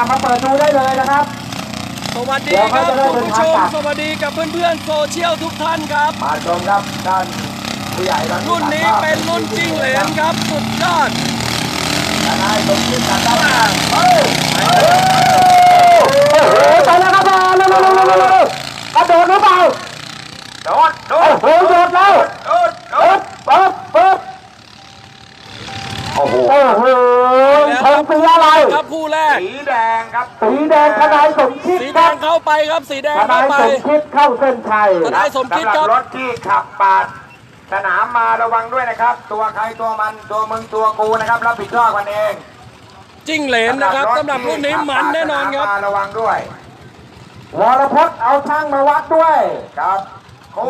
ามาเปิดดูได้เลยนะครับ สวัสดีเดี๋ยวครัเขาบจะได้คุณผู้ชเดินมทางกลับสวัสดีกับเพื่อนๆโซเชียลทุกท่านครับมาชมครับด้านผู้ใหญ่ด้านรุ่นนี้เป็นรุ่นจิ้งเหลนครับสุดยอดทนายสมคิดกันด้านล่างเฮ้ยโอ้โหไปแล้วครับเร็วเร็วเร็วเร็วเร็วเร็วกระโดดหรือเปล่าโดดโดโอ้ดโหโดดแล้วโดดโดเปิดดเปิดเปิด โอ้โหโอ้โหทองสีอะไรครับคู่แรก สีแดงครับ สีแดงทนายสมคิดสีคแดรับงเข้าไปครับสีแดงทนาเข้ายไปสมคิดเข้าเส้นชัยทนายสมคิดสำหครัรับบรถที่ขับปาดสนามมาระวังด้วยนะครับ ตัวใครตัวมันตัวมึงตัวกูนะครับรับผิดชอบกันเอง จิ้งเหลนนะครับสำหรับรุ่นนี้มันแน่นอนครับมาระวังด้วยวรพจน์เอาช่างมาวัดด้วยครับคู่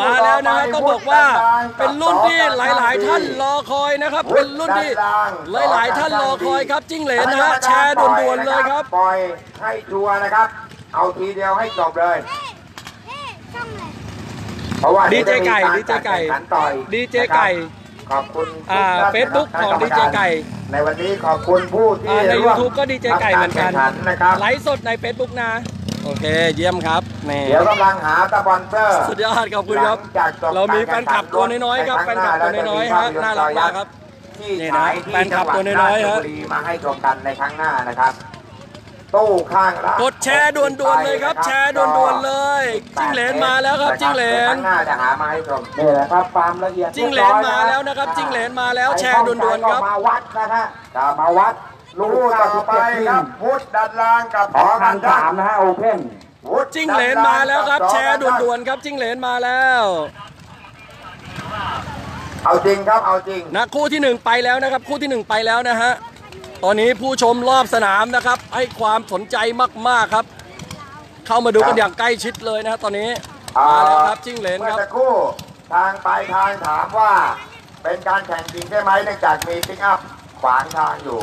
มาแล้วนะครับต่ต้องไปบอกว่าวุฒิดังๆเป็นรุ่นที่กับหลาย ๆ ท่านรอคอยนะครับ เป็นรุ่นที่หลาย ๆ ท่านรอคอยครับจิ้งเหลนนะฮะแชร์ด่วนๆเลยครับปล่อยให้ชัวร์นะครับ เอาทีเดียวให้จบเลยเพราะว่าดีเจไก่ดี๋ยวจะมีารดีเจไก่แข่งขันต่อยดีเจไก่ขอบคุณอ่าทุกท่น Facebook นะครับของดีเจไก่ ในวันนี้ขอบคุณผู้ที่อ่าในร่วม YouTube ก็ดีเจไก่เหมือนกันทำารแข่งขันนะครับไลฟ์สดใน Facebook นะ โอเคเยี่ยมครับนี่เดี๋ยวกำลังหาสปอนเซอร์สุดยอดขอบคุณครับหลังจากจบเรามีแฟนคลับตัวน้อยๆครับใแฟนคลับตัวน้อยๆฮะน่ารักมากครับที่นี่นะฉายที่แฟนคลับตัวน้อยๆจังหวัดราชฮะบุรีมาให้ชมกันในครั้งหน้านะครับตู้ข้างละกดแชร์ด่วนๆเลยครับ แชร์ด่วนๆเลยจิ้งเหลนมาแล้วครับจิ้งเหลนครั้งหน้าจะหามาให้ชมนี่แหละครับความละเอียดจิ้งเหลนมาแล้วนะครับจิ้งเหลนมาแล้วแชร์ด่วนๆครับมาวัดนะฮะมาวัด ลูกตู้เก้าต่อสิบไปเจ็ดทีครับมพุทธดัดลางกับขอคันสามนะฮะโอเพ่นวุฒิจิ้งเหลนมาแล้วครับ แชร์ด่วนๆครับจิ้งเหลนมาแล้ว เอาจริงครับเอาจริงนะคู่ที่หนึ่งไปแล้วนะครับ คู่ที่หนึ่งไปแล้วนะฮะตอนนี้ผู้ชมรอบสนามนะครับ ให้ความสนใจมากๆครับ เข้ามาดูกันอย่างใกล้ชิดเลยนะฮะตอนนี้มาแล้วครับจิ้งเหลนเมื่คอรับสักครู่ทางปลายทางถามว่าเป็นการแข่งจริงใช่ไหมเนื่องจากมีปิกอัพขวางทางอยู่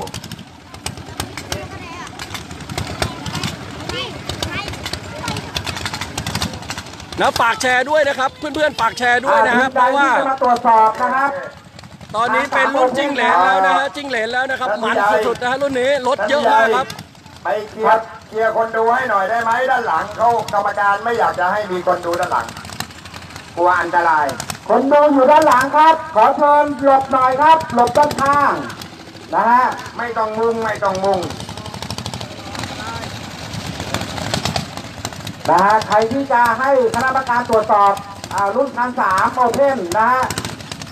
นะฝากแชร์ด้วยนะครับ เพื่อนๆฝากแชร์ด้วยนะฮะเพราะว่าที่จะมาตรวจสอบนะครับตอนนี้เป็นรุ่นจิ้งเหลนแล้วนะฮะจิ้งเหลนแล้วนะครับมันสุดๆนะฮะรุ่นนี้รถเยอะมากครับไปเคลียร์เคลียร์คนดูให้หน่อยได้ไหมด้านหลังเขากรรมการไม่อยากจะให้มีคนดูด้านหลังกลัวอันตราย คนดูอยู่ด้านหลังครับ ขอเชิญหลบหน่อยครับ หลบด้านข้างนะฮะไม่ต้องมุงไม่ต้องมุง นะฮะใครที่จะให้คณะกรรมการตรวจสอบอ่ารุ่นคันสามโอเพ่นนะฮะ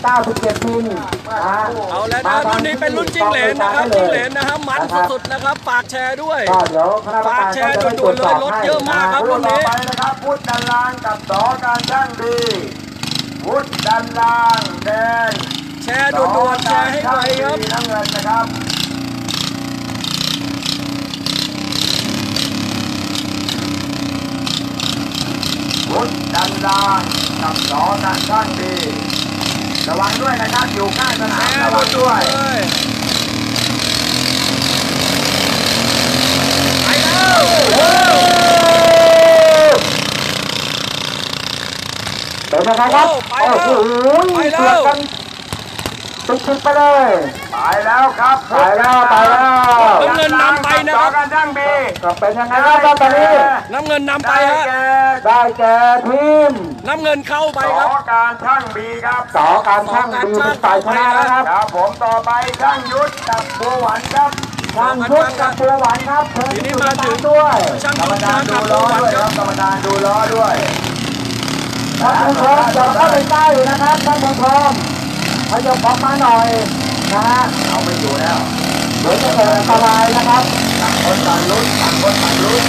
97มิลนะฮะเอาแล้วนะรุ่นนี้เป็นรุ่นจิ้งเหลนนะครับจิ้งเหลนนะฮะมันสุดๆนะครับฝากแชร์ด้วยก็เดี๋ยวคณะกรรมการก็จะได้ตรวจสอบให้ฝากแชร์ด่วนๆเลยรถเยอะมากครับคู่ต่อไปนะครับพุทธดันลางกับสอการช่างดีพุทธดันลางแดงแชร์ด่วนๆแชร์ให้ไวครับ น้ำเงินนะครับ พุทธดันลางกับสอการช่างดีระวังด้วยนะครับอยู่ข้างสนามแชระร์วังด้วยด่วนๆเลยไปแล้วเป็นยังไงครับไปแล้วโอ้โหไปแล้วเสือกกันติดๆไปเลย ไปแล้วครับไปแล้วไปแล้วน้ำเงินนำไปนะครับสอการช่างดีก็เป็นยังไงครับตอนนี้น้ำเงินนำไปได้ฮะแก่ได้แก่ทีมน้ำเงินเข้าไปสครับอการช่างบีครับสอการช่างดีเป็นฝ่ายชนะนะครับครับผมต่อไปช่างยุทธกับบัวหวันครับช่างยุทธกับตัวหวานครับเชิญทีนี้ที่มาถึงด้วยช่างกรรมยุทธการนะคดูรับล้อวัด้วยคครัรับบกรรมการดูล้อด้วยท่านผู้ชมอย่าเข้าไปใกล้นะครับท่านผู้ชมขยับออกมาหน่อย นะฮะเอาไม่อยู่แล้วเดี๋ยวจะเกิดอันตรายนะครับต่างคนต่างลุ้นต่างคนต่างลุ้น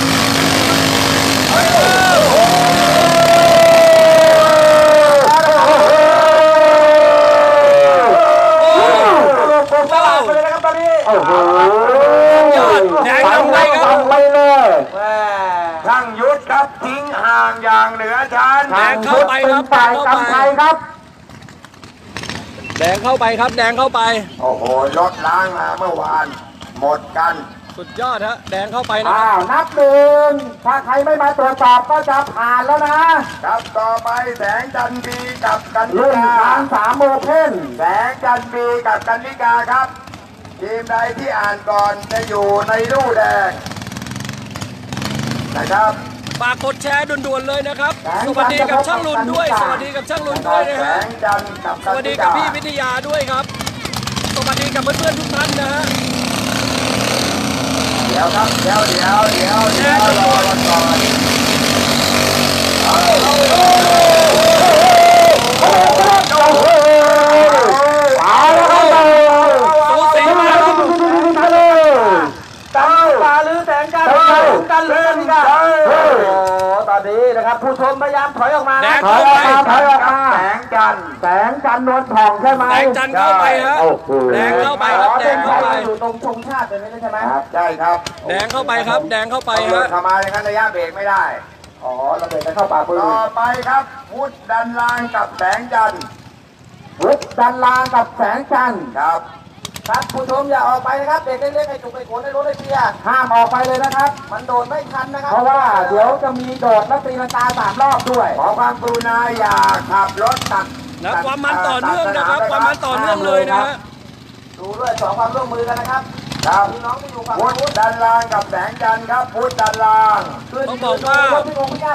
ตลาดไปเลยนะครับตอนนี้โอ้โหยอดแดงนำไปครับนำไปเลยช่างยุทธครับทิ้งห่างอย่างเหนือชั้นแดงเข้าไปครับเป็นฝ่ายกำไทยครับ แดงเข้าไปครับ แดงเข้าไป โอ้โหรถล้างมาเมื่อวาน หมดกัน สุดยอดฮะแดงเข้าไปนะคอ้ารับวนับหนึ่งถ้าใครไม่มาตรวจสอบก็จะผ่านแล้วนะครับต่อไปแสงจันทรีกับกันนิรุ่นกาทางสามโอเพ่นแสงจันทรีกับกันนิกาครับ ทีมใดที่อ่านก่อนจะอยู่ในรูแดงนะครับ ฝากกดแชร์ด่วนๆเลยนะครับ สวัสดีกับช่างลุนด้วย สวัสดีกับช่างลุนด้วยนะแสฮะงจันทร์กับสวัสดีกับพี่วิทยาด้วยครับ สวัสดีกับเพื่อนๆทุกท่านนะฮะเดี๋ยวครับเดี๋ยวเดี๋ยวเดี๋ยวเดี๋ยวรอกันก่อนเอาละครับ สูสีมากครับ ตั้งปลาลือแสงกันกันเลยกันโอ้โหตอนนี้นะครับ ผู้ชมพยายามถอยออกมาแดนะงถอยเข้าออกไปมาถอยออกมาแสงจันทร์แสงจันทร์นวลผ่องใช่ไหมแดงจันทร์เข้าไปฮะโอ้โหแดงเข้าไปครับแดงเข้าไปอยู่ตรงธงชาติเลยใช่ไหมครับใช่ครับแดงเข้าไปครับ แดงเข้าไปตำรวฮะจเข้ามาอย่างนั้นระยะเบรกไม่ได้อ๋อระเบิดจะเข้าป่าปืนต่อไปครับพุทธดันลางกับแสงจันทร์วุฒดันลางกับแสงจันทร์ครับ ครับผู้ชมอย่าออกไปนะครับ เด็กเล็กๆให้จุกไปขนให้รถให้เชียร์ห้ามออกไปเลยนะครับ มันโดดไม่ทันนะครับ เพราะว่าเดี๋ยวจะมีโดดและตีลังกาสามรอบด้วย ขอความกรุณาอย่าขับรถตัดนะความมันต่อเนื่องนะครับ ความมันต่อเนื่องเลยนะฮะดูด้วยสองความร่วมมือกันนะครับครับพี่น้องที่อยู่ฝั่งพุทธนู้นดันลางกับแสงจันทร์ครับพุทธดันลางต้องบอกว่า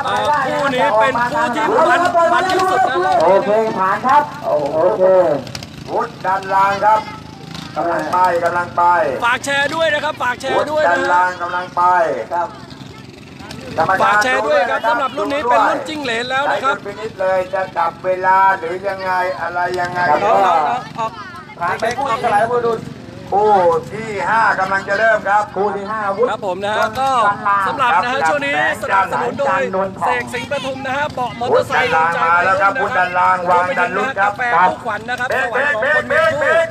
เอ่อคู่นี้เป็นคู่ที่มันมันที่สุดนะรอบโอนี้เคนะผ่านครับโอเคพุทธดันลางครับ กำลังไปกำลังไปฝากแชร์ด้วยนะครับ ฝากแชพุทร์ธด้วยดันะนฮะลางกำลังไปครับกรรมกฝากแชร์ด้วยครับสำหรับรุ่นนี้เป็นรุ่นจิ้งเหลนแล้วใช้นะครับดุลพินิจเลยจะจับเวลาหรือยังไงอะไรยังไงครับน้องๆออกผ่านไปคู่ที่เท่าไหร่ผู้ดุล คู่ที่ห้ากำลังจะเริ่มครับคู่ที่ห้าวุฒิครับผมนะฮะก็สำหรับนะฮะช่วงนี้สนับสนุนโดยเสกสิงห์ประทุมนะฮะเบาะมอเตอร์ไซค์พุทธดันลางมาแล้วครับพุทธดันลางวางดันลุกครับกาแฟคู่ขวัญนะครับเบรสกวรเบรรค์กของเบรคนกมีเบรกคู่เบรก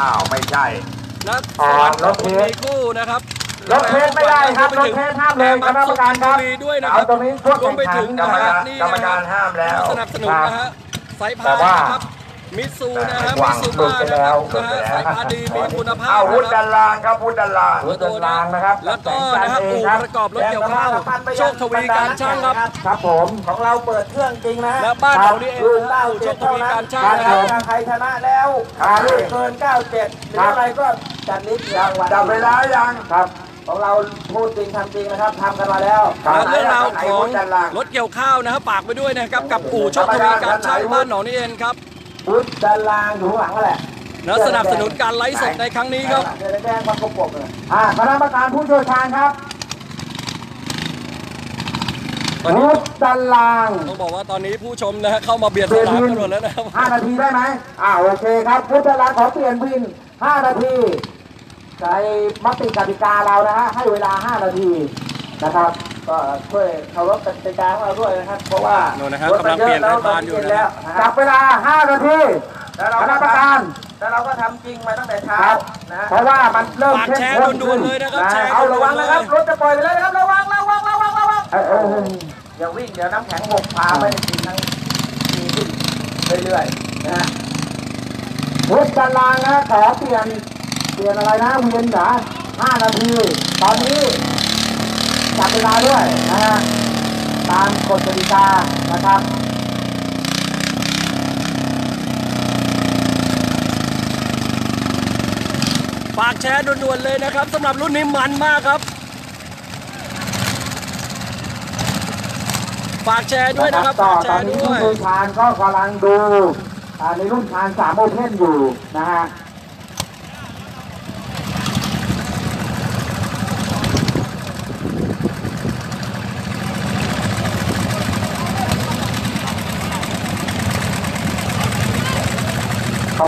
อ้าวไม่ใช่นะสวรรค์ของคนมีคู่นะครับรถเทสไม่ได้ครับรถเทสห้ามเลยคณะกรรมการครับบุรีด้วยนะคเอารับตรงนี้ช่วงรวมไปถึงกรนะรมฮะการนี่กรรมนะคการัรบห้ามแล้วสนับสนุนนะฮะสายพาแต่นว่านะครับ มิตซูนะฮะวามิงซูหลุมาดไปนะแล้ควรับนะฮะสายพานดีมีคุณภาอ้าพวพุทธนะคดัรับ นลางครับพุทธดันลางวุฒิดันลางนะครับแล้วก็นะครับอู่ประกอบรถเกี่ยวข้าวโชคทวีการช่างครับ ครับผม ของเราเปิดเครื่องจริงนะฮะและบ้านของนี่เองรุ่นนะเก้าอู่โชเจ็ดคทเท่าวีนั้นการช่างการนะครับถ้าใครชนะแล้วเกินเก้าเจ็ดหรืออะไรก็จัดลิสต์รางวัลจับเวลายังครับ ของเราพูดจริงทำจริงนะครับทำกันมาแล้วและเรื่องราวของรถเกี่ยวข้าวนะครับฝากไปด้วยนะครับกับอู่โชคทวีการช่างบ้านหนองนี่เองครับ พุทธดันลางอยู่ข้างหลังนั่นแหละและสนับสนุนการไลฟ์สดในครั้งนี้ครับเดี๋ยวแจ้งมากบๆเลยอ่าคณะกรรมการผู้เชี่ยวชาญครับตอนนี้พุทธดันลางต้องบอกว่าตอนนี้ผู้ชมนะฮะเข้ามาเบียดสนามกันหมดแล้วนะครับห้านาทีได้ไหมอ่าโอเคครับพุทธดันลางขอเปลี่ยนวินห้านาทีใช้มติกติกาเรานะฮะให้เวลาห้านาที นะครับ ก็ช่วยเคารพกติกาของเราด้วยนะครับ เพราะว่าโน่นนะครับกำลังเปลี่ยนสายพานอยู่นะแล้วจับเวลาห้านาทีแล้วเราคณะก็กรรมการแล้วเราก็ทำจริงมาตั้งแต่เช้าครับ นะเพราะว่ามันเริ่มฝากเข้มแชร์ข้นด่วนๆเลยนะครับแชร์เอาด่ระววันงๆเลนะครับยรถจะปล่อยไปแล้วนะครับระวังระวังระวังระวังเออเออเออ อย่าวิ่งเดี๋ยวน้ำแข็งหกพาไปในทีทั้งทีขึ้นเรื่อยๆนะฮะพุทธลางนะขอเปลี่ยน เปลี่ยนอะไรนะเวียนเหรอห้านาที ตอนนี้ จับเวลาด้วยนะฮะตามกฎกติกานะครับฝากแชร์ด่วนๆเลยนะครับสำหรับรุ่นนี้มันมากครับฝากแชร์ด้วยนะครับต่อตอนนี้ด้ที่วยดูชานก็กำลังดูอ่าในรุ่นชานสามโอเพนอยู่นะฮะ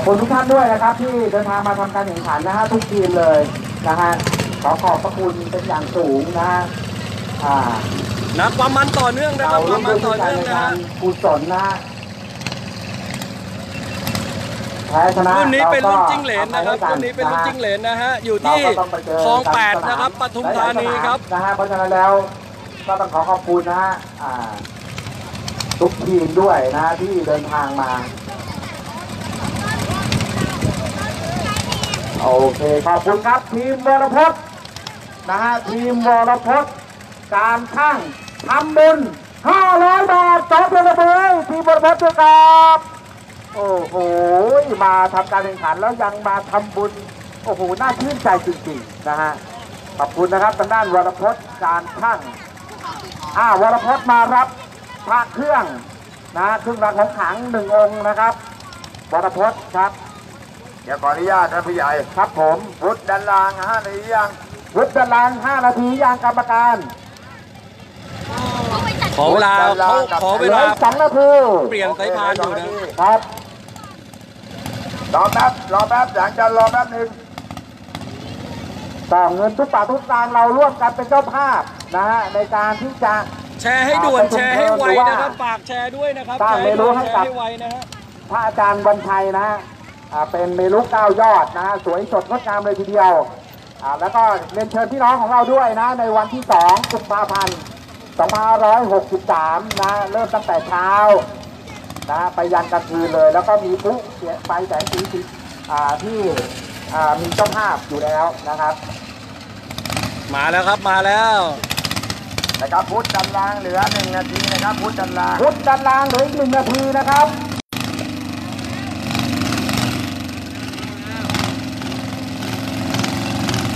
อบคุณทุกท่านด้วยนะครับ ที่เดินทางมาทำการแข่งขันนะฮะทุกทีมเลยนะฮะขอขอบพระคุณเป็นอย่างสูงนะฮะอ่านะความมันต่อเนื่องนะคเรารับความมันต่อร่วมเนื่องด้วยนะกัฮะนกุศลนะฮะแพ้ชนะรุ่นนี้เป็นราก็รุ่นจิ้งเหลนนะครับอารุ่นนี้เป็นรุ่นจิ้งเหลนนะฮะอยู่เราที่ก็ต้องไปเจอคลองแปดกันะครับปทุมธานีครับนะฮะเพราะฉะนั้นแล้วก็ต้องขอขอบคุณนะฮะอ่าทุกทีมด้วยนะฮะที่เดินทางมา โอเคขอบคุณครับทีมวรพจน์นะฮะทีมวรพจน์การช่างทำบุญ500บาทจอบเพื่อนเบยทีมวรพจน์ด้วยครับโอ้โหมาทำการแข่งขันแล้วยังมาทำบุญโอ้โหน่าชื่นใจจริงๆนะฮะขอบคุณนะครับทางด้านวรพจน์การช่างอ่าวรพจน์มารับพระเครื่องนะเครื่องรางของขลังหนึ่งองค์นะครับวรพจน์ครับ เดี๋ยวขออนุญาตครับพี่ใหญ่ครับผมพุทธดันลางห้านาทียังวุฒิลาน5นาทียางกรรมการขอเวลาเขาขอเวลาหลืออีกสองนาทีเปลี่ยนสายพานอยู่นะครับรอแป๊บรอแป๊บหลังจากรอแป๊บหนึ่งต่อเงินทุกบาททุกสตางค์เราร่วมกันเป็นเจ้าภาพนะฮะในการที่จะแชร์ให้ด่วนแชร์ให้ไวนะครับฝากแชร์ด้วยนะครับสร้างแชร์ให้ด่วนเมนูให้แชกับร์ให้ไวนะฮะพระอาจารย์วันชัยนะฮะอ่า เป็นเมลุเก้ายอดนะฮะสวยสดงดงามเลยทีเดียวอ่าแล้วก็เรียนเชิญพี่น้องของเราด้วยนะ ในวันที่2กุมภาพันธ์2563 นะ เริ่มตั้งแต่เช้านะไปยันกลางคืนเลย แล้วก็มีผู้เสียไฟแสงสีสีอ่าที่อ่ามีเจ้าภาพอยู่แล้วนะครับ มาแล้วครับมาแล้วนะครับพุทธดันลางเหลือหนึ่งนาทีนะครับพุทธดันลางพุทธดันลางเหลืออีกหนึ่งนาทีนะครับ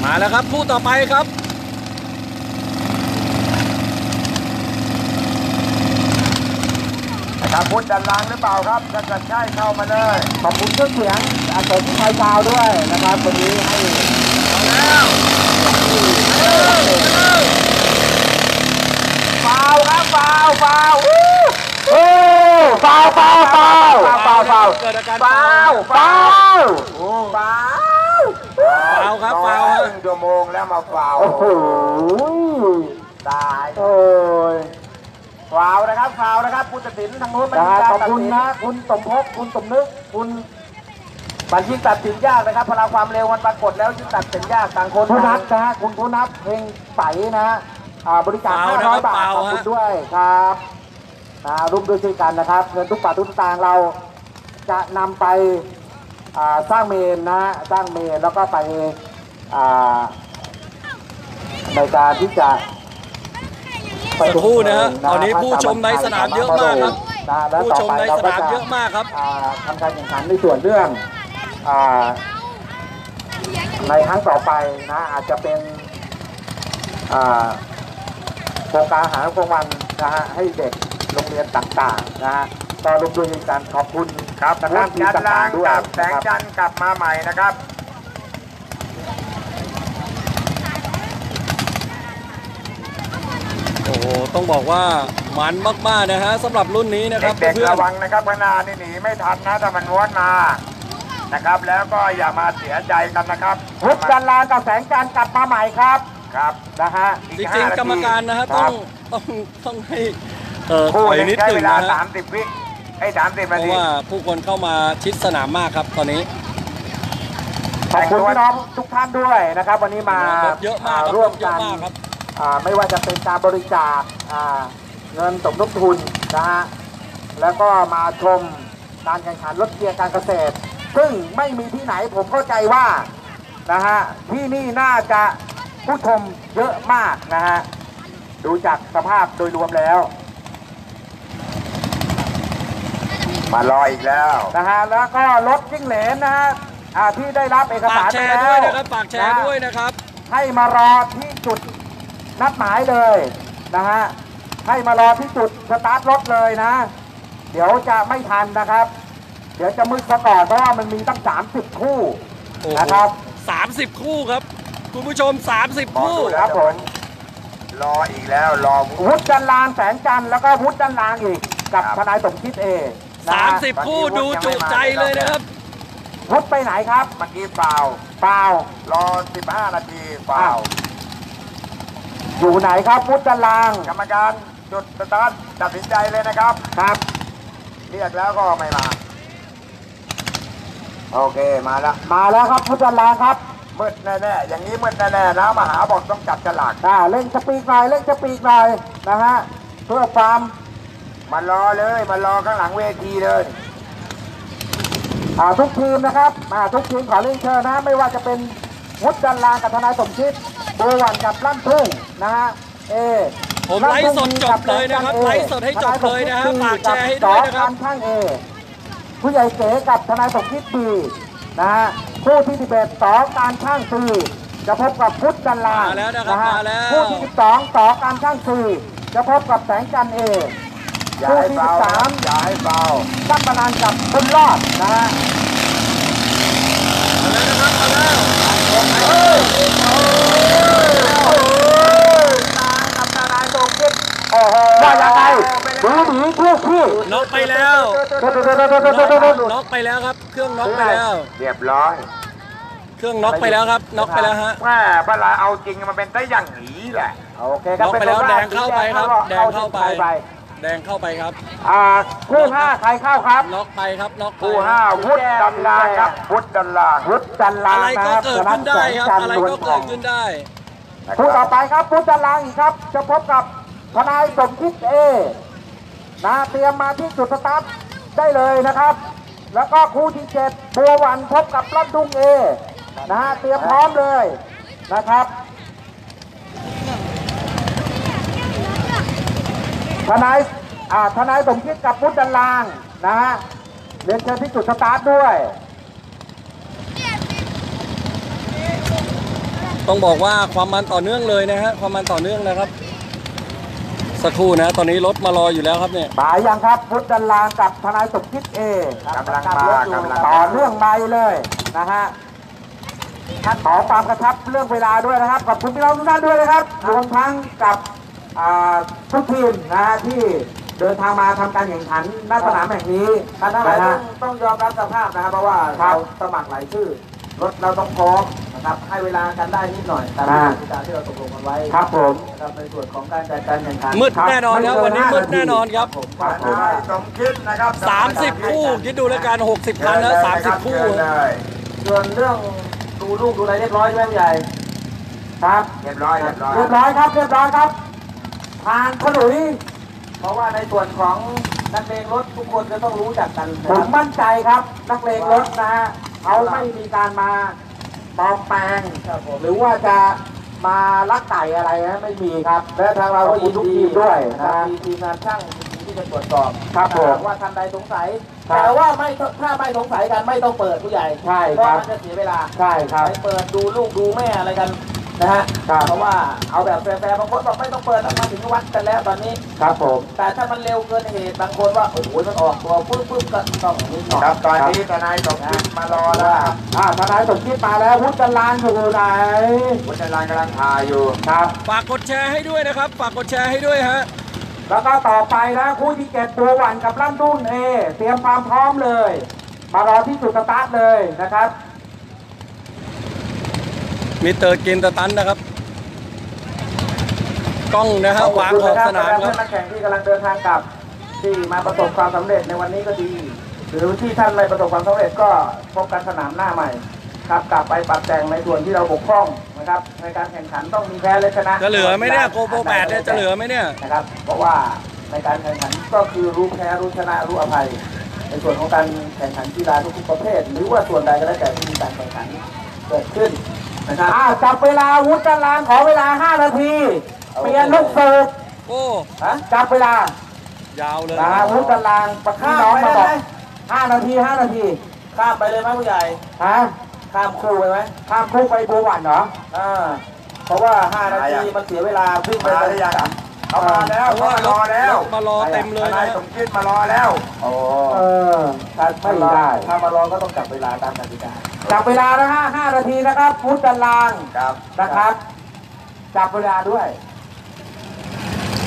มาแล้วครับคู่ต่อไปครับนะครับพุทธดันลางหรือเปล่าครับถ้าเกิดใช่เข้ามาเลยขอบคุณเครื่องเสียงอาเสริมที่ไฟชาวด้วยนะครับวันนี้ให้ฟาวครับฟาวฟาวโอ้ฟาวฟาวฟาวฟาวฟาวเกิดอาการฟาวฟาวฟาว ฟาวครับรอฟาวคฮะรึ่งชั่วโมงแล้วมาฟาวโอ้โหตายโอ้ยฟาวนะครับฟาวนะครับผู้ตัดสินทางนู้นมันนะมีการขอบตัดคุณสินนะคุณสมภพคุณสมนึกคุณมันยิ่งตัดสินยากนะครับพลังความเร็วมันปรากฏแล้วยิ่งตัดสินยากต่างคนผู้นับนะฮะคุณผู้นับเพลงใสนะฮะอ่าบริจาคเปล่านะครับ500บาทเปล่าขอบคุณฮะด้วยครับอ่าร่วมด้วยช่วยกันนะครับเงินทุกบาททุกสตางค์เราจะนำไปอ่า สร้างเมนนะฮะสร้างเมนแล้วก็ไปอ่าในการที่จะสักครู่นะฮะตอนนี้ผู้ชมในสนามเยอะมากครับนะและผู้ต่อชมไปในเราสก็นามจะเยอะมากครับอ่าทำการแข่งขันในส่วนเรื่องอาในครั้งต่อไปนะอาจจะเป็นอ่าโครงการอาหารกลางวันนะฮะให้เด็กโรงเรียนต่างๆนะฮะก็ร่วมด้วยกันขอบคุณ ครับทางพุด้าทนธทีมดันลาต่างงๆด้วยกับแสงนะครับจันทร์กลับมาใหม่นะครับโอ้โหต้องบอกว่ามันมากๆนะฮะสำหรับรุ่นนี้นะครับเด็กเพื่ๆอนระวังนะครับพนานี่หนีไม่ทันนะถ้ามันม้วนมานะครับ แล้วก็อย่ามาเสียใจกันนะครับพุทธจันลางกับแสงจันทร์กลับมาใหม่ครับครับนะฮะจริงๆกรรมการนะฮะคต้รัอบงต้องต้องให้เอ่อถคู่อยหนึงนิดใช้หนึ่เวงลานะฮะ30วิไอ้30เพนาราะทีว่าผู้คนเข้ามาชิดสนามมากครับตอนนี้ ขอบคุณพี่น้องทุกท่านด้วยนะครับ วันนี้มาเยอะมากครับร่วมเยกัอะนมากครับ อ่าไม่ว่าจะเป็นการบริจาคอ่าเงินสมทบทุนนะฮะแล้วก็มาชมการแข่งขันรถเกียร์การเกษตร ซึ่งไม่มีที่ไหนผมเข้าใจว่านะฮะที่นี่น่าจะผู้ชมเยอะมากนะฮะดูจากสภาพโดยรวมแล้ว มารออีกแล้วนะฮะแล้วก็รถจิ้งเหลนนะฮะอ่าที่ได้รับเอกฝาสากรแชไปร์แล้ด้วยนะครับฝากแชร์นะด้วยนะครับ ให้มารอที่จุดนัดหมายเลยนะฮะให้มารอที่จุดสตาร์ทรถเลยนะ เดี๋ยวจะไม่ทันนะครับ เดี๋ยวจะมืดซะก่อนเพราะว่ามันมีตั้ง 30 คู่โอ้โหนะครับ สามสิบคู่ครับ คุณผู้ชม 30มองคู่ดูแล้ควรับผม รออีกแล้วรอ วุฒิจันลางแสงจันทร์แล้วก็วุฒิจันลางอีกกับครับ ทนายสมคิดเอนะฮะ 30 คู่ดูจุใจเลยนะครับวุฒิไปไหนครับเมื่อกี้ฟาวเปล่ารอ 15 นาทีฟาวอยู่ไหนครับวุฒิจันลางกรรมการจุดสตาร์ทตัดสินใจเลยนะครับครับเรียกแล้วก็ไม่มา โอเคมาแล้วมาแล้วครับวุฒิจันลางครับมืดแน่ๆอย่างนี้มืดแน่ๆนะมหาบอกต้องจับฉลากอ่าเร่งสปีกหน่อยเร่งสปีกหน่อยนะฮะเพื่อความ มารอเลยมารอข้างหลังเวทีเลยอ่าทุกทีมนะครับอ่าทุกทีมขอเร่งเชิญนะ ไม่ว่าจะเป็นวุฒิจันลางกับทนายสมคิดโบวันกับลั่นทุ่งนะฮะเอผมไลฟ์สดจบเลยนะครับไลฟ์สดให้จบเลยนะฮะฝากแชร์ให้ด้วยนะครับสอพัช่างเอผู้ใหญ่เก๋กับทนายสมคิดบีนะฮะคู่ที่สิบเอ็ดสอการช่างซีจะพบกับพุทธจันลามาแล้วนะครับฮมาแล้วคู่ที่สิบสองต่อการช่างซีจะพบกับแสงจันทร์เอ อย่าให้เบาอย่าให้เบาตั้งประนานกับบุญรอดนะฮะว่าอย่างไรดูหนีคู่คู่น็อกไปแล้วน็อกไปแล้วครับ เครื่องน็อกไปแล้ว เรียบร้อย เครื่องน็อกไปแล้วครับ น็อกไปแล้วฮะแม่เวลาเอาจริงมันเป็นได้อย่างนี้แหละ โอเคครับน็อกไปแล้วแดงเข้าไปครับ แดงเข้าไป แดงเข้าไปครับ อ่าคู่ห้าใครเข้าครับน็อกไปครับน็อกไปคู่ห้าวุฒิดันลางครับวุฒิดันลางพุทธจันลาอะไรงนะก็ครับเกิดขึ้นได้ครับชนะแสงจันทอะไรก็ล้วนทเกิอดงขึ้นได้คู่ต่อไปครับพุทธจันลางอีกครับ จะพบกับทนายสมคิดเอนะเตรียมมาที่จุดสตาร์ทได้เลยนะครับ แล้วก็คู่ที่เจ็ดบัววันพบกับลัดดุงเอนะฮะเตรียมพร้อมเลยนะครับ ทนายอ่าทนายสมคิดกับพุทธจันลางนะฮะเรียนเชิญที่จุดสตาร์ทด้วย ต้องบอกว่าความมันต่อเนื่องเลยนะฮะความมันต่อเนื่องนะครับ สักครู่นะ ตอนนี้รถมารออยู่แล้วครับเนี่ยมายังครับพุทธดันลางกับทนายสมคิดเอกำลังมากำลังต่อเนื่องไปเลยนะฮะท่านขอความกระชับเรื่องเวลาด้วยนะครับขอบคุณพี่น้องทุกท่านด้วยนะครับรวมทั้งกับอ่า ทุกทีมนะฮะที่เดินทางมาทำการแข่งขันณสนามแห่งนี้ท่านทั้งหลายนะต้อฮะ งต้องยอมรับสภาพนะครับเพราะว่าครัเราบสมัครหลายชื่อรถเราต้องพร้อมนะครับให้เวลากันได้นิดหน่อยตามอ่าที่การที่เราตกลงกันไว้ครับผม นะครับในส่วนของการจัดการแข่งขันมืดครับแน่นอนครับไม่เกินวันนี้ห้ามืดนาทีแน่นอนครับ ผมครับผมทนายสมคิดนะครับ30 คู่คิดดูแล้วกัน60คันแล้ว30 คู่ เชิญเลยส่วนเรื่องดูลูกดูอะไรเรียบร้อยใช่ไหมพี่ใหญ่ครับ เรียบร้อยเรียบร้อย เรียบร้อยครับ เรียบร้อยครับ ผ่านขลุยเพราะว่าในส่วนของนักเลงรถทุกคนจะต้องรู้จักกันนะผคมรับมั่นใจครับ นักเลงรถนะฮะเขาไม่มีการมาปลอมแปลงครับผมหรือว่าจะมาลักไก่อะไรนะไม่มีครับ และทางเราก็ยินดีด้วยนะนะครัฮะบมีทีมงานช่างมีที่จะตรวจสอบครับผมว่าท่านใดสงสัยครับแต่ว่าไม่ถ้าไม่สงสัยกันไม่ต้องเปิดผู้ใหญ่ใช่เพราะครับมันจะเสียเวลาใช่ครับไปเปิดดูลูกดูแม่อะไรกัน นะฮะครับเพราะว่าเอาแบบแฟร์ๆบางคนบอกไม่ต้องเปิดแล้วมาถึงวัดกันแล้วตอนนี้ ครับผม แต่ถ้ามันเร็วเกินเหตุบางคนว่าโอ้โหมันออกตัวปุ๊บปุ๊บก็ต้องนิดหน่อยครับตอนนี้ทนายสมคิดมารอแล้วครับอ่าทนายสมคิดมาแล้วพุทธจันลานอยู่ไหนวุฒิดันลางกำลังถ่ายอยู่ครับฝากกดแชร์ให้ด้วยนะครับ ฝากกดแชร์ให้ด้วยฮะแล้วก็ต่อไปนะคู่ที่เจ็ดตัวหวันกับลั่นรุ่น A เตรียมความพร้อมเลย มารอที่จุดสตาร์ทเลยนะครับ มิสเตอร์กินตะตันนะครับ กล้องนะฮะวางขอบสนามคเพื่รัอบนนักแข่งที่กำลังเดินทางกลับที่มาประสบความสำเร็จในวันนี้ก็ดี หรือที่ท่านไม่ประสบความสำเร็จก็พบกันสนามหน้าใหม่ครับกลับไปปรับแต่งในส่วนที่เราบกพร่องนะครับ ในการแข่งขันต้องมีแพ้และชนะจะเหลือไหมเนี่ยโกโปรแปดเนี่ยจะเหลือไหมเนี่ยนะครับเพราะว่าในการแข่งขันก็คือรู้แพ้รู้ชนะรู้อภัย ในส่วนของการแข่งขันกีฬาทุกๆประเภท หรือว่าส่วนใดก็แล้วแต่ที่มีการแข่งขันเกิดขึ้น นะครับอ่าจับเวลาวุฒิจันลานขอเวลา 5 นาที เปลี่ยนลูกเสิร์ฟโอ้ฮะจับเวลา ยาวเลยนะวุฒิจันลานประคับน้องมาบอก5นาที 5 นาทีข้ามไปเลยไหมผู้ใหญ่ฮะข้ามคู่ไปไหมข้ามคู่ไปบัวหวันเหรออ่าเพราะว่า 5 นาทีมันเสียเวลาวิ่งไปมาหรือยัง เขามาแล้วเพราะเขาว่ารมารอแล้วถมารอเต็มเลทยนายนะสมคิดมารอแล้วโอ้เออถ้าไม่ไม่ได้ได้ถ้ามารอก็ต้องจับเวลาตามกติกาจับเวลานะฮะ5นาทีนะครับวุฒิจันลานครับนะครับ จับเวลาด้วย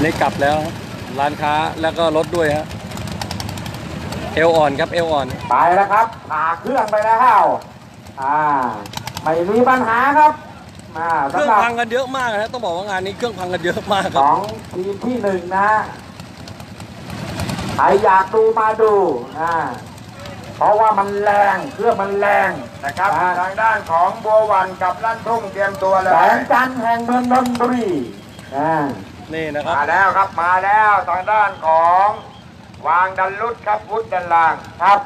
นี่กลับแล้วฮะร้านค้าแล้วก็รถด้วยฮะเอวอ่อนครับเอวอ่อนไปแล้วครับผ่าเครื่องไปแล้วอ่าไม่มีปัญหาครับ มาเครื่อสำงหรับพังกันเยอะมากนะต้องบอกว่างานนี้เครื่องพังกันเยอะมากคสรับ องทีมที่หนึ่งนะใครอยากดูมาดูอ่าเพราะว่ามันแรงเครื่องมันแรง นะครับอ่า ทางด้านของบัววันกับลั่นทุ่งเตรียมตัวเลแสย งจันทร์แห่งเมืองนนทบุรีอ่านี่นะครับมาแล้วครับมาแล้วทางด้านของวางดันลุดครับวุฒิดันลางครับ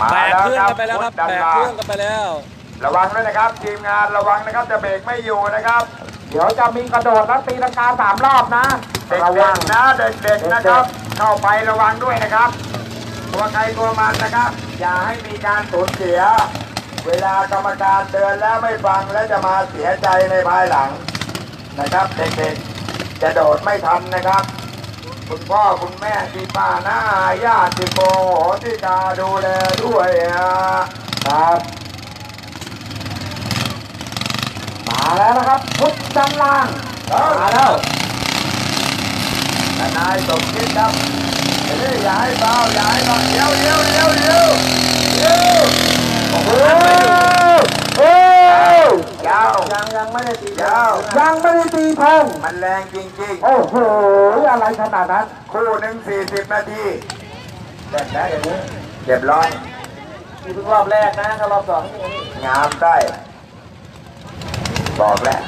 มาแบกแล้วเครื่องครับกันไปแล้วครับวุฒิดันแบกลาเคงรื่องกันไปแล้ว ระวังด้วยนะครับ ทีมงานระวังนะครับจะเบรกไม่อยู่นะครับ เดี๋ยวจะมีกระโดดแล้วตีลังกาสามรอบนะเด็ระวักงๆนะเด็กๆนะครับ เข้าไประวังด้วยนะครับ ตัวใครตัวมันนะครับ อย่าให้มีการสูญเสีย เวลากรรมการเตือนแล้วไม่ฟังแล้วจะมาเสียใจในภายหลังนะครับ เด็กๆจะโดดไม่ทันนะครับ คุณพ่อคุณแม่ที่ป้าน้าญาติโกโหติกาดูแลด้วยนะครับ มาแล้วนะครับพุทธจันลางมาแล้วทนายสมคิดครับเฮ้ยอย่าให้เบาอย่าให้เบาเดี๋ยวเดี๋ยวเดี๋ยวเดี๋ยวเดี๋ยวโอ้โหโอ้ยาวยังยังไม่ได้ตียาวยังไม่ได้ตีธงมันแรงจริงโอ้โหอะไรขนาดนั้นๆคู่หนึ่งสี่สิบนาทีแต่แล้วอย่างนี้เรียบร้อยนี่เพิ่งรอบแรกนะถ้ารอบสองนี่งามได้ บอกแล้ว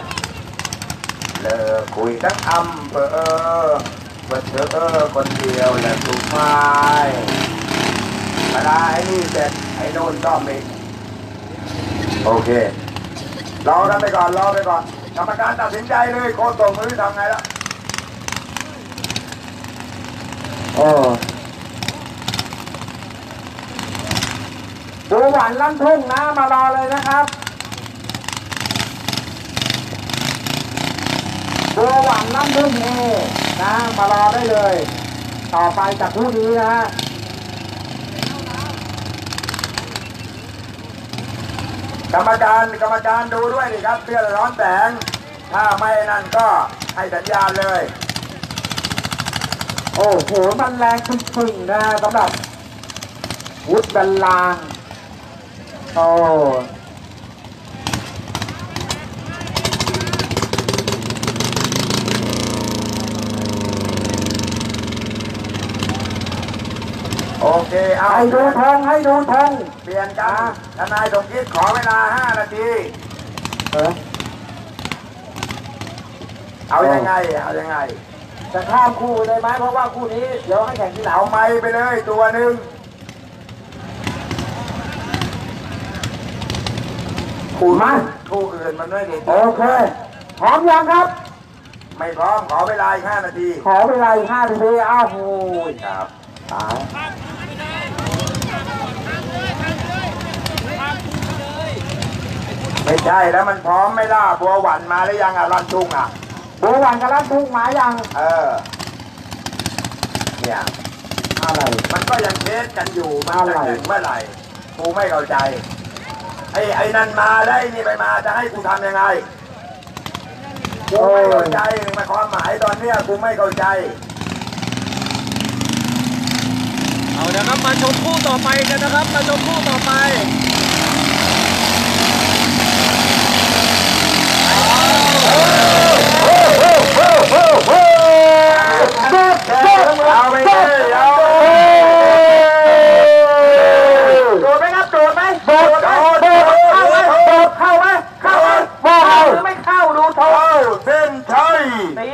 เลิกคุยทั้งอำเภอว่าเธอคนเดียวและสุดท้ายเวลาไอ้นี่เสร็จไอ้นู่นก็มีโอเครอกันไปก่อนรอไปก่อนกรรมการตัดสินใจเลยโค้ชส่งมือทำไงล่ะโอ้ดูหวานลั่นทุ่งนะมารอเลยนะครับ ดูหวานลั่นทุ่งนี่นะมารอได้เลย ต่อไปจากคู่นี้นะกรรมการกรรมการดูด้วยดิครับเพื่อร้อนแสงถ้าไม่นั่นก็ให้สัญญาณเลย โอ้โหมันแรงจริงๆนะสำหรับวุฒบันลางโอ้ โอเค เอาให้ดูธงให้ดูธงเปลี่ยนกันทนายสมคิดขอเวลา5นาที เออเอายังไง เอายังไง จะข้ามคู่เลยไหมเพราะว่าคู่นี้ เดี๋ยวให้แข่งที่หลังเอาไม้ไปเลยตัวหนึ่งคู่มาคู่อื่นมันไม่ดีโอเค พร้อมยังครับ ไม่พร้อม ขอเวลาอีก5นาที ขอเวลาอีกห้านาที อ้าวโอ้ยครับ ตายไม่ใช่แล้วมันพร้อมไม่ล่ะบัวหวันมาหรือยังอะรันทุ่งอะดูหวานกับลั่นทุ่งหมายัง เออ เนี่ยอะไร มันก็ยังเทสกันอยู่มันอะไรจะถึงเมื่อไหร่กูไม่เข้าใจไอ้ไอ้นั่นมาแล้วไอ้นี่ไปมาจะให้กูทำยังไงกูไม่เข้าใจมันความหมายตอนเนี้ยกูไม่เข้าใจ เอา นะครับมาชมคู่ต่อไปกันนะครับ มาชมคู่ต่อไปเอาไปเลยเอาโดดไหมครับโดดไหมโดดโดดโดดเข้าไหมโดดเข้าไหมเข้าไหมเข้าหรือไม่เข้าดูเข้าเส้นชัยสี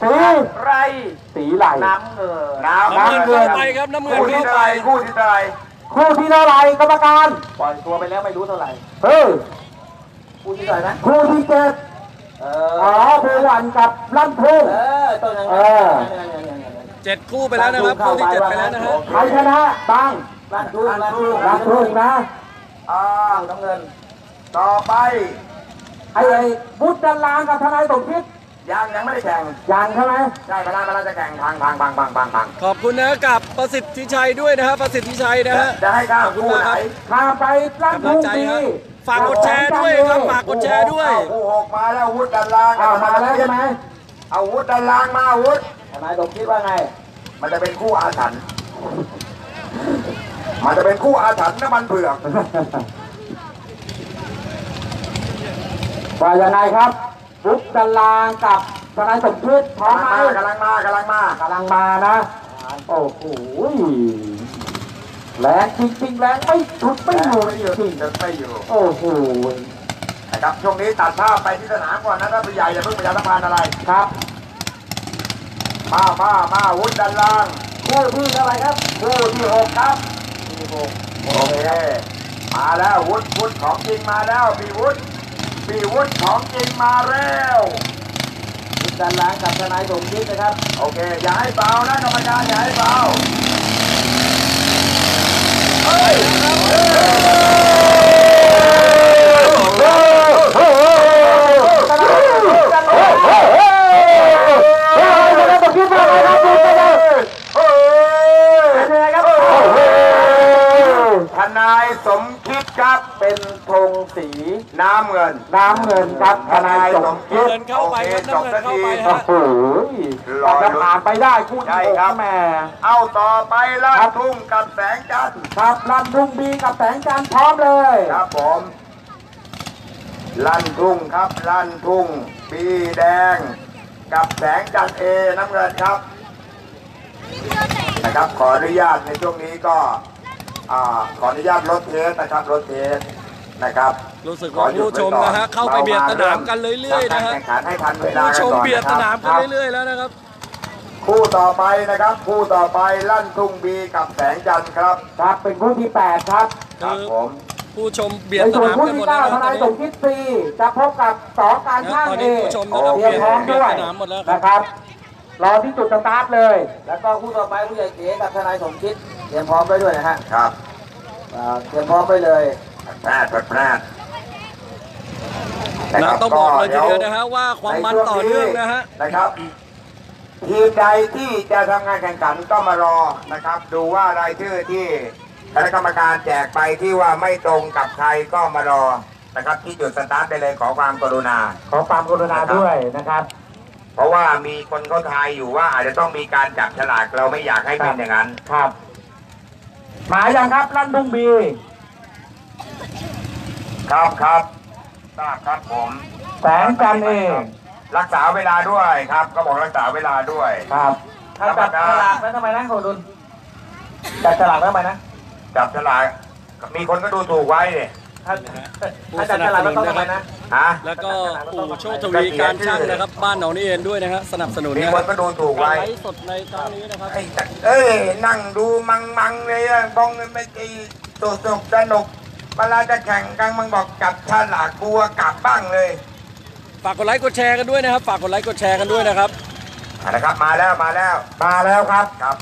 สีไร ไหลน้ำเงินน้ำน้ำเงินเข้าไปครับน้ำเงินคู่ที่เข้าเท่าไปไหร่คู่ที่เท่าไหร่คู่ที่เท่าไหร่กรรมการปล่อยตัวไปแล้วไม่รู้เท่าไหร่เฮ้ยคู่ที่เท่าไหร่นะคู่ที่เจ็ดอ๋อเบวันกับลั่นทุ่ง เออต้องยังไงเจ็ดคู่ไปแล้วนะครับคู่ที่เจ็ดไปแล้วนะฮะใครชนะบ้างลั่นทุ่งลั่นทุ่งลั่นทุ่งนะอ่าน้ำเงิน ต่อไปไอ้ไอ้บุตรดันลางกับทนายสมคิด ยังยังไม่ได้แข่งยังใช่ไหมใช่พนันพนันจะแข่งพังพังพังพังพังพังขอบคุณนะกับประสิทธิชัยด้วยนะฮะประสิทธิชัยนะฮะจะให้ข้ามคู่ไหนพาไปลั่นทุ่งดีฝากกดแชร์ด้วยครับฝากกดแชร์ด้วยเอาคู่หกมาแล้วอาวุธดันลางอ้าวมาแล้วใช่ไหมเอาอาวุธดันลางมาอาวุธทนายสมคิดว่าไง มันจะเป็นคู่อาถรรพ์มันจะเป็นคู่อาถรรพ์น้ำมันเผือกว่ายังไงครับ บุตรดันลางกับทนายสมคิดพร้อมไหมกำลังมากำลังมากำลังมากำลังมานะ โอ้โหแรงจริงๆแรงไม่ชุดไม่อยู่ไม่อยู่จริงจะไม่อยู่ โอ้โหนะครับช่วงนี้ตัดภาพไปที่สนามก่อนนะท่านผู้ใหญ่อย่าเพิ่งประชาสัมพันธ์อะไรครับ มามามาอาวุธดันลางคู่ที่เท่าไหร่ครับคู่ที่หกครับที่หกโอเคมาแล้ววุฒิวุฒิของจริงมาแล้วพี่วุฒิ พี่วุฒิของจริงมาแล้วบุตรดันลางกับทนายสมคิดนะครับ โอเค อย่าให้เบานะกรรมการอย่าให้เบาเฮ้ยทนายสม คิดครับเป็นธงสีน้ำเงิน น้ำเงินครับทนายสมคิดเงินเข้าไปครับโอน้ำเงินเข้าไปจบสักทีฮะ โอ้โหกว่าจะผ่านไปได้คู่ใช่ที่หกครับแหม่เอาต่อไปลาดครับทุ่งกับแสงจันทร์ครับลั่นทุ่งบีกับแสงจันทร์พร้อมเลยครับผมลั่นทุ่งครับลั่นทุ่งปีแดง กับแสงจันทร์เอน้ำเงินครับนะครับขออนุญาตในช่วงนี้ก็ อ่าขออนุญาตลดเทสนะครับลดเทสนะครับรู้สึกว่าผู้ชมนะฮะเข้าไปเบียดสนามกันเรื่อยๆนะฮะแข่งขันให้ทันเวลาผู้กันชมก่อนเบียดนะสครับนามกันเรื่อยๆแล้วนะครับ คู่ต่อไปนะครับ คู่ต่อไปลั่นทุ่งบีกับแสงจันทร์ครับครับเป็นคู่ที่แปดครับครับผมผู้ชมเบียดในสส่วนนามคู่กันหมที่ดแล้วเก้านะทตอนนายนี้สมคิดซีจะพบกับสอการช่างตอนเอนี้ผู้ชมนะครับเตรียมพร้อมด้วยเบียดสนามหมดแล้วครับนะครับรอที่จุดสตาร์ทเลย แล้วก็คู่ต่อไปผู้ใหญ่เก๋กับทนายสมคิด เตรียมพร้อมไว้ด้วยนะฮะครับอ่าเตรียมพร้อมไว้เลยแพร่แพร่นะต้องบอกเลยทีเดียวนะฮะว่าความมันต่อเนื่องนะฮะนะครับทีมใดที่จะทำงานแข่งขันก็มารอนะครับ ดูว่ารายชื่อที่คณะกรรมการแจกไปที่ว่าไม่ตรงกับใครก็มารอนะครับ ที่จุดสตาร์ทได้เลยขอความกรุณา ขอความกรุณาด้วยนะครับ เพราะว่ามีคนเขาทายอยู่ว่าอาจจะต้องมีการจับฉลากเราไม่อยากให้เป็นอย่างนั้นครับห มายยังครับลั่นทุ่งบี ครับครับทราบครับผมแสงจันเองรักษาเวลาด้วยครับ ก็บอกรักษาเวลาด้วยครับถ้าจับฉลากแล้วทำไมนะโหดุลจับฉลากแล้วทำไมนะจับฉลากมีคนก็ดูถูกไว้เนี่ย ถ้าถ้าจับฉลากแล้วต้องทำไมนะฮะแล้วก็ปู่โชคทวีการช่างนะครับ บ้านหนองนี่เองด้วยนะฮะสนับสนุนมีนะคครันบก็ดูถูกการไว้ ไลฟ์สดในครั้งนี้นะครับ ไอ้จัดเอ้ยนั่งดูมังมังๆเลยอะบองไม่ไอ้สนุกสนุกสนุกเวลาจะแข่งกันมึงบอกจับฉลากกลัวกลับบ้างเลยฝากกดไลค์กดแชร์กันด้วยนะครับ ฝากกดไลค์กดแชร์กันด้วยนะครับอะนะครับมาแล้วมาแล้วมาแล้วครับ ครับ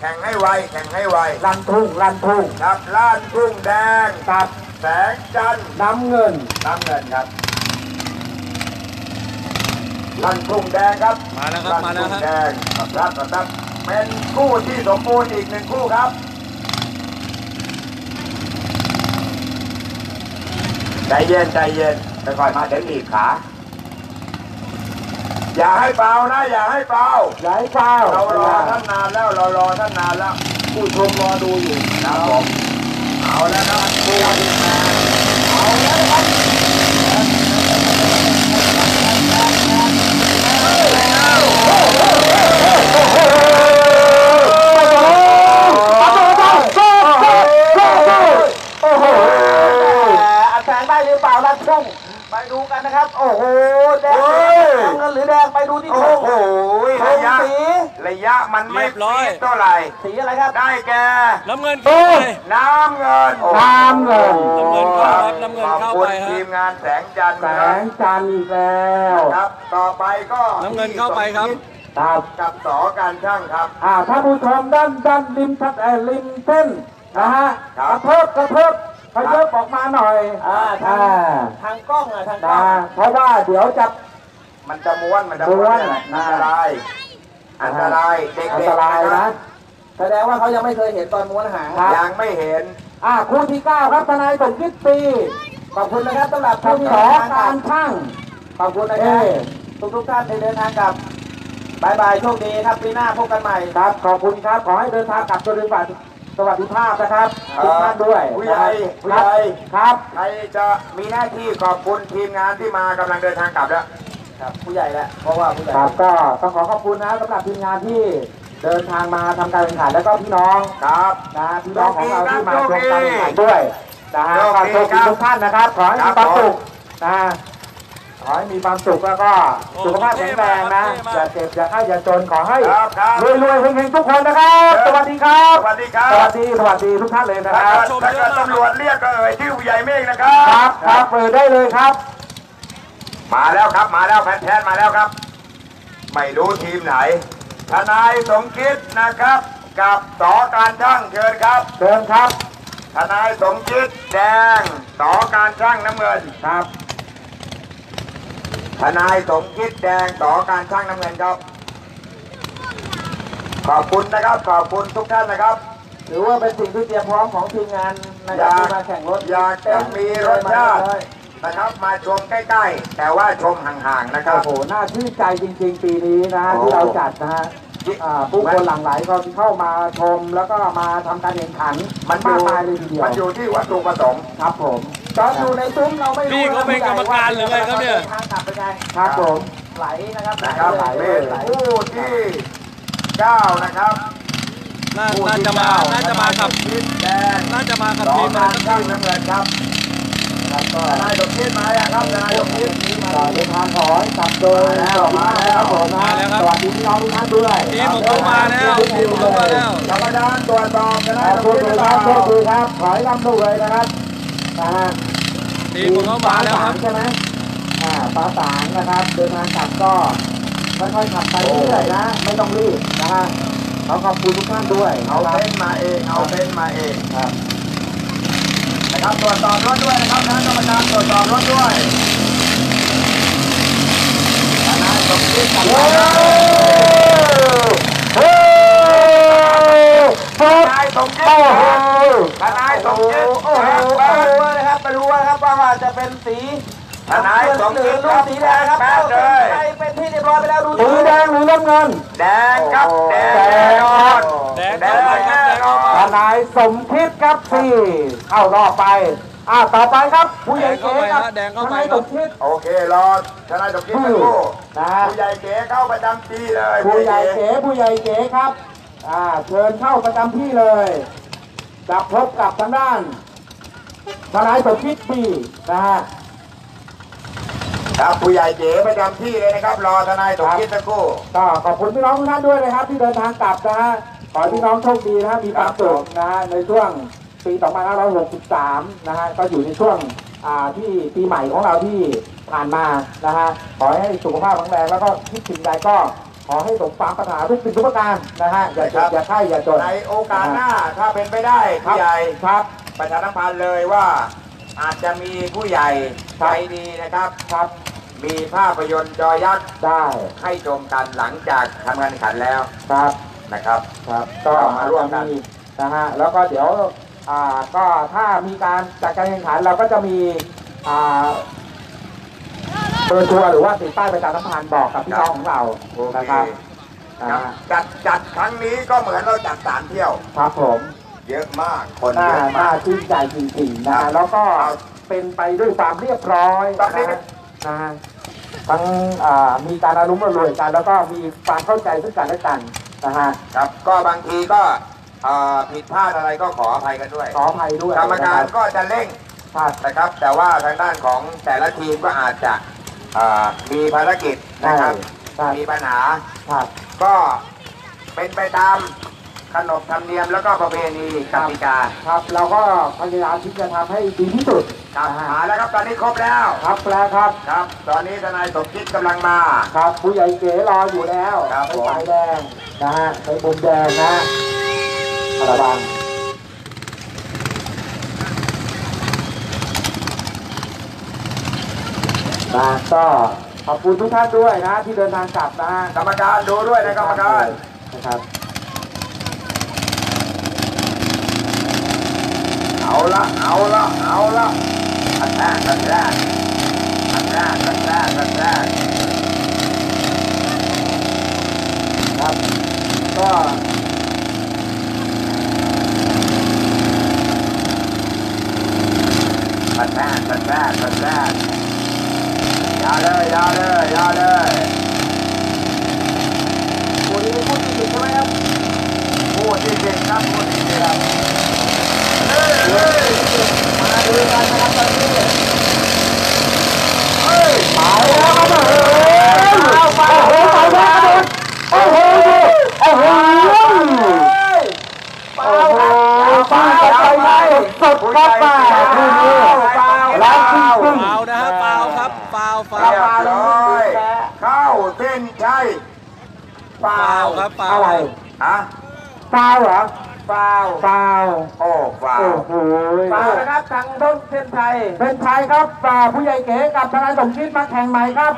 แข่งให้ไวแข่งให้ไวลั่นทุ่งลั่นทุ่งครับล้านทุ่งแดงกับ แสงจันทร์น้ำเงิน น้ำเงินครับลั่นทุ่งแดงครับมาแล้วครับมาแล้วนฮะทุ่งแดงครับครับครับเป็นคู่ที่สมบูรณ์อีกหนึ่งคู่ครับใจเย็นใจเย็นค่อยๆมาเดี๋ยวหนีบขาอย่าให้เบานะอย่าให้เบาไหลเป้าเรารอท่านนานแล้วเรารอท่านนานแล้วผู้ชมรอดูอยู่นะครับผม เอาแล้วนะครับผู้ที่มาเอาแล้วนะครับโอ้โหแต่อัดแสงได้หรือเปล่าลั่นทุ่ง ไปดูกันนะครับ โอ้โหแดงโอ้ยน้ำเงินหรือแดงไปดูที่โอ้ทุ่งโหทุ่ระงยะสีระยะมันไม่เรียบร้อยฟีดเท่าไหร่ สีอะไรครับ ได้แก่น้ำเงินเข้าไป น้ำเงินน้ำเงิน น้ำเงินเข้าครับน้ำเงินเข้าไปขอบคุณฮะ ทีมงานแสงจันทร์แสครับงจันทร์อีกแล้วครับ ต่อไปก็น้ำเงินเข้าไปครับ ครับกับสอการช่างครับ อ่าท่านผู้ชมด้านด้านริมทัดเอ่อริมเส้นนะฮะครักบระเทิบกระเทิบ กระเทิบออกมาหน่อยอ่าทางอ่าทางกล้องอะทางกล้อนะงเพราะว่าเดี๋ยวจะมันจะม้วนมันจะม้ม้ววนนอันตรายอันตรายเด็กๆอันตรายนะแสดงว่าเขายังไม่เคยเห็นตอนม้วนหางครับยังไม่เห็น อ่าคู่ที่เก้าครับทนายสมคิดปีขอบคุณนะครับสำหรับกับผู้ที่สอเดินทางกกาลัรบช่างขอบคุณนะคเอ้รับทุกทุกๆท่านที่เดินทางกลับบายบายโชคดีครับปีหน้าพบกันใหม่ครับ ขอบคุณครับ ขอให้เดินทางกลับโดย สวัสดิภาพนะครับทุกท่านด้วยผู้ใหญ่นะครับผู้ใหญ่ครับใครจะมีหน้าที่ขอบคุณทีมงานที่มากำลังเดินทางกลับแล้วครับผู้ใหญ่แล้วเพราะว่าผู้ใหญ่ครับก็ต้องขอขอบคุณนะสำหรับทีมงานที่เดินทางมาทำการแข่งขันแล้วก็พี่น้องครับนะพี่น้องของเราที่มาชโชมคดีการแข่งขันด้วยนะฮะโชก็คดีโชคดีครับทุกท่านนะครับขอให้มีความสุขนะ ขอให้มีความสุขแล้วก็โอ้สุขภาพแข็งแรงนะเท่มากอย่าเจ็บอย่าไข้อย่าจนขอให้ครับครับรวยๆเฮงๆทุกคนนะครับ สวัสดีครับ สวัสดีครับ สวัสดีสวัสดีทุกท่านเลยนะคถ้ารับ เกิดถ้าเกิดตำรวจเรียกก็เอ่ยชื่อผู้ใหญ่เมฆนะครัครับบ ครับเปิดได้เลยครับ มาแล้วครับมาแล้วแพนแทนมาแล้วครับ ไม่รู้ทีมไหน ทนายสมคิดนะครับ กับสอการช่างเชิญครับ เชิญครับ ทนายสมคิดแดงต่อการช่างน้ำเงิน ครับ ทนายสมคิดแดงต่อการช่างน้ำเงินครับ ขอบคุณนะครับ ขอบคุณทุกท่านนะครับ ถือว่าเป็นสิ่งที่เตรียมพร้อมของทีมงานในอการยากที่มาแข่งรถอยากจะมีรสชาตินะครับ มาชมใกล้ ๆ แต่ว่าชมห่าง ๆ นะครับ โอ้โหน่าชื่นใจจริง ๆ ปีนี้นะฮะโอ้ที่เราจัดนะฮะอ่า ผู้คนหลั่งไหลก็เข้ามาชมแล้วก็มาทำการแข่งขันมันอมากยู่มายเลยทีเดียวมันอยู่ที่วัตถุประสงค์ครับผมตอนอยู่ในซุ้มเราไม่รู้พี่เขาเป็นกรรมการหรือไงครับเนี่ยทางกลับไปไงครับผมไหลนะครับไหลนะครับไหลเป็นไหลผู้ที่เก้านะครับน่าผู้น่าที่จะมาเก้น่าจะมากับทนยสคิดแดงน่าจะมากับต่อทีมอะไรการสักช่างทีมน้ำเงิน ครับทนายสมคิดมาแล้วครับทนายสมคิดต่อเดินทางขอกับโดยมาแล้วมาแล้วครับผมมาแล้วครับสวัสดีพี่น้องทุกท่านด้วยทีมของเขามาแล้วทีมของเขามาแล้วกรรมการตรวจสอบทนายครับสโชมคคิดดีหรือคเรัล่าบโชคดีครับขอให้ร่ำรวยนะครับนะฮะทีมของเขามาแล้วครับใช่ไหมอ่าฟ้าสางนะครับเดินทางกลับก็ค่อยๆขับไปเรื่อยๆนะ ไม่ต้องรีบนะฮะขอขอบคุณทุกท่านด้วย เอาเต้นมาเอง เอาเต้นมาเองครับ นะครับตรวจสอบรถด้วยนะครับคณะกรรมการตรวจสอบรถด้วยทนายสมคิดกับทนายสมคิดทนายสมคิดโอ้โหไม่รู้นะครับไม่รู้นะครับว่าจะเป็นสีทนายสมหรืคิอดลูคกรับสีแดงครับแป๊ดเลยใครเป็นที่เรียบร้อยไปแล้วดูสีแดงหรือน้ำเงินแดงครับแดงแน่นอนแดงแดเข้าง สมคิดครับสี่เข้ารอบไปอ่าต่อไปครับผู้ใหญ่เก๋ครับแดงเข้าทไปนายคสรับมคิดโอเครอทนายสมคิดสักครู่นะผู้ใหญ่เก๋เข้าประจำที่เลยผู้ใหญ่เก๋ผู้ใหญ่เก๋ครับอ่าเชิญเข้าประจำที่เลยจะพบกับทางด้านทนายสมคิดปีนะฮะครับผู้ใหญ่เก๋ประจำที่เลยนะครับ รอทนายสมคิดสักครู่ก็ขอบคุณพี่น้องทุกท่านด้วยนะครับ ที่เดินทางกลับนะฮะ ขอให้พี่น้องโชคดีนะฮะมีความสุขนะฮะในช่วงปี 2563 นะฮะก็อยู่ในช่วงอ่าที่ปีใหม่ของเราที่ผ่านมานะฮะขอให้สุขภาพแข็งแรงแล้วก็คิดสิ่งใดก็ขอให้สมความปรารถนาทุกสิ่งทุกประการนะฮะอย่าเจ็บอย่าไข้อย่าจนในโอกาสหน้าถ้าเป็นไปได้ผู้ใหญ่ครับประชาสัมพันธ์เลยว่าอาจจะมีผู้ใหญ่ใจดีนะครับครับ มีภาพยนตร์จอยักษ์ได้ให้ชมกันหลังจากทำงานแข่งขันแล้วครับ นะครับ ครับก็ก็มามาร่ร่ววมมกักันนนะฮะแล้วก็เดี๋ยวอ่าก็ถ้ามีการจัดการแข่งขันเราก็จะมีอ่าเบอร์ทัวร์หรือว่าติดป้ายประชาสัมพันธ์บอกกับพี่น้องของเราโอเคนะครับนะครับฮะจัดจัดครั้งนี้ก็เหมือนเราจัดสามเที่ยว ครับผมเยอะมากคนน่าเยอะน่ามากชื่นใจจริงๆนะครัฮะบแล้วก็ครับเป็นไปด้วยความเรียบร้อยตอนนี้นะฮะนะฮะทั้งอ่ามีการอารมณ์รวยกัน แล้วก็มีความเข้าใจซึ่งกันและกัน นะฮะครับก็บางทีก็เอ่อผิดพลาดอะไรก็ขออภัยกันด้วย ขออภัยด้วยกรรมการนะคก็จะเร่งรับ นะครับ แต่ว่าทางด้านของแต่ละทีมก็อาจจะเอ่อมีภารกิจใช่นะครับใช่ มีปัญหา ครับ ก็เป็นไปตาม ขนบธรรมเนียมแล้วก็ประเพณีกติกาครับเราก็พยายามที่จะทำให้ดีที่สุดครับนะฮะมาแล้วครับตอนนี้ครบแล้ว ครับแล้วครับ ครับ ตอนนี้ทนายสมคิดกำลังมา ครับผู้ใหญ่เก๋รออยู่แล้วครับในผมสายแดงนะฮะในมุมแดงนะระวังนะก็ขอบคุณทุกท่านด้วยนะที่เดินทางกลับนะฮะกรรมการดูด้วยนะกรรมการ นะครับ เอาละเอาละเอาละอันแรกอันแรกอันแรกอันแรกอันแรกครับก็อันแรกอันแรกอันแรกอยาเลยอยาเลยอยาเลยวันนี้พูดจริงใช่ไหมครับพูดที่จริงครับพูดที่จริงครับ เฮ้ยมาแล้วครับเฮ้ยเอาไปโอ้โหไปแล้วโอ้โหโอ้โหโอ้โหป้าไปไหนสดครับป้าทีนี้แล้วจริงเปล่านะฮะเปล่าครับเปล่าเปล่าเรียบร้อยเข้าเส้นชัยเปล่าครับเปล่าอะไรฮะเปล่าเหรอ ฟาวฟาวโอ้ฟ้าโอ้โหฟาวนะครับทางต้นเส้นไทยเป็นไทยครับฝ่าผู้ใหญ่เก๋กับทนายสมคิดมาแข่งใหม่ครับ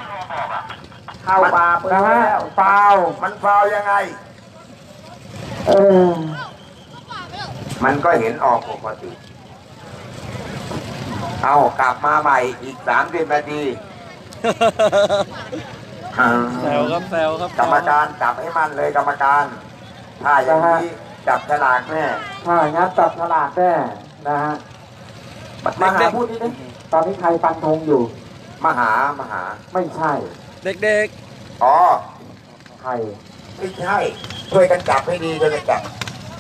เข้าป่าปืนแล้วฟาวมันฟาวยังไง เออมันก็เห็นออกปกติ เอากลับมาใหม่อีกสามสิบนาทีแซวครับแซวครับกรรมการจับให้มันเลยกรรมการ ถ้าอย่างนี้ จับฉลากแน่ถ้างั้นจับฉลากแน่นะฮะมาหาพูดนิดนึงตอนนี้ใครฟันธงอยู่ มหามหา ไม่ใช่ เด็กอ๋อ ใครไม่ใช่ ช่วยกันจับให้ดีช่วยกันจับ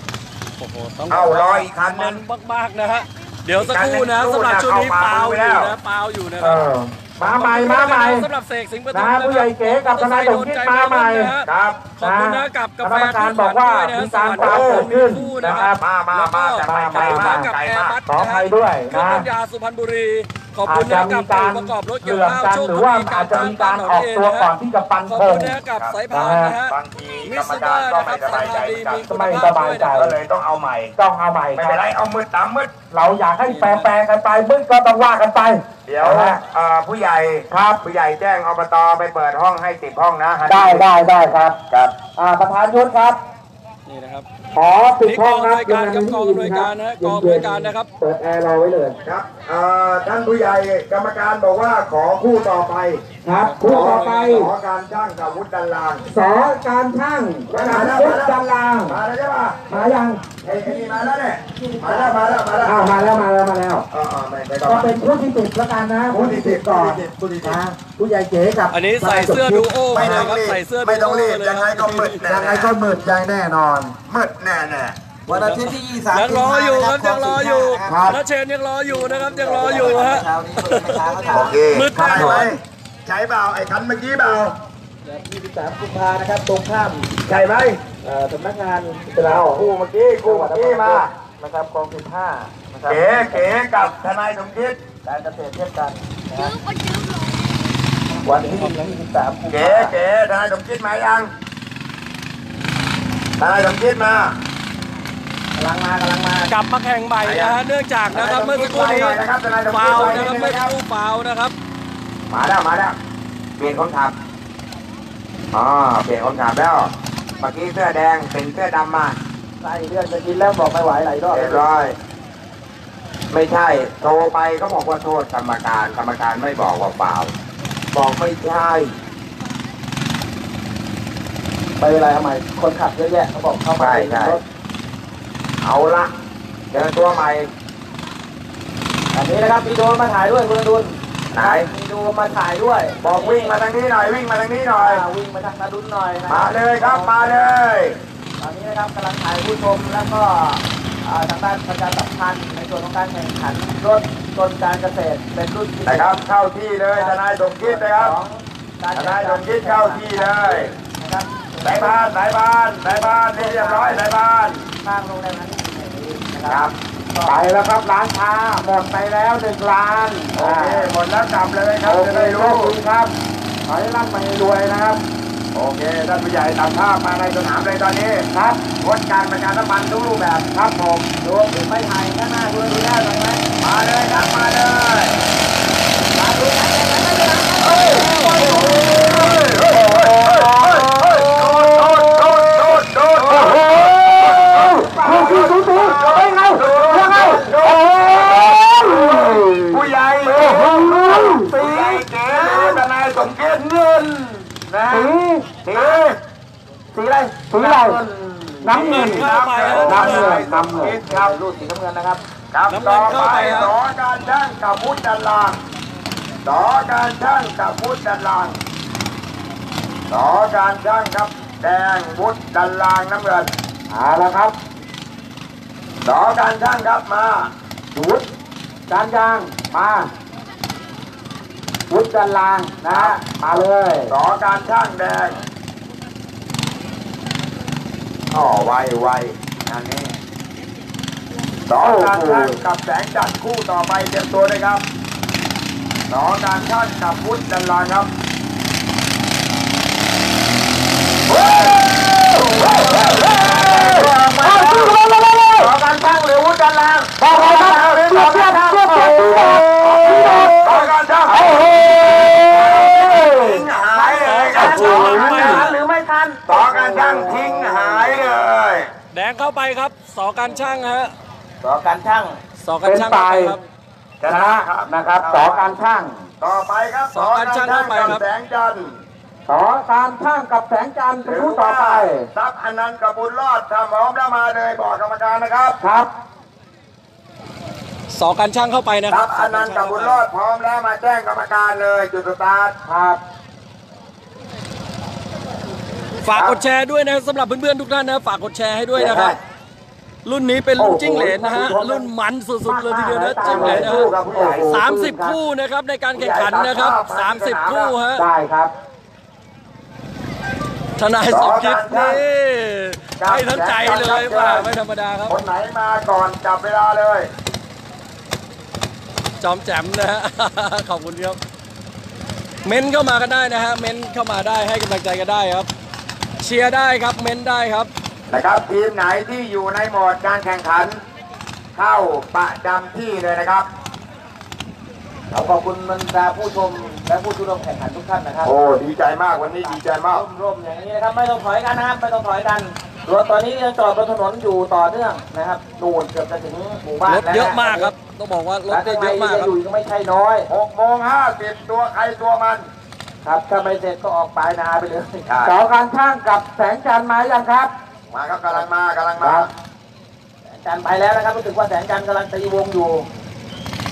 ๆ โอ้โห ต้องเอารออีกคันหมันึนงมากๆนะฮะ เดี๋ยวสักครู่นะสำหรับชุดนี้เปล่าอยู่นะเปล่าอยู่นะเออ มาใหม่มาใหม่สำหรับเสกสิงห์ประทุนะมฮะผู้ใหญ่เก๋กับทนายสมคิดมาใหม่ครับขอบคุณนะกับกาแฟคณะกรรมการบอกว่ามีการฟาวเกิดขึ้นนะครับมามามาแต่ไปไกลมากกับไกลแอร์มากบัสขออภัยด้วยเครื่องนะน้ำยาสุพรรณบุรี ขอบอาคุจณจะนะมีกับการผู้ประกอบรถเหเกี่ยวลื่อมข้าวกันโชคหรือว่าดีอาจจะมีการออกตัวก่อนที่จะฟันขอบธคุงณนะกับสายพานนะฮะ บางทีมิกรสรมเตอการร์ก็นะครับไม่สบายใจกัน ไม่สบายใจ ก็เลยต้องเอาใหม่ ต้องเอาใหม่ไม่คเป็นไรรับเอามืดตามมืดเราอยากให้แปลงๆกันไปมึงก็ต้องว่ากันไปเดี๋ยวนะฮะเอ่อผู้ใหญ่ครับผู้ใหญ่แจ้งอบตไปเปิดห้องให้ติดห้องนะฮะได้ได้ได้ครับครับ อ่าประธานยุทธครับ นี่นะครับ ขอปิดนี่ห้กอองงคอำรันบวยการครับกองอำนวยการนะฮะกองอำนวยการนะครับ เปิดแอร์รอไว้เลย ครับเอ่อท่านผู้ใหญ่กรรมการบอกว่าขอคู่ต่อไปครับคู่ต่อไปขอการช่างกับวุฒิดันลางสอการช่างวนาพุทธจันลางมาแล้วใช่ป่ะมายัง ไอ้ไอ้นี่มาแล้วเนี่ยมาแล้วมาแล้วมาแล้วอ้าวมาแล้วมาแล้วมาแล้วเออเออไม่ไม่ต้องก็มา เป็นผู้ที่ติดแล้วกันนะผู้ที่ติดก่อนผู้ที่ติด นะผู้ใหญ่เก๋กับอันนี้ใส่เสื้อดูโอมาเลยครับใส่เสื้อดูโอไม่ต้องรีบเลยยังไงก็มืดแน่ยังไงก็มืดใจแน่นอน มืดแน่แน่วันอาทิตย์ที่ 23ยังรออยู่ครับยังรออยู่ครับนัชเชนยังรออยู่นะครับยังรออยู่ฮะ เช้านี้เปิดแม่ค้าเขาถามโอเคมืดแน่ ใช่นอนไหมใช่เปล่าไอ้คันเมื่อกี้เปล่า 23กุมภานะครับ ตรงข้ามใช่ไหมเอ่อ สำนักงานเราคู่เมื่อกี้คู่เมื่อกี้มานะครับกอง15นะครับเก๋เก๋กับทนายสมคิดการเกษตรเทียบกันนะฮะวันที่23กุมเก๋ภาเก๋ทนายสมคิดมายังทนายสมคิดมากำลังมากำลังมากลับมาแข่งใหม่นะฮะเนื่องจากนะครับเมื่อสักครู่นี้ฟาวล์นะครับเมื่อสักครู่ฟาวล์นะครับ มาแล้วมาแล้วเปลี่ยนคนขับอ๋อเปลี่ยนคนขับแล้ว เมื่อกี้เสื้อแดงเป็นเสื้อดำมาใส่เลือดจะกินแล้วบอกไม่ไหวหลายรอบเรียบร้อย ไม่ใช่ โทรไปเขาบอกว่าโทษกรรมการ กรรมการไม่บอกว่าเปล่า บอกไม่ใช่ไปเวลาทำไมคนขับเยอะแยะเขาบอกเข้ามาใช่ใช่รถเอาละเจอตัวใหม่อันนี้นะครับมีโดรนมาถ่ายด้วยคุณอดุล ไหนมีโดรนมาถ่ายด้วยบอกวิ่งมาทางนี้หน่อยวิ่งมาทางนี้หน่อย อ่าวิ่งมาทางนาดุลหน่อยนะมาเลยครับมาเลย ตอนนี้นะครับกำลังถ่ายผู้ชมแล้วก็อ่าทางด้านประชาสัมพันธ์ในส่วนของการแข่งขันรถกลการเกษตรเป็นรุ่นที่นะครับเข้าที่เลยทนายสมคิดนะครับ ของการทนายสมคิดเข้าที่เลย นะครับสายบ้านสายบ้านสายบ้านนี่เรียบร้อยสายบ้านข้างโรงแรมนั้นแห่งนี้นะคครัรับบ ไปแล้วครับร้านค้าหมดไปแล้วหนึ่งล้านโอเคหมดแล้วกลับเลยครับโอจะเคได้ขอรู้บคุณครับขอให้ร่ำไปรวยนะครับ โอเคท่านผู้ใหญ่ตัดภาพมาในสนามเลยตอนนี้ครับงดการประชาสัมพันธ์ทุกรูปแบบครับผมดูถึงไม่ถ่ายข้างหน้าคุณดูได้ไหมมาเลยครับมาเลยมาดูถ่ายได้ไหมสูสูสูยังไงยังไงโอ้ ผู้ใหญ่สีเก๋ทนายสมเกียรติเงินนะ สีสีสีอะไรสีอะไรน้ำเงินเข้าไปครับน้ำเงินน้ำเงินครับรูดสีน้ำเงินนะครับครับน้ำเงิต่อนเข้าไปไปครับต่อการช่างกับพุทธดันลางต่อการช่างกับพุทธดันลางต่อการช่างครับแดงพุทธดันลางน้ำเงินเอาละครับต่อการช่างครับมาวุฒิการยางมา วุฒิจันลางนะฮะมาเลยต่อการช่างแดงอ๋อไวไวอันนี้ต่อการช่างกับแสงจันทร์คู่ต่อไปเตรียมตัวเลยครับต่อการช่างกับพุทธดันลางครับเอาสู้กันเลยต่อไปครับเที แดงเข้าไปครับสอการช่างฮะต่อการช่างสอการช่างเข้าไปครับ ชนะครับนะครับสอการช่างต่อไปครับต่อการช่างเข้าไปครับ แสงจันทร์สอการช่างกับแสงจันทร์หเป็นรือคู่ต่อว่าไปทรัพย์อนันต์กับบุญรอดถ้าพร้อมแล้วมาเลยบอกกรรมการนะครับครับ สอการช่างเข้าไปนะทครัรับพย์อนันต์กับบุญรอดพร้อมแล้วมาแจ้งกรรมการเลยจุดสตาร์ทครับ ฝากกดแชร์ด้วยนะสำหรับเพื่อนๆทุกท่านนะฝากกดแชร์ให้ด้วยนะครับ รุ่นนี้เป็นรุ่นจิ้งเหลนนะฮะรุ่นมันสุดๆเลยทีเดียวนะจิ้งเหลนนะคู่ฮะกับผู้ใหญ่สามสิบคู่นะครับในการแข่งขันนะครับสามสิบคู่ฮะได้ครับทนายสมคิดนี่ให้ทั้งใจเลยว่าไม่ธรรมดาครับคนไหนมาก่อนจับเวลาเลย จอมแจ่มนะฮะขอบคุณครับเม้นเข้ามากันได้นะฮะเม้นเข้ามาได้ให้กำลังใจกันได้ครับ เชียร์ได้ครับเม้นได้ครับนะครับทีมไหนที่อยู่ในโหมดการแข่งขัน เข้าประจำที่เลยนะครับขอบคุณบรรดาผู้ชมและผู้ร่วมแข่งขันทุกท่านนะครับโอ้ดีใจมากวันนี้ดีใจมากร่มๆอย่างนี้นะครับไม่ต้องถอยกันนะครับไม่ต้องถอยกันรถตอนนี้ยังจอดบนถนนอยู่ต่อเนื่องนะครับนู่นเกือบจะถึงหมู่บ้านรถเยอะมากครับต้องบอกว่ารถและเนี่ยข้างในเยอะมากคจะรับอยู่ก็ไม่ใช่น้อย6โมง50ตัวใครตัวมัน ครับถ้าไม่เสร็จก็ออกปลายนาไปเลยสอการช่างกับแสงจันทร์มายังครับมาครับกำลังมากำลังมาครับแสงจันทร์ไปแล้วนะครับรู้สึกว่าแสงจันทร์กำลังตีวงอยู่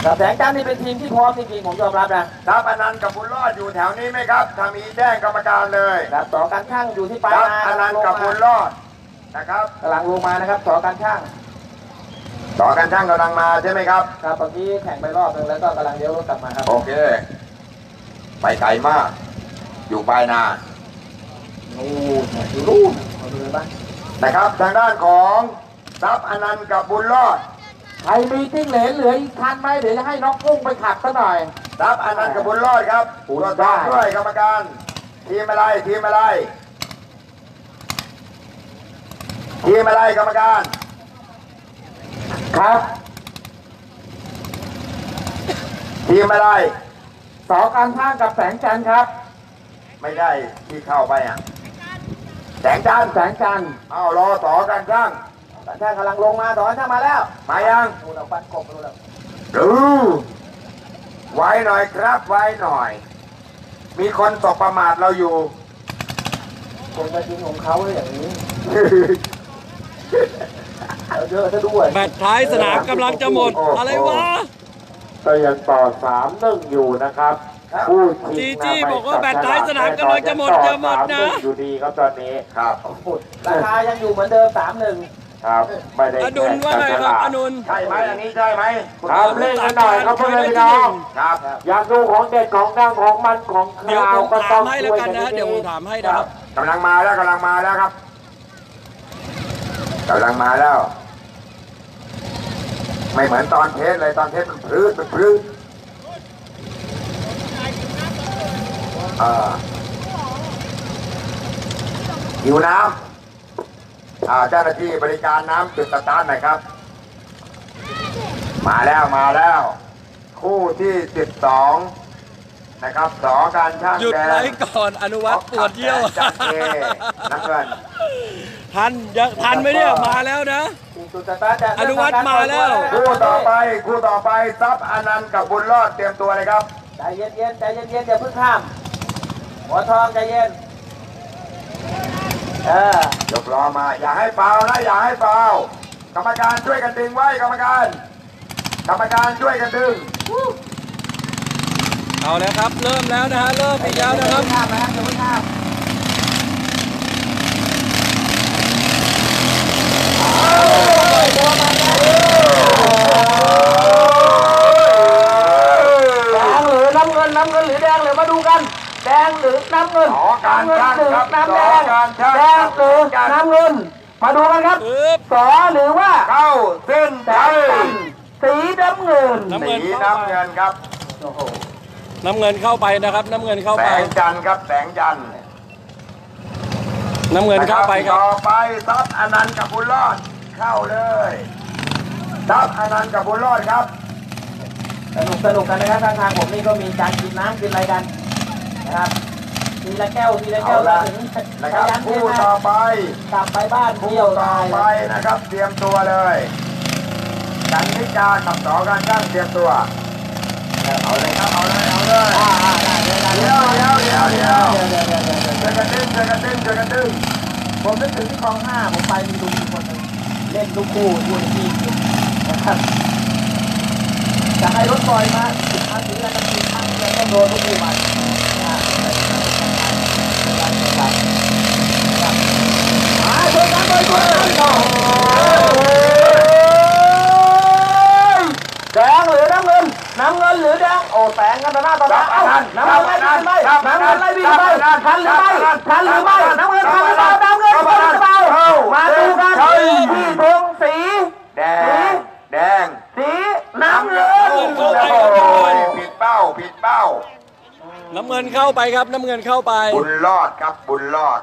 แต่แสงจันทร์นี่เป็นทีมที่พร้อมจริงๆผมยอมรับนะทัพอนันต์กับบุญรอดอยู่แถวนี้ไหมครับถ้ามีแจ้งกรรมการเลยครับต่อการช่างอยู่ที่ปลายทัพนาอนันต์กับบุญรอดนะครับกำลังลงมานะครับต่อการช่างต่อกันช่างกำลังมาใช่ไหมครับ ครับเมื่อกี้แข่งไปรอบหนึงแล้วก็กำลังเลี้ยวรถกลับมาครับ โอเค ไปไกลมาก อยู่ปลายนานู่นอยู่นู่นเอาดูเลยบ้างนะครับ ทางด้านของทัพอนันต์กับบุญรอดใครมีจิ้งเหลนเหลืออีกคันไหมเดี๋ยวจะให้น้องกุ้งไปขับซะหน่อยทัพอนันต์กับบุญรอดครับโอ้ตรวจสได้อบด้วยกรรมการ ทีมอะไร ทีมอะไร ทีมอะไรกรรมการ ครับ ทีมอะไร สอการช่างกับแสงจันทร์ครับ ไม่ได้ที่เข้าไปอะ แสงจันทร์แสงจันทร์เอารอต่อกันช่างต่อการช่างกำลังลงมาต่อการช่างมาแล้ว มายังดูเราฟันกบดูแล้วดูไว้หน่อยครับไว้หน่อย มีคนตกประมาทเราอยู่คงจะจริงของเขาเลยอย่างนี้เอาเยอะซะด้วยแบตท้ายสนามกำลังจะหมด อะไรวะ ก็ยังต่อสามหนึ่งอยู่นะครับผู้ชิงจีจี้นะบอกว่าแบตท้ายสนามกำลังจะหมดจะหมดนะต่อสาหงอยู่ดีครับตอนนี้ครับราคายังอยู่เหมือนเดิมสามหนึ่งครับไม่ได้อดุลว่าไงครับอนุนใช่ไหมอันนี้ใช่ไหมครับเล่นกันหน่อยครับพ่อแม่พี่น้องครับอยากดูของเด็ดของดังของมันของเดี๋ยวข่าผวมก็ถาต้อมงให้แล้วช่วยกันกันนะนิดเดี๋ยวผนึมงถามให้นะครับกำลังมาแล้วกำลังมาแล้วครับกำลังมาแล้ว ไม่เหมือนตอน test เลยตอน test มันพรื้มันพรื้อ่าหิวน้ำอาเจ้าหน้าที่บริการน้ำจุดสตาร์ทหน่อยครับ มาแล้วมาแล้ว คู่ที่สิบสอง นะครับสอการช่างหยุดแดไว้งก่อนอนุวัฒน์ปวดเยี่ยวจัดเอน้ำเงินทันยังทันไหมเนี่ยมาแล้วนะจุดสตาร์ทจะอนุวัฒน์มาแล้ว คู่ต่อไปคู่ต่อไปซับอนันต์กับบุญรอดเตรียมตัวเลยครับ ใจเย็นเย็นๆใจเย็นเย็นๆอย่าเพิ่งข้าม หัวทองใจเย็น เออยกล้อมา อย่าให้เปล่านะ อย่าให้เปล่ากรรมการช่วยกันดึงไว้กรรมการ กรรมการช่วยกันดึง เอาแล้วครับ เริ่มแล้วนะฮะเริ่มอีกแล้วนะครับข้ามนะครับอย่าเพิ่งข้ามแดงหรือน้ำเงินน้ำเงินหรือแดงเลยมาดูกันแดงหรือน้ำเงินขอการเงินหรือครับน้ำแดงแดงหรือน้ำเงิน มาดูกันครับสอหรือว่าเข้าเส้นแสชังยจันทร์สีน้ำเงินสีน้ำเงินครับ น้ำเงินเข้าไปนะครับ น้ำเงินเข้าแสไป งจันทร์ครับแสงจันทร์น้ำเงินเข้าไปครับ ต่อไปซับอนันต์กับบุญรอดเข้าเลยดับอนันต์กับบุญรอดครับ สนุกสนุกกันนะครับทางทางผมนี่ก็มีการกินน้ำกินอะไรกันนะครับทีละแก้วทีละแก้วเอาละถึงนะครับยันเทคู่นะต่อไป กลับไปบ้านคู่เที่ยวต่อได้ไปนะครับเตรียมตัวเลยกันนิกากับสอการช่างเตรียมตัว เอาเลยครับเอาเลย เอาเลยอ่าอ่าได้ได้ได้เดี๋ยวเดี๋ยวเดี๋ยวเดี๋ยวเดี๋ยวเดี๋ยวเดี๋ยวเดี๋ยวเจอกันตึ้งเจอกันตึ้งเจอกันตึ้งผมนึกถึงที่คลองห้าผมไปมีลุงคนหนึ่งเล่นลูกคู่คู่ที่นะครับจะให้รถลอยมามาถึงแล้วจะตีข้างเลยต้องโดนลูกคู่มาอ่ามาช่วยกันหน่อยช่วยกันหน่อยแดงหรือน้ำเงิน น้ำเงินหรือแดงโอ้แสงกันต่อหน้าต่อตาเอ้าน้ำเงินไล่บีไปน้ำเงินไล่บีไปทันหรือไม่ทันหรือไม่น้ำเงินทันหรือเปล่าน้ำเงินทันหรือเปล่ามาดูกันที่ธงสีแดงแดงสีน้ำเงินโอ้โหโอ้ยผิดเป้าผิดเป้า น้ำเงินเข้าไปครับน้ำเงินเข้าไป บุญรอดครับบุญรอด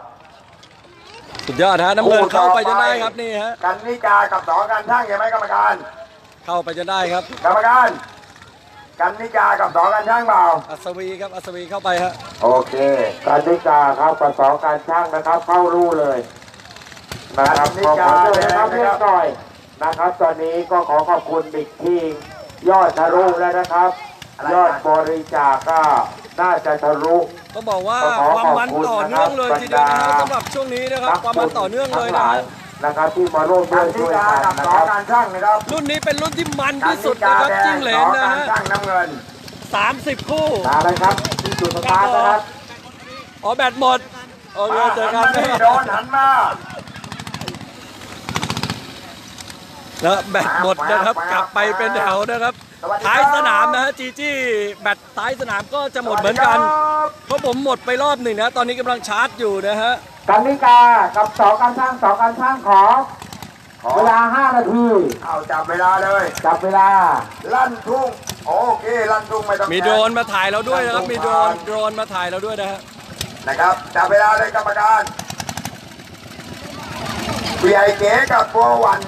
สุดยอดฮะน้ำเงินเข้าไปจนได้ครับนี่ฮะกันนิกากับสอการช่างใช่ไหมกรรมการ เข้าไปจนได้ครับ กรรมการ กันนิกากับสอการช่างเปล่าอัศวีครับ อัศวีเข้าไปฮะโอเคการนิกาครับกับสองการช่างนะครับ เข้ารู้เลยนะครับนิขอกาขอบคุณนะครับแดงนะครับเพื่อนหน่อยนะครับ ตอนนี้ก็ขอขอบคุณบิ๊กทียอดทะลุแล้วนะครับ ยอดบริจาคก็น่าจะทะลุต้องบอกว่าขอความมันขอบคุณต่อเนื่องเลยนะครับทีเดียวนะฮะบรรดาสำหรับช่วงนี้นะครับ ความมันต่อเนื่องเลยนะฮะ นะครับที่มาร่วมด้กัวนยนิช่วยกากันกับนะสอครับการช่างนะครับรุ่นนี้เป็นรุ่นที่มันกันที่สุนิดนะกาครับแดจิ้งงเหลสนอนะการฮะช่างน้ำเงินสามสิบคู่มาเลยครับที่จุดสตาร์ทนะครับอ๋อแบตหมดโอเคเจอกันหันมาโดนหันมาแล้วแบตหมดนะครับ กลับไปเป็นแถวนะครับ ท้ายสนามนะฮะจีจี้แบตท้ายสนามก็จะหมดเหมือนกัน เพราะผมหมดไปรอบหนึ่งนะ ตอนนี้กำลังชาร์จอยู่นะฮะกันนิกากับสองการช่างสองการช่างขอขอเวลา5นาที เอาจับเวลาเลย จับเวลา ลั่นทุ่ง โอเค ลั่นทุ่งไม่ต้องมีโดรนมาถ่ายเราด้วยนะครับ มีโดรน โดรนมาถ่ายเราด้วยนะฮะ นะครับ จับเวลาเลยกรรมการผู้ใหญ่เก๋กับบัววัน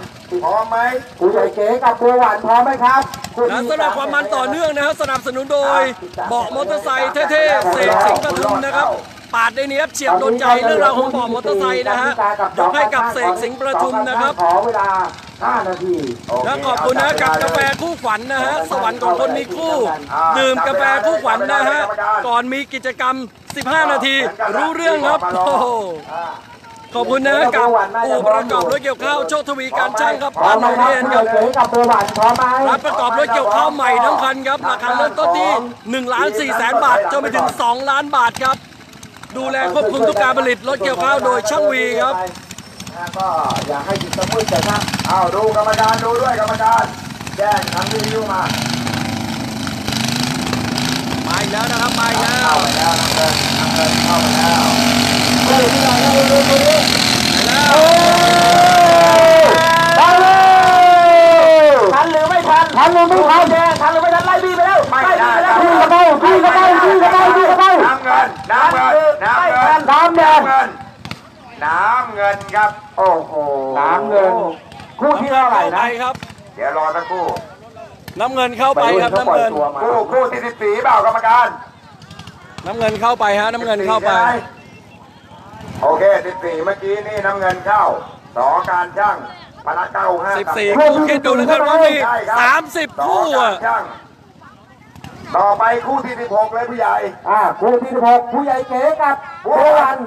พร้อมไหมผู้ใหญ่เก๋กับบัวหวานพร้อมไหมครับคู่นะที่สำหรับความมันต่อเนื่องนะครับสนับสนุนโดยเบาะมอเตอร์ไซค์เท่ๆเสกสิงห์ปทุมนะครับปาดได้เนี้ยบเฉียบโดนใจเรื่องราวของเบาะมอเตอร์ไซค์นะฮะยกให้กับเสกสิงห์ประทุมนะครับขอเวลา5นาทีโเคและขอบคุณนะกับกาแฟคู่ขวัญนะฮะสวรรค์ของคนมีคู่ ดื่มกาแฟคู่ขวัญนะฮะก่อนมีกิจกรรม 15 นาที รู้เรื่องครับโอ้โห ขอบคุณนะกับอู่ประกอบรถเกี่ยวข้าวโชคทวีการช่างครับพร้อบ้ามนไหหมนองครับเรียนผู้ใหคญ่รับเก๋กับบัวหวานพร้อมไหมรับประกอบรถเกี่ยวข้าวใหม่ทั้งคันครับราคาเริ่มต้นที่1ล้าน4แสนบาทจนไปถึง 2 ล้านบาทครับ ดูแลควบคุมทุกการผลิตรถเกี่ยวข้าวโดยช่างวีครับนะก็อยากให้จิตสมุนแต่ถ้าเอาดูกรรมการดูด้วยกรรมการแจ้งทางวิทยุมามาอีกแล้วนะครับมาอีกแล้วเข้าไปแล้วน้ำเงินน้ำเงินเข้าไปแล้วเฮ้ยที่ไหนนะดูดูดูดูแล้ว ทันเลย ทันหรือไม่ทัน ทันเลย ไม่ทันแดงทันหรือไม่ทันไล่บีไปแล้วไม่ไล่ได้บีไปแล้วพี่กระเบ้าพี่กระเบ้าพี่กระเบ้าพี่กระเบ้าน้ำเงินน้ำเงินน้ำเงินน้ำแดงน้ำเงินน้ำเงินครับ โอ้โหน้ำเงินคู่ที่เท่าไหร่เข้าไปนะครับเดี๋ยวรอสักครู่น้ำเงินเข้าไปครับน้ำเงินคู่คู่ที่สิบสี่เปล่ากรรมการ น้ำเงินเข้าไปฮะน้ำเงินเข้าไป14ใช่หมโอเคสิบสี่เมื่อกี้นี่น้ำเงินเข้าสอการช่าง พนักเก้าห้า14คู่คิดดูแล้วกันว่ามี30คู่สออะการช่างต่อไปคู่ที่สิบหกเลยผู้ใหญ่ อ่าคู่ที่หกผู้ใหญ่เก๋กับบัววัน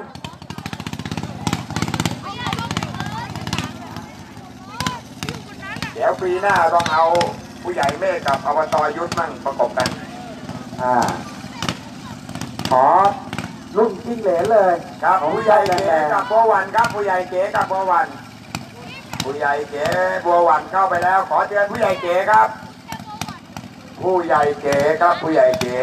เดี๋ยวปีหน้าต้องเอาผู้ใหญ่เมฆกับอบตยุทธมั่งประกบกัน อ่า ขอรุ่นจิ้งเหลนเลย ครับผู้ใหญ่เก๋กับบัววันครับผู้ใหญ่เก๋กับบัววัน ผู้ใหญ่เก๋บัววันเข้าไปแล้ว ขอเชิญผู้ใหญ่เก๋ครับ ผู้ใหญ่เก๋ครับ ผู้ใหญ่เก๋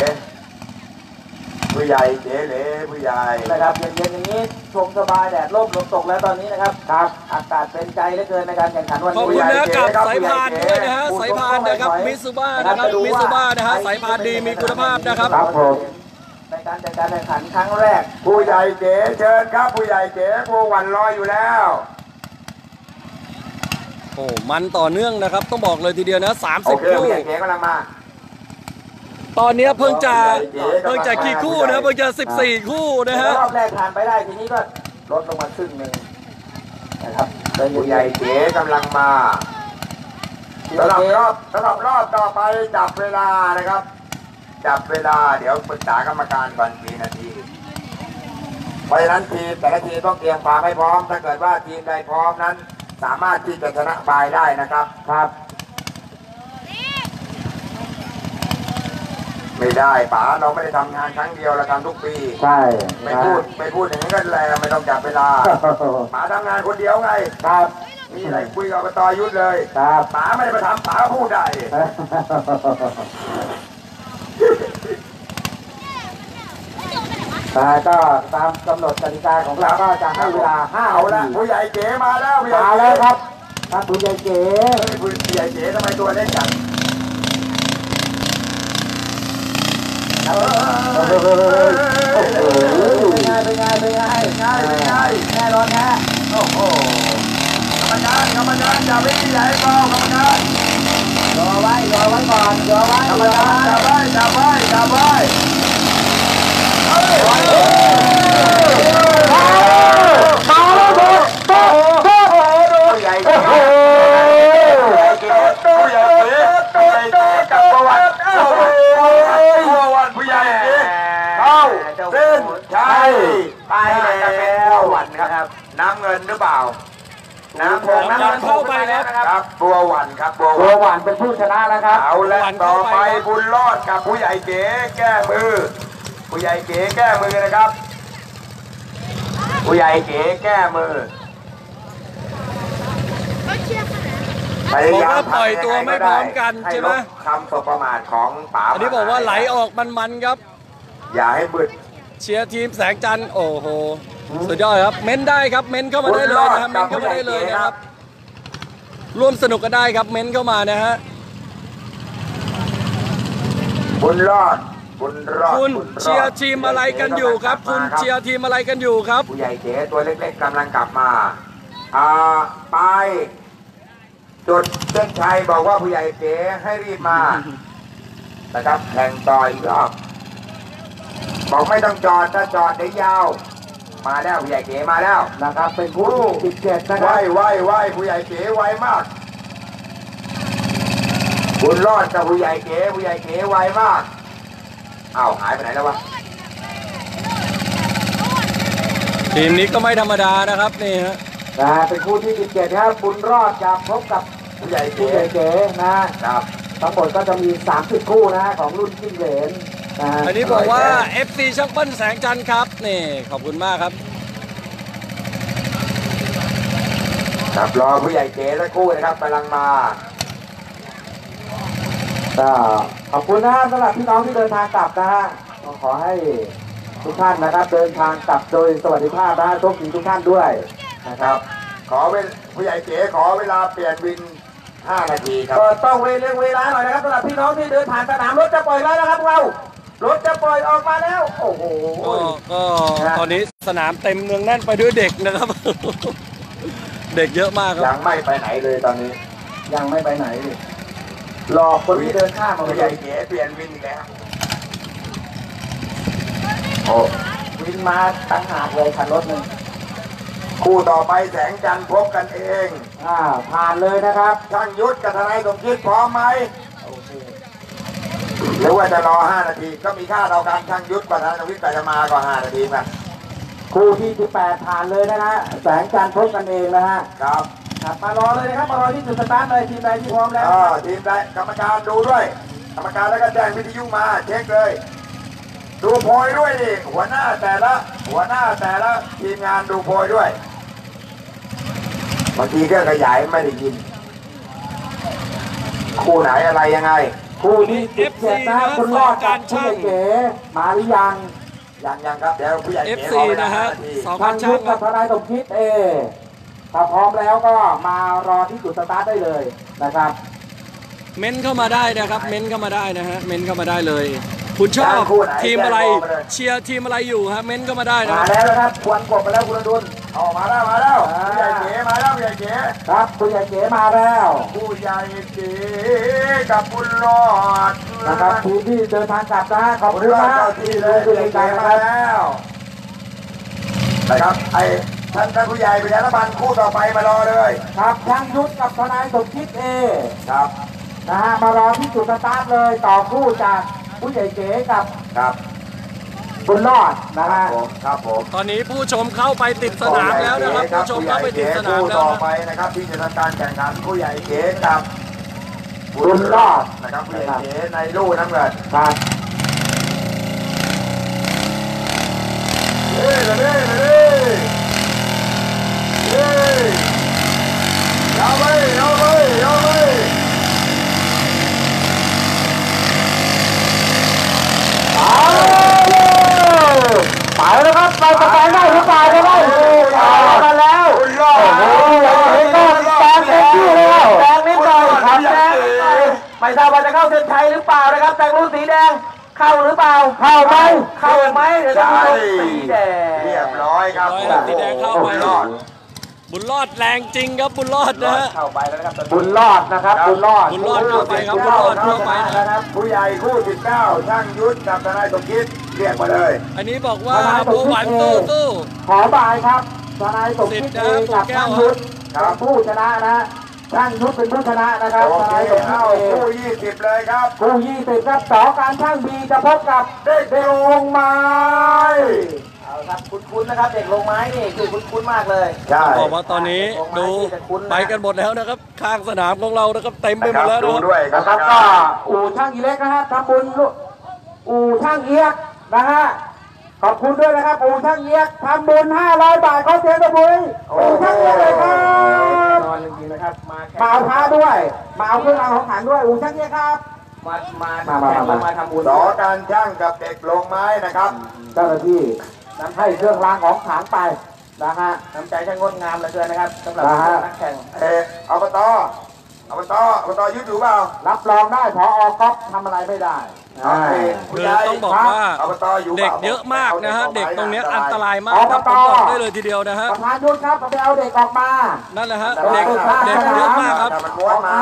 ผู้ใหญ่เก๋เหลผู้ใหญ่นะครับเย็นๆอย่างนี้ชมสบายแดดร่มลมตกแล้วตอนนี้นะครับครับอากาศเป็นใจเหลือเกินในการแข่งขันวันขอบนี้คุณนะกับสายพานด้วยนะฮะสายพานนะครับมิซูบ้านะครับมิซูบ้านะฮะสายพานดีมีคุณภาพนะครับครับผมในการจัดการแข่งขันครั้งแรก ผู้ใหญ่เก๋เชิญครับ ผู้ใหญ่เก๋บัววันรออยู่แล้ว โอ้มันต่อเนื่องนะครับ ต้องบอกเลยทีเดียวนะโอ30เคคู่ผู้ใหญ่เก๋กำลังมาตอนเนี้ยเพิ่งจะเก๋ๆเพิ่งจะกี่คู่นะเพิ่งจะ 14 คู่นะฮะรอบแรกผ่านไปได้ทีนี้ก็ลดลงมาครึ่งหนึ่งนะครับใจเย็นๆผู้ใหญ่เก๋กำลังมาสำหรับรอบสำหรับรอบต่อไปจับเวลานะครับ จับเวลาเดี๋ยวปรึกษากรรมการก่อนกี่นาทีเพราะฉะนั้นทีมแต่ละทีมต้องเตรียมความให้พร้อม ถ้าเกิดว่าทีมใดพร้อมนั้น สามารถที่จะชนะบายได้นะครับครับ ไม่ได้ป๋าเราไม่ได้ทำงานครั้งเดียวเราทำทุกปีใช่ไม่พูดไม่พูดอย่างนี้ก็แรงไม่ต้องจับเวลาป๋าทำงานคนเดียวไง ครับมีอะไรคุยกับอบตยุทธเลยครับป๋าไม่ได้มาทำป๋าก็พูดได้ แต่ก็ตามกำหนดกติกาของเราก็จะให้เวลา5เอาละนาทีผู้ใหญ่เก๋มาแล้วผู้ใหญ่มาเก๋แล้วครับท่านผู้ใหญ่เก๋เฮ้ยผู้ใหญ่เก๋ทำไมตัวเล็กจังเออโอ้โหเป็นไงเป็นไงเป็นไงง่ายไม่ง่ายแน่นอนแท้โอ้โหกรรมการกรรมการอย่าไปใหญ่เปล่ากรรมการรอไว้รอไว้ก่อนรอไว้กรรมรอการไว้จับไว้จับไว้จับไว้ นชัยไปแล้วประวัติครับน้ำเงินหรือเปล่า น้ำเงินน้ำเงินเข้าไปครับครับ บัวหวันครับ บัววันหวานเป็นผู้ชนะแล้วครับ เอาละต่อไปบุญรอดกับผู้ใหญ่เก๋แก้มือ ผู้ใหญ่เก๋แก้มือนะครับ ผู้ใหญ่เก๋แก้มือพยายามบอกว่าปล่อยตัวไม่พร้อมกันใช่ไหมลบคำสบประมาทของป๋าอันนี้บอกว่าไหลออกมันๆครับ อย่าให้บึดเชียร์ทีมแสงจันทร์โอ้โหสุดยอดครับ เม้นได้ครับเม้นเข้ามาได้เลยนะครับเม้นเข้ามาได้เลยนะครับ ร่วมสนุกกันได้ครับเม้นเข้ามานะฮะบุญรอดบุญรอด คุณบุญรอดเชียร์ทีมอะไรกันอยู่ครับ คุณเชียร์ทีมอะไรกันอยู่ครับ ผู้ใหญ่เก๋ตัวเล็กๆกำลังกลับมาอ่าไปจุดเส้นชัยบอกว่าผู้ใหญ่เก๋ให้รีบมานะครับแข่งต่ออีกรอบบอกไม่ต้องจอดถ้าจอดเดี๋ยวยาว มาแล้วผู้ใหญ่เก๋มาแล้วนะครับ เป็นคู่ที่17นะคไหวรับไหวไหวผู้ใหญ่เก๋ไวมากบุญรอดกับผู้ใหญ่เก๋ผู้ใหญ่เก๋ไวมาก อ้าวหายไปไหนแล้ววะทีมนี้ก็ไม่ธรรมดานะครับนี่ฮะนะเป็นคู่ที่ 17ครับบุญรอดจะพบกับผู้ใหญ่ผู้เก๋ใหญ่เก๋นะครับทั้งหมดก็จะมี 30 คู่นะของรุ่นจิ้งเหลนนะอันนี้บอกว่า FC ช่างปั้นแสงจันทร์ครับนี่ขอบคุณมากครับครับรอผู้ใหญ่เก๋สักครู่นะครับกำลังมา ก็ขอบคุณนะสำหรับพี่น้องที่เดินทางกลับนะฮะก็ขอให้ทุกท่านนะครับ เดินทางกลับโดยสวัสดิภาพนะฮะโชคดีทุกท่านด้วยนะคครัรับบขอเวลผู้ใหญ่เก๋ขอเวลาเปลี่ยนวิน 5 นาทีครับ ก็ต้องเวลาเวลาหน่อยนะครับสำหรับพี่น้องที่เดินผ่านสนามรถจะปล่อยแล้วนะครับเรารถจะปล่อยออกมาแล้ว โอ้โหก็ก็ตอนนี้สนามเต็มเนืองแน่นไปด้วยเด็กนะครับ เด็กเยอะมากครับยังไม่ไปไหนเลยตอนนี้ ยังไม่ไปไหนเลย รอคนที่เดินข้ามมาผู้เลใหญ่ยเก๋เปลี่ยนวินอีกแล้วโอ้วินมาตั้งหากเลยคันรถหนึ่งคู่ต่อไปแสงจันทร์พบกันเองอ่าผ่านเลยนะครับช่างยุทธกับทนายสมคิดพร้อมไหมโอเคหรือว่าจะรอ 5 นาที ก็มีค่าเราการช่างยุทธกับทนายสมคิดก็จะมาก็5นาทีมาคู่ที่18ผ่านเลยนะฮะแสงจันทร์พบกันเองนะฮะครับ ครับมารอเลยนะครับมารอที่จุดสตาร์ทเลยทีมใดที่พร้อมแล้วเออทีมใดกรรมการดูด้วย กรรมการแล้วก็แจ้งวิทยุมาเช็คเลย ดูโพยด้วยดิหัวหน้าแต่ละ หัวหน้าแต่ละทีมงานดูโพยด้วยบางทีก็ขยายไม่ได้ยิน คู่ไหนอะไรยังไง คู่ที่17นะฮะคุณรอดกับผู้ใหญ่เก๋มาหรือยังยังยังครับเดี๋ยวผู้ใหญ่เก๋ FC ขอเวลานะฮะห้านาทีสองทาพังนยุช่าทงธคกัรับบทนายสมคิดเอ ถ้าพร้อมแล้วก็มารอที่จุดสตาร์ทได้เลยนะครับ เม้นเข้ามาได้นะครับ เม้นเข้ามาได้นะฮะ เม้นเข้ามาได้เลย คุณชอบคู่ไหนทีมอะไรแจ้งบอกมาเลยเชียร์ทีมอะไรอยู่ฮะ เม้นเข้ามาได้นะมาแล้วนะครับควนกบไปแล้วคุณอดุลออกมาแล้วมาแล้วผู้ใหญ่เก๋มาแล้วผู้ใหญ่เก๋ครับผู้ใหญ่เก๋มาแล้วผู้ใหญ่เก๋กับบุญรอดนะครับทีมที่เดินทางกลับนะฮะขอบบุญคุณรอดนะเจ้าที่เลยผู้ผู้ใหใหญ่ญ่ใจเก๋นะมาครับแล้วนะครับไอ้ ท่านท่านผู้ใหญ่ประชาธิปัตย์คู่ต่อไปมารอเลยครับช่างยุทธกับทนายสมคิดเอครับนะฮะมารอที่จุดสตาร์ทเลยต่อคู่จากผู้ใหญ่เก๋กับครับบุญรอดนะครัฮะบผมครับผมตอนนี้ผู้ชมเข้าไปติดสนามแล้วนะครับผู้ชมเข้าไปติดสนามผู้แล้วต่อนะไปนะครับ ที่จะทำการแข่งขันผู้ใหญ่เก๋กับบุญรอดนะครับผู้ใหญ่เก๋ในลู่น้ำเงินครับเฮ้ยเฮ้ยเฮ้ยเฮ้ยยาว ไปแล้วครับไปประกันได้หรือเปล่าจะได้เอามาแล้วคุณรอดโอ้โหเห็นก็แซงเต็มที่แล้วแซงนิดหน่อยครับแซงไม่ทราบว่าจะเข้าเส้นชัยหรือเปล่านะครับแซงรุ่นสีแดงเข้าหรือเปล่า เข้าไหมเข้าไหมเดี๋ยวจะดูสีแดงเรียบร้อยครับร้อยครับสีแดงเข้าไปรอด บุญรอดแรงจริงครับบุญรอดนะฮะ เข้าไปแล้วนะครับบุญรอดนะครับบุญรอดบุญรอดเข้าไปครับบุญรอดเข้าไปนะ นะครับผู้ใหญ่คู่19ช่างยุทธกับทนายสมคิดเรียกมาเลย อันนี้บอกว่าบัวหวานตู้ตู้ ขอบายครับทนายสมคิดเองกับช่างยุทธกับ ผู้ชนะนะช่างยุทธเป็นผู้ชนะนะครับโอทเคนายสมคิดเข้าเองคู่20เลยครับ คู่ยี่สิบครับสองการช่างบีจะพบกับเด็กลงไม้ เอาครับคุ้นๆนะครับเด็กลงไม้นี่คือคุ้นๆมากเลยใช่บอกว่าตอนนี้ดูไปกันหมดแล้วนะครับ ข้างสนามของเรานะครับเต็มไปหมดแล้วดูนะครับด้วยคนะครัรับบก็อู่ช่างอีเล็กนะฮะทำบุญลูกอู่ช่างเอียกนะฮะขอบคุณด้วยนะครับอู่ช่างเอียกทำบุญ500 บาทเขาเสียงตะบุยอู่ช่างเอียกเลยครับนอนจริงๆนะครับมามาเอาผ้าด้วยมาเอาเครื่องรางของขลังด้วยอู่ช่างเอียกครับมามามามามาทำบุญสอการช่างกับเด็กลงไม้นะครับ เจ้าหน้าที่ นำให้เครื่องรางของขลังไปนะฮะน้ำใจช่างงดงามเหลือเกินนะครับสำหรับนักแข่งเอออบตอบตอบตยึดอยู่เปล่ารับรองได้พออก๊อฟทำอะไรไม่ได้เอาเองคือต้องบอกว่า อบตอยู่ปเด็ล่ากเยอะมากนะฮะ เด็กตรงเนี้ยอันตรายมากอบครับตผมบอกได้เลยทีเดียวนะฮะ ประธานยุทธครับไปเอาเด็กออกมา นั่นแหละฮะ เด็กเด็กเยอะมากครับ ถ้ามันม้วนมา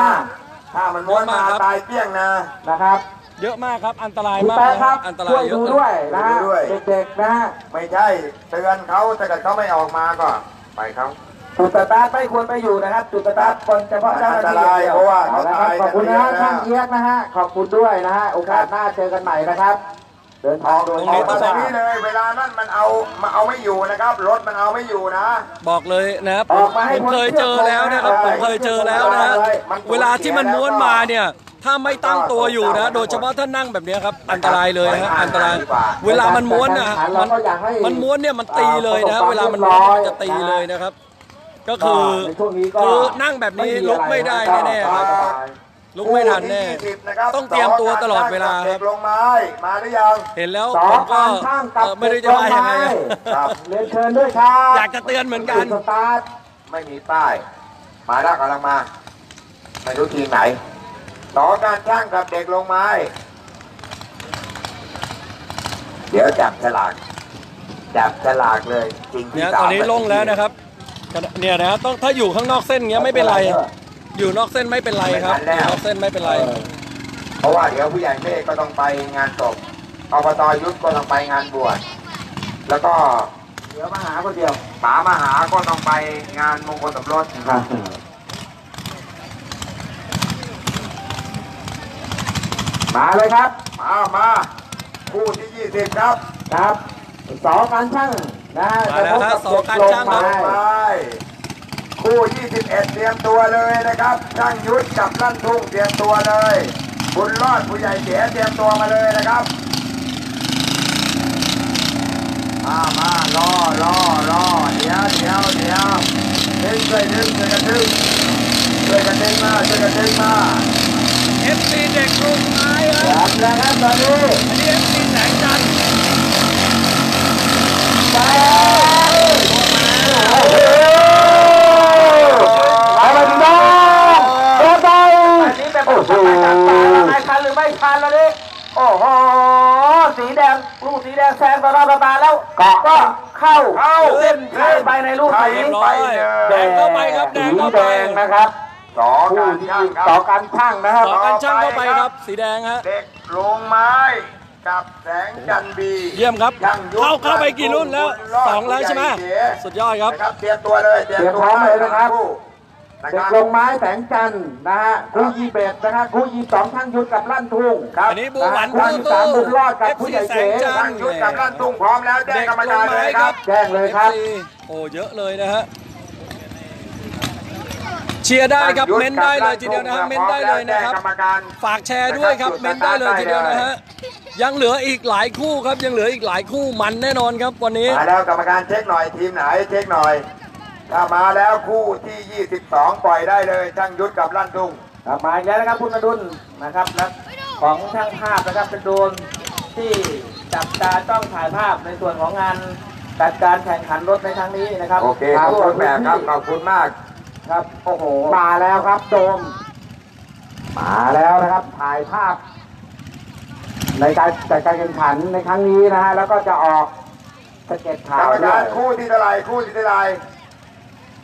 ถ้ามันม้วนมาม้วนมาครับตายเปี้ยงนะนะครับ เยอะมากครับ อันตรายคุณมากแป๊ะนะครัฮะบอันตราช่วยยเยอะดูนะด้วยนะฮะด้วย เด็กๆนะฮะไม่ใช่เตือนเขาแต่เกิดเขาไม่ออกมาก็ไปเขาจุดสตาร์ทไม่ควรไปอยู่นะครับ จุดสตาร์ทคนเฉพาะเจ้าหน้าที่อันตรายเพราะว่าเขานะครับตายขอบคุณนะฮะกันเยอะนะช่างเอียกนะฮะขอบคุณด้วยนะฮะโอกาสหน้าเจอกันใหม่นะครับ เดินทางโดยตรงนี้ออกมาจากนี้เลย เวลานั้นมันเอามาเอาไม่อยู่นะครับรถมันเอาไม่อยู่นะ บอกเลยนะครับออกมาให้ผมเคยเจอแล้วนะครับผมเคยเจอแล้วนะฮะเวลาที่มันม้วนมาเนี่ย ถ้าไม่ตั้งตัวอยู่นะ โดยเฉพาะถ้านั่งแบบเนี้ยครับ อันตรายเลยฮะอันตราย เวลามันม้วนนะฮะมันมันม้วนเนี่ยมันตีเลยนะเวลามันม้วนมันจะตีเลยนะครับ ก็คือในช่วงนี้ก็คือนั่งแบบนี้ลุกไม่ได้แน่ๆครับลุกไม่ทันแน่คู่ที่20นะครับต้องเตรียมตัวตลอดเวลาครับเด็กลงไม้มาหรือยังเห็นแล้วสอผงมก็การช่างกับเอ่อไม่รู้จะว่ายังไงอะครับเรียนเชิญด้วยครับอยากจะเตือนเหมือนกันจุดสตาร์ทไม่มีป้ายมาแล้วกำลังมาไม่รู้ทีมไหน ต่อการช่างกับเด็กลงไม้ เดี๋ยวจับฉลาก จับฉลากเลย จริงที่เนี่ยสามตอนนี้ลงแล้วนะครับเนี่ยนะต้องถ้าอยู่ข้างนอกเส้นเงี้ยไม่เป็นไร อยู่นอกเส้นไม่เป็นไรครับอยู่นอกเส้นไม่เป็นไรเพราะว่าเดี๋ยวผู้ใหญ่เมฆก็ต้องไปงานศพอบตยุทธก็ต้องไปงานบวชแล้วก็เดี๋ยวมาหาคนเดียวป๋ามหาก็ต้องไปงานมงคลสมรส มาเลยครับ มามาคู่ที่20ครับครับสองการช่างนะฮะมาแล้วครับสองการช่างครับไปคู่21เตรียมตัวเลยนะครับช่างยุทธกับลั่นทุ่งเตรียมตัวเลยบุญรอดผู้ใหญ่เก๋เตรียมตัวมาเลยนะครับมามารอรอรอเดี๋ยวเดี๋ยวเดี๋ยวดึงช่วยดึงช่วยกันดึงช่วยกันดึงมาช่วยกันดึงมา FC เด็กลงไม้ครับรับแล้วครับตอนนี้อันนี้ FC แสงจันทร์ไปไปไปพี่น้องเดินไปอันนี้เป็นผู้ชนากป่าละไอคันหรือไม่คันละนี่โอ้โห สีแดง ลูกสีแดงแซงตลอดตาแล้วก็เข้าเข้าเส้นชัยไปในรูปไทสียไปเลยแดงเข้าไปครับแดงเข้าไป งนะครับ ต่อผู้การที่ช่างคต่อรับการช่างนะครับ ต่อกันช่างเข้าไปครับ สีแดงฮะ เด็กลงไม้กับแสงจันทร์บีเยี่ยมครับ ช่างยุทธเข้าเข้าไปกี่รุ่นแล้วรดสองแล้วใช่ไหมผู้ญ่สุดยอดครับ นะครับเตรียมตัวเลยเตรียมเตรียมตัวพร้อมเลยนะครับ นะเด็คกรับลงไม้แสงจันทร์นะฮะคู่ยี่เบ็ดนะครับคู่ยี่สองช่างยุทธกับลั่นทุ่งครับอันนี้บูหวันคู่ตู้ยี่ตู้สามบุญรอดกับเอฟผู้ซีใหญ่แสเก๋งจัช่านงทร์ยุทธกับลั่นตุ้งพร้อมแล้วแจ้งเด็กกรรมลการงเลไม้ยคครัรับบแจ้งเลยครับ FC โอ้เยอะเลยนะฮะ เชียร์ได้ครับเม้นได้เลยทีเดียวนะฮะเม้นได้เลยนะครับแจ้งกรรมการฝากแชร์ด้วยครับเม้นได้เลยทีเดียวนะฮะยังเหลืออีกหลายคู่ครับยังเหลืออีกหลายคู่มันแน่นอนครับวันนี้มาแล้วกรรมการเช็คหน่อยทีมไหนเช็คหน่อยถ้ามาแล้วคู่ที่ 22 ปล่อยได้เลยช่างยุทธกับลั่นทุ่งครับมาอีกแล้วนะครับคุณอดุลนะครับและของช่างภาพนะครับเป็นโดรนที่จับตาต้องถ่ายภาพในส่วนของงานจัดการแข่งขันรถในครั้งนี้นะครับโอเคขอบคุณแบบครับขอบคุณมาก ครับโอ้โหมาแล้วครับโดม มาแล้วนะครับถ่ายภาพ ในการจัดการแข่งขันในครั้งนี้นะฮะแล้วก็จะออกสเก็ตกรข่าวรมด้วการยคู่ที่เท่าไหร่คู่ที่เท่าไหร่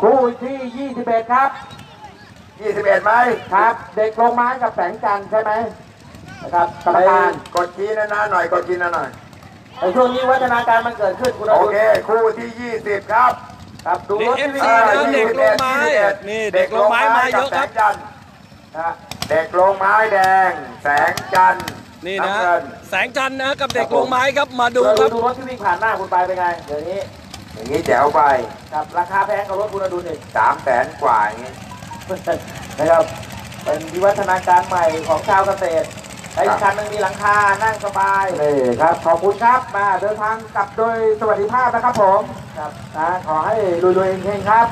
คู่ที่ 21 ครับ21ไหมครับ เด็กลงไม้กับแสงจันทร์ใช่ไหมนะครับกรรมการกดชี้นานๆหน่อยกดชี้นานๆหน่อย ในช่วงนี้วัฒนาการมันเกิดขึ้นคุณอโอดุลเค คู่ที่20ครับ ครับดูนี่รถเอฟที่ซีวิ่งนะเด็กลงไม้นี่เด็กลงไม้มาเยอะครับแสงจันทร์นะฮะเด็กลงไม้แดง แสงจันทร์นี่นะำเงินแสงจันทร์นะกับเด็กลงไม้ครับมาดูดูครับดูรถที่วิ่งผ่านหน้าคุณไปเป็นไงเดี๋ยวนี้อย่างนี้แจ๋วไปครับราคาแพงกว่ารถคุณอดุลอีกสามแสนกว่าอย่างนี้นะครับเป็นวิวัฒนาการใหม่ของชาวเกษตร ไอ้คันหนึงมีหลังคา นั่งสบายนี่ครับ ขอบคุณครับมาเดินทางกลับโดยสวัสดิภาพนะครับผมครับนะขอให้รวยๆเฮงๆครับ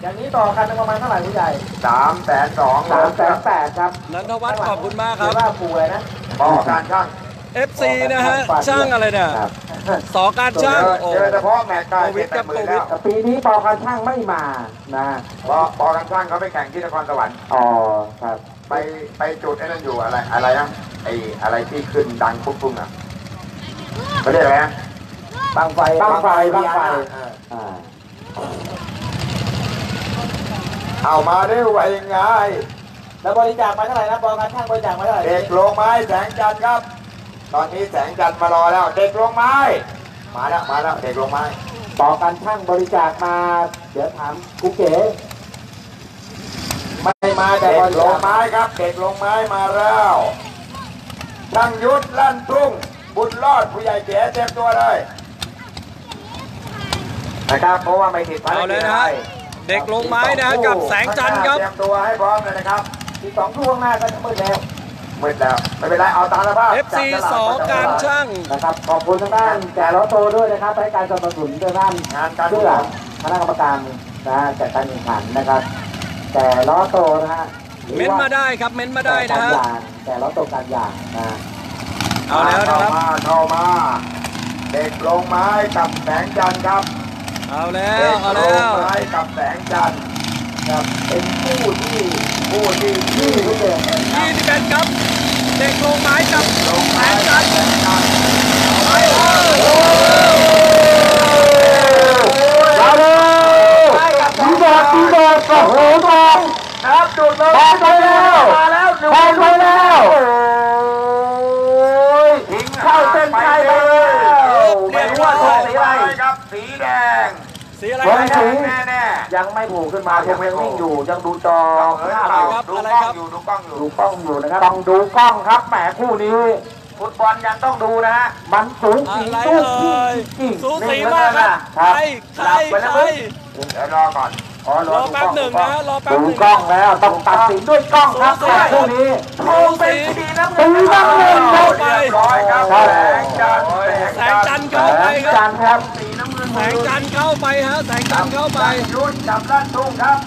อย่างนี้ต่อคันหนึงประมาณเท่าไหร่ผู้ใหญ่สามแสนสองสามแสนแปดครับนันทวัฒน์ขอบคุณมากคเรีรัยบกว่าปูอะไรนะพอการช่าง FC นะฮะช่างอะไรเนี่ยครับสอการเจช่างอโอ้เจอเฉพาะแม็กซ์ก็โควิเจ็ดดคแปรับดหมื่นแล้วแต่ปีนี้ปอการช่างไม่มานะพอพอการช่างเขาไปแข่งที่นครสวรรค์อ๋อครับ ไปไปจุดไอ้นั่นอยู่อะไร อะไรนะไออะไรที่ขึ้นดังปุ๊บปุ๊บอะเขาเรียกอะไรนะบังไฟบังไฟบังไฟเอออ่าเอามาได้ไวยังไงแล้วบริจาคมาเท่าไหร่นะปอการช่างบริจาคมาเท่าไหร่เด็กลงไม้แสงจันทร์ครับ ตอนนี้แสงจันทร์มารอแล้วเด็กลงไม้ มาแล้วมาแล้วเด็กลงไม้ปอการช่างบริจาคมา เดี๋ยวถามกูเก๋ไม่มาแต่เด็บกริลจางคไม้ครับ เด็กลงไม้มาแล้วช่างยุทธลั่นทุ่งบุญรอดผู้ใหญ่เก๋เต็มตัวเลยนะครับเพราะว่าไม่ติดภารเอากิเลจยอะนะไรฮะเด็กลงไม้นะฮะกับแสงจันทร์ครับเตรียมตัวให้พร้อมเลยนะครับอีกสองช่วงหน้าก็จะมืดแล้วมืดแล้วไม่เป็นไรเอาตามสภาพ FC สอการช่างนะครับขอบคุณทางด้านแก่ล้อโตด้วยนะครับให้การสนับสนุนทางด้านงานการเพื่อคณะกรรมการนะฮะจัดการแข่งขันนะครับ แต่ล้อโตนะฮะหรือเม้นว่ามาได้ครับเม้นมาได้นะฮะแต่การยางแต่ล้อโตการยางนะฮะเอาแล้วนะครับเข้ามาเข้ามา เด็กลงไม้กับแสงจันทร์ครับ เอาแล้เด็วกเอาลแล้งวไม้กับแสงจันทร์ครับเป็นผู้ที่ผู้ที่ที่ทุกเดือนยี่สิบเอ็ดครับ เด็กลงไม้กับลงแสไม้งจันทร์แสงจันทร์ มาเลย ดีบอดดีบอดก็โหมองครับจุดเลยแทงไปแล้วมาแล้วแทงไปแล้วทิ้งเข้าเส้นชัยไปแล้วไม่รู้ว่าถูกสีอะไรครับสีแดงสีอะไรเฮ้ยครับแน่แน่ยังไม่ผูกขึ้นมายังนิ่งอยู่ยังดูจอๆเออภาพเปอล่ายู่ดูกล้องอยู่ดูกล้องอยู่ดูกล้องอยู่นะครับต้องดูกล้องครับแหมคู่นี้ฟุตบอลยังต้องดูนะฮะ มันสูงอะสีไรสู้เอ่ยจริงสูสีนี่มากครับครัใครใครใครเดี๋ยวรอก่อนอ๋อ รอแป๊บหนึ่งนะรอแป๊บดูหนึ่งกล้องแล้วต้องตัดสินด้วยกล้องครับสูสีแหมคู่นี้สูสีสีน้ำเงินครับไปเรียบร้อยครับครับแสงจันทร์แสงจันทร์แสเข้าไปงคจัรับนทร์ครับสีน้ำเงินแสงจันทร์เข้าไปฮะแสงจันทร์เข้าไปช่างยุทธกับลั่นทุ่งครับ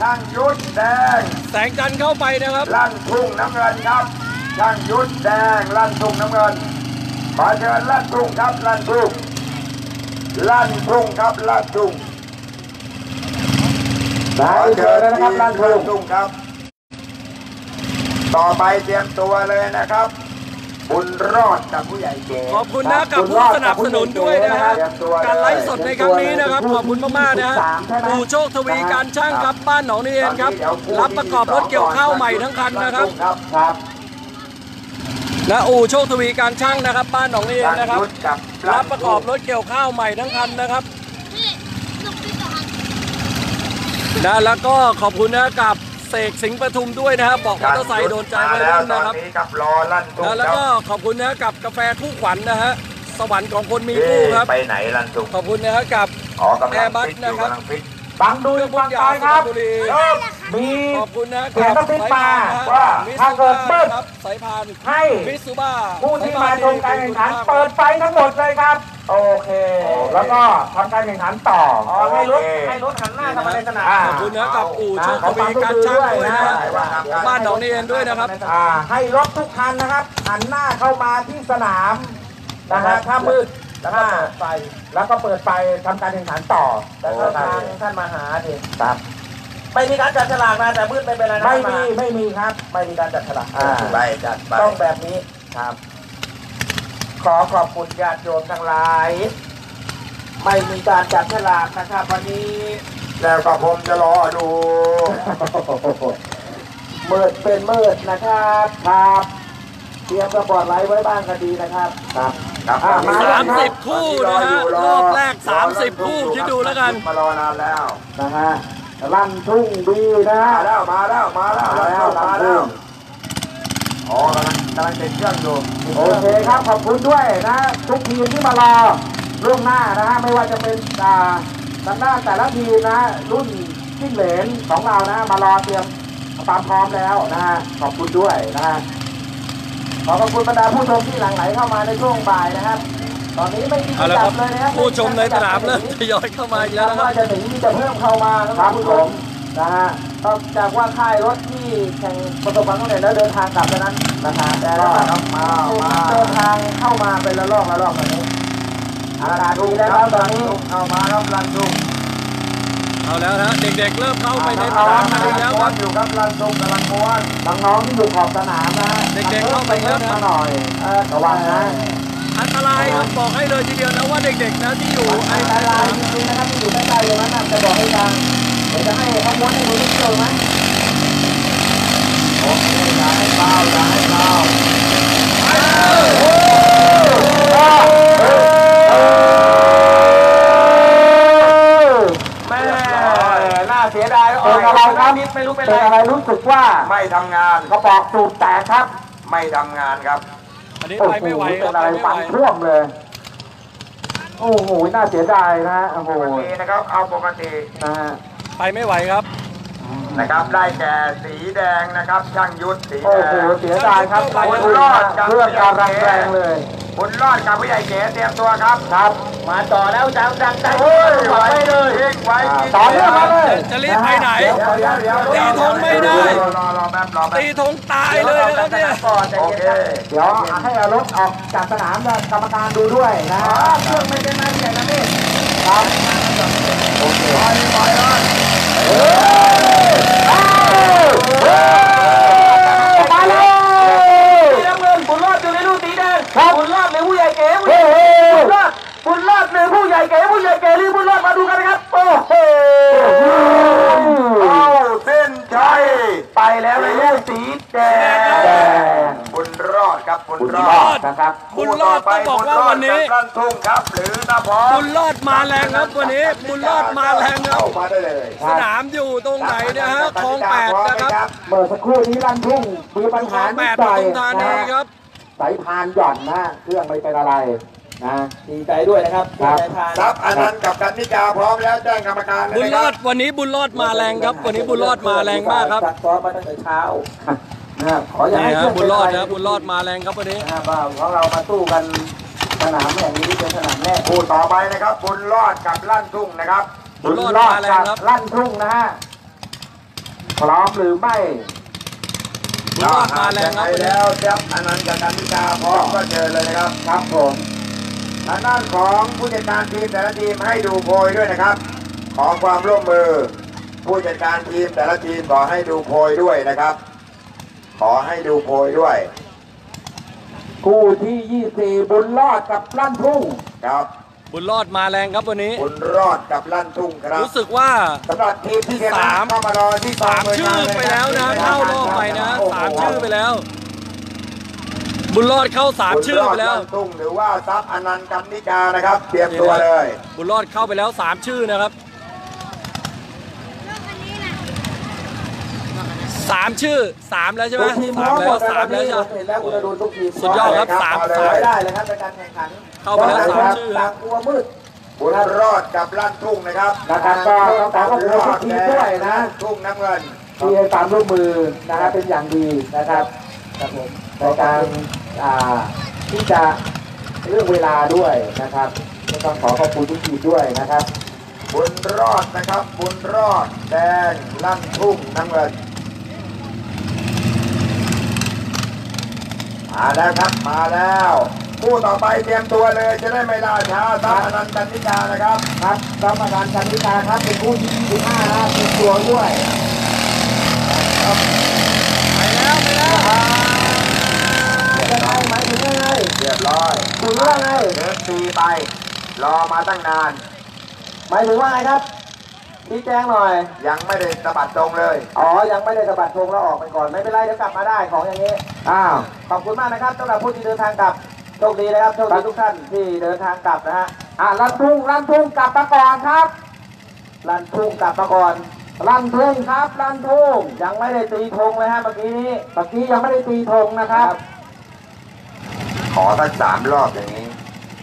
ช่างยุทธแดงแสงจันทร์เข้าไปนะครับ ลั่นทุ่งน้ำเงินครับช่างยุทธแดงลั่นทุ่งน้ำเงินขอเชิญลั่นทุ่งครับลั่นทุ่งลั่นทุ่งครับลั่นทุ่ง ได้เชิญแล้วนะครับลั่นทุ่งทุ่งครับ ต่อไปเตรียมตัวเลยนะครับ บุญรอดกับผู้ใหญ่เก๋ขอบคุณนะกับผู้สนับสนุนด้วยนะฮะการไลฟ์สดในครั้งนี้นะครับ ขอบคุณมากๆนะฮะอู่โชคทวีการช่างครับบ้านหนองนี่เองครับ รับประกอบรถเกี่ยวข้าวใหม่ทั้งคันนะครับครับนะอู่โชคทวีการช่างนะครับ บ้านหนองนี่เองนะครับยุทธกับ รับประกอบรถเกี่ยวข้าวใหม่ทั้งคันนะครับ นะแล้วก็ขอบคุณนะกับเสกสิงห์ปทุมด้วยนะครับบอกมอเตอร์ไซค์โดนใจมาวัยแล้วรุ่นตอนะนครับนี้กับรอลั่นตุ้นะแล้วก็ขอบคุณนะกับกาแฟคู่ขวัญนะฮะสวรรค์ของคนมีคู่ครับไปไหนลั่นตุ้ขอบคุณนะฮะกับอ๋อกำลัง Airbus ฟิตอยู่นะครับกำลัง ฟิตบังดูเครื่องฟัพ่งนไปยาครับสุพรรณบุรีมีขอบคุณนะเสียงกระซิบมาว่าถ้าเกิดเบิ้ลครับสายพานให้มิตซูบ้าผู้ที่มาชมการแข่งขันเปิดไฟทั้งหมดเลยครับ โอเค แล้วก็ทำการแข่งขันต่ออให้รถให้รถหันหน้าเข้ามาในสนามขอบคุณนะกับอู่โชคทวีการช่างด้วยนะฮะบ้านหนองนี่เองด้วยนะครับอ่าให้รถทุกคันนะครับหันหน้าเข้ามาที่สนามนะฮะถ้ามืด แล้วก็เปิดไฟแล้วก็เปิดไฟทำการแข่งขันต่อแต่ถ้าทางท่านมาหาดิครับ ไม่มีการจัดฉลากนะแต่มืดไม่เป็นไรนะไม่มีไม่มีครับ ไม่มีการจัดฉลากไปจัดไปต้องแบบนี้ครับ ขอขอบคุณญาติโยมทั้งหลาย ไม่มีการจัดฉลากนะครับ วันนี้ แล้วก็ผมจะรอดูมืดเป็นมืดนะครับครับ เตรียมกระบอกไลท์ไว้บ้างก็ดีนะครับครับครับอะมาสามสิบคู่นะฮะรอบแรกสามสิบคู่คิดดูแล้วกัน มารอนานแล้ว นะฮะลั่นทุ่งบีนะฮะ มาแล้วมาแล้วมาแล้วมาแล้วมามาแล้แล้ววอ๋อกำลังกำลังติดเครื่องอยู่โอเคครับขอบคุณด้วยนะทุกทีมที่มารอล่วงหน้านะฮะไม่ว่าจะเป็นอ่าทางด้านแต่ละทีมนะ รุ่นจิ้งเหลนของเรานะ มารอเตรียมความพร้อมแล้วนะฮะขอบคุณด้วยนะฮะ ขอขอบคุณบรรดาผู้ชมที่หลั่งไหลเข้ามาในช่วงบ่ายนะครับ ตอนนี้ไม่มีเอาละครับขยัเลยนะครับผู้ชมในสนามเริ่มทยอยเข้ามาอีกแล้วนะครัว่าบจะหนีมีจะเพิ่มเข้ามาครับผู้ชมนะฮะนอกจากว่าค่ายรถที่แข่งประสบความสำเร็จแล้วเดินทางกลับเท่านั้นนะฮะแต่ก็ครับมามาเดินทางเข้ามาเป็นระลอกระลอกแบบนี้อากาศดีแล้วครับตอนนี้เอามาครับลันทุก เอาแล้วนะเด็กๆเริ่มเข้าไปในสนามกันอีกแล้วครับอยู่ครับลันทุกกำลังม้วนน้องๆที่อยู่ขอบสนามนะเด็กๆเข้าไปแล้วนะมาหน่อยระวังนะอันตรายครับบอกให้เลยทีเดียวนะว่าเด็กๆนะที่อยู่ไอ้อันตรายจริงๆนะครับที่อยู่ใกล้ๆตรงนั้นนะจะบอกให้ฟังเดี๋ยวจะให้เขาม้วนให้ดูนิดเดียวไหมโอเคอย่าให้เบาอย่าให้เบาแม่น่าเสียดายเป็ นอะไรครับไม่รู้เป็นอะไรรู้สึกว่าไม่ทำงานกระบอกสูบแตกครับไม่ทำงานครับ อันนี้โอ้ไปโหไม่ไหวคเป็รับนอะไรไปไม่ฟัไหนวท่วมเลย โอ้โหน่าเสียดายนะฮะโอ้โหปกตินะครับเอาปกตินะฮะไปไม่ไหวครับ นะครับ ได้แก่สีแดงนะครับ ช่างยุทธสีโอ้แดโห งเสียดายครับโอ้โหรอดเรื่องการรังแรงเลย บุญรอดกับผู้ใหญ่เก๋เตรียมตัวครับครับ มาต่อแล้วจังจังใจเฮ้ยไหวเลยเฮงไหวจริงต่อเนื่องมาเลยจะรีบไปไหน เดี๋ยวเดี๋ยวเดี๋ยวตีธงไม่ได้ รอรอรอแป๊บรอแป๊ตีบธงตายเลยนะครับเนี่ยก่อนใจโอเย็นเคครับเดี๋ยวให้เอารถออกจากสนามแล้วกรรมการดูด้วยนะเครื่องไม่เป็นไรอย่างนั้นนี่ครับโอเคปล่อยปล่อยเลย มาเลยน้ำเงินบุญรอดอยู่ในลูกสีแดงบุญรอดหรือผู้ใหญ่เก๋ผู้ใหเฮ้ญ่ยบุญรอดบุญรอดหรือผู้ใหญ่เก๋ผู้ใหญ่เก๋หรือบุญรอดมาดูกันนะครับโอ้โหเข้าเส้นชัยไปแล้วในลูกสีแดงแดงบุญรอ ดครับบุญบุญรรออดดนะครับบุญรอดต้องบอกว่าวันนี้บุญรอดกับลั่นทุ่งครับหรือนาพรบุญรอดมาแรงครับวันนี้บุญรอดมาแรงครับเข้ามาได้เลยสนามอยู่ตรงไหนเนะฮะคลองแปดนะครับเมื่อสักครู่นี้ลั่นทุ่งมีปัญคลหาองแปนิดดหปน่อยทุมธานีนะครับสายพานหย่อนนะเครื่องไม่เป็นอะไรนะดีใจด้วยนะครับที่ได้ทานครับอนันต์กับกันนิกาพร้อมแล้วแจ้งกรรมการเลยบุญนะรคอรัดวันนี้บุญรอดมาแรงครับ วันนี้บุญรอดมาแรงมากครับซักซ้อมมาตั้งแต่เช้า นะขออย่าให้นี่เคฮะรื่องบุเป็ญนรออะดไรนะบุญรอดมาแรงครับวันนี้ นะบ้าของเรามาสู้กันสนามแห่งนี้เป็นสนามแรกคู่ต่อไปนะครับบุญรอดกับลั่นทุ่งนะครับบุญรอดมาแรงครับ ลั่นทุ่งนะฮะพร้อมหรือไม่บุญรอดมาแรงครับไปวันนี้แล้วครับอนันต์กับกันนิกาพร้อมก็เจอเลยนะครับครับผมทางด้านของผู้จัดการทีมแต่ละทีมให้ดูโพยด้วยนะครับ ขอความร่วมมือ ผู้จัดการทีมแต่ละทีมขอให้ดูโพยด้วยนะครับ ขอให้ดูโพยด้วยคคู่ที่ 24 บุญรอดกับลั่นทุ่งครับ บุญรอดมาแรงครับวันนี้ บุญรอดกับลั่นทุ่งครับรู้สึกว่าสำหรับทีมที่ชนะสามเข้ามารอที่สามชื่อไปแล้วนะเข้ารอบไปนะโโหสามชื่อไปแล้ว บุญรอดเข้าสามชื่อไปแล้วบุญรอดลั่นทุ่งหรือว่าทรัพย์อนันต์กำนิกานะครับ เตรียมตัวเลย บุญรอดเข้าไปแล้วสามชื่อนะครับ สามชื่อสามแล้วใช่ไหมทุกทีมพสาร้อมมหแล้มวดนะคสารัมบแล้วใช่ไหมนี่ผมเห็นแล้วคุณอดุลทุกทีมสุดยอดครับพร้อมสามเอาเลยสามไม่ได้เลยครับในการแข่งขันเข้าไปแล้วสามชื่อคต่ารังบกลัวมืดบุญรอดกับลั่นทุ่งนะครับนะครับก็ต้องขอขอบคุณทุกทีมด้วยนะทุ่งน้ำเงินที่ให้ความร่วมมือนะครับเป็นอย่างดีนะครับครับผมในการอ่าที่จะเรื่องเวลาด้วยนะครับก็ต้องขอขอบคุณทุกทีมด้วยนะครับบุญรอดนะครับบุญรอดแดงลั่นทุ่งน้ำเงิน มาแล้วครับมาแล้วคู่ต่อไปเตรียมตัวเลยจะได้ไม่ล่าช้าทรัพย์อนันต์กันนิกานะครับครับกรรมการชันวิชาครับเป็นผู้ที่25นะครับเป็นตัวด้วยไปแล้วไปแล้วยังไงหมายถึงยังไงเรียบร้อยถึงว่าไงเดินตีไป รอมาตั้งนานหมายถึงว่าไงครับชี้แจงหน่อย ยังไม่ได้สะบัดตรงเลย อ๋อ ยังไม่ได้สะบัดธงแล้วออกไปก่อน ไม่เป็นไรเดี๋ยวกลับมาได้ของอย่างนี้ อ้าวขอบคุณมากนะครับสำหรับผู้ที่เดินทางกลับโชคดีนะครับโชคดีทุกท่านที่เดินทางกลับนะฮะอ่าลันทุ่งลันทุ่งกลับมาก่อนครับลันทุ่งกลับมาก่อนลันทุ่งครับลันทุ่งยังไม่ได้ตีธงเลยฮะเมื่อกี้นี้เมื่อกี้ยังไม่ได้ตีธงนะครับ ขอสักสามรอบอย่างนี้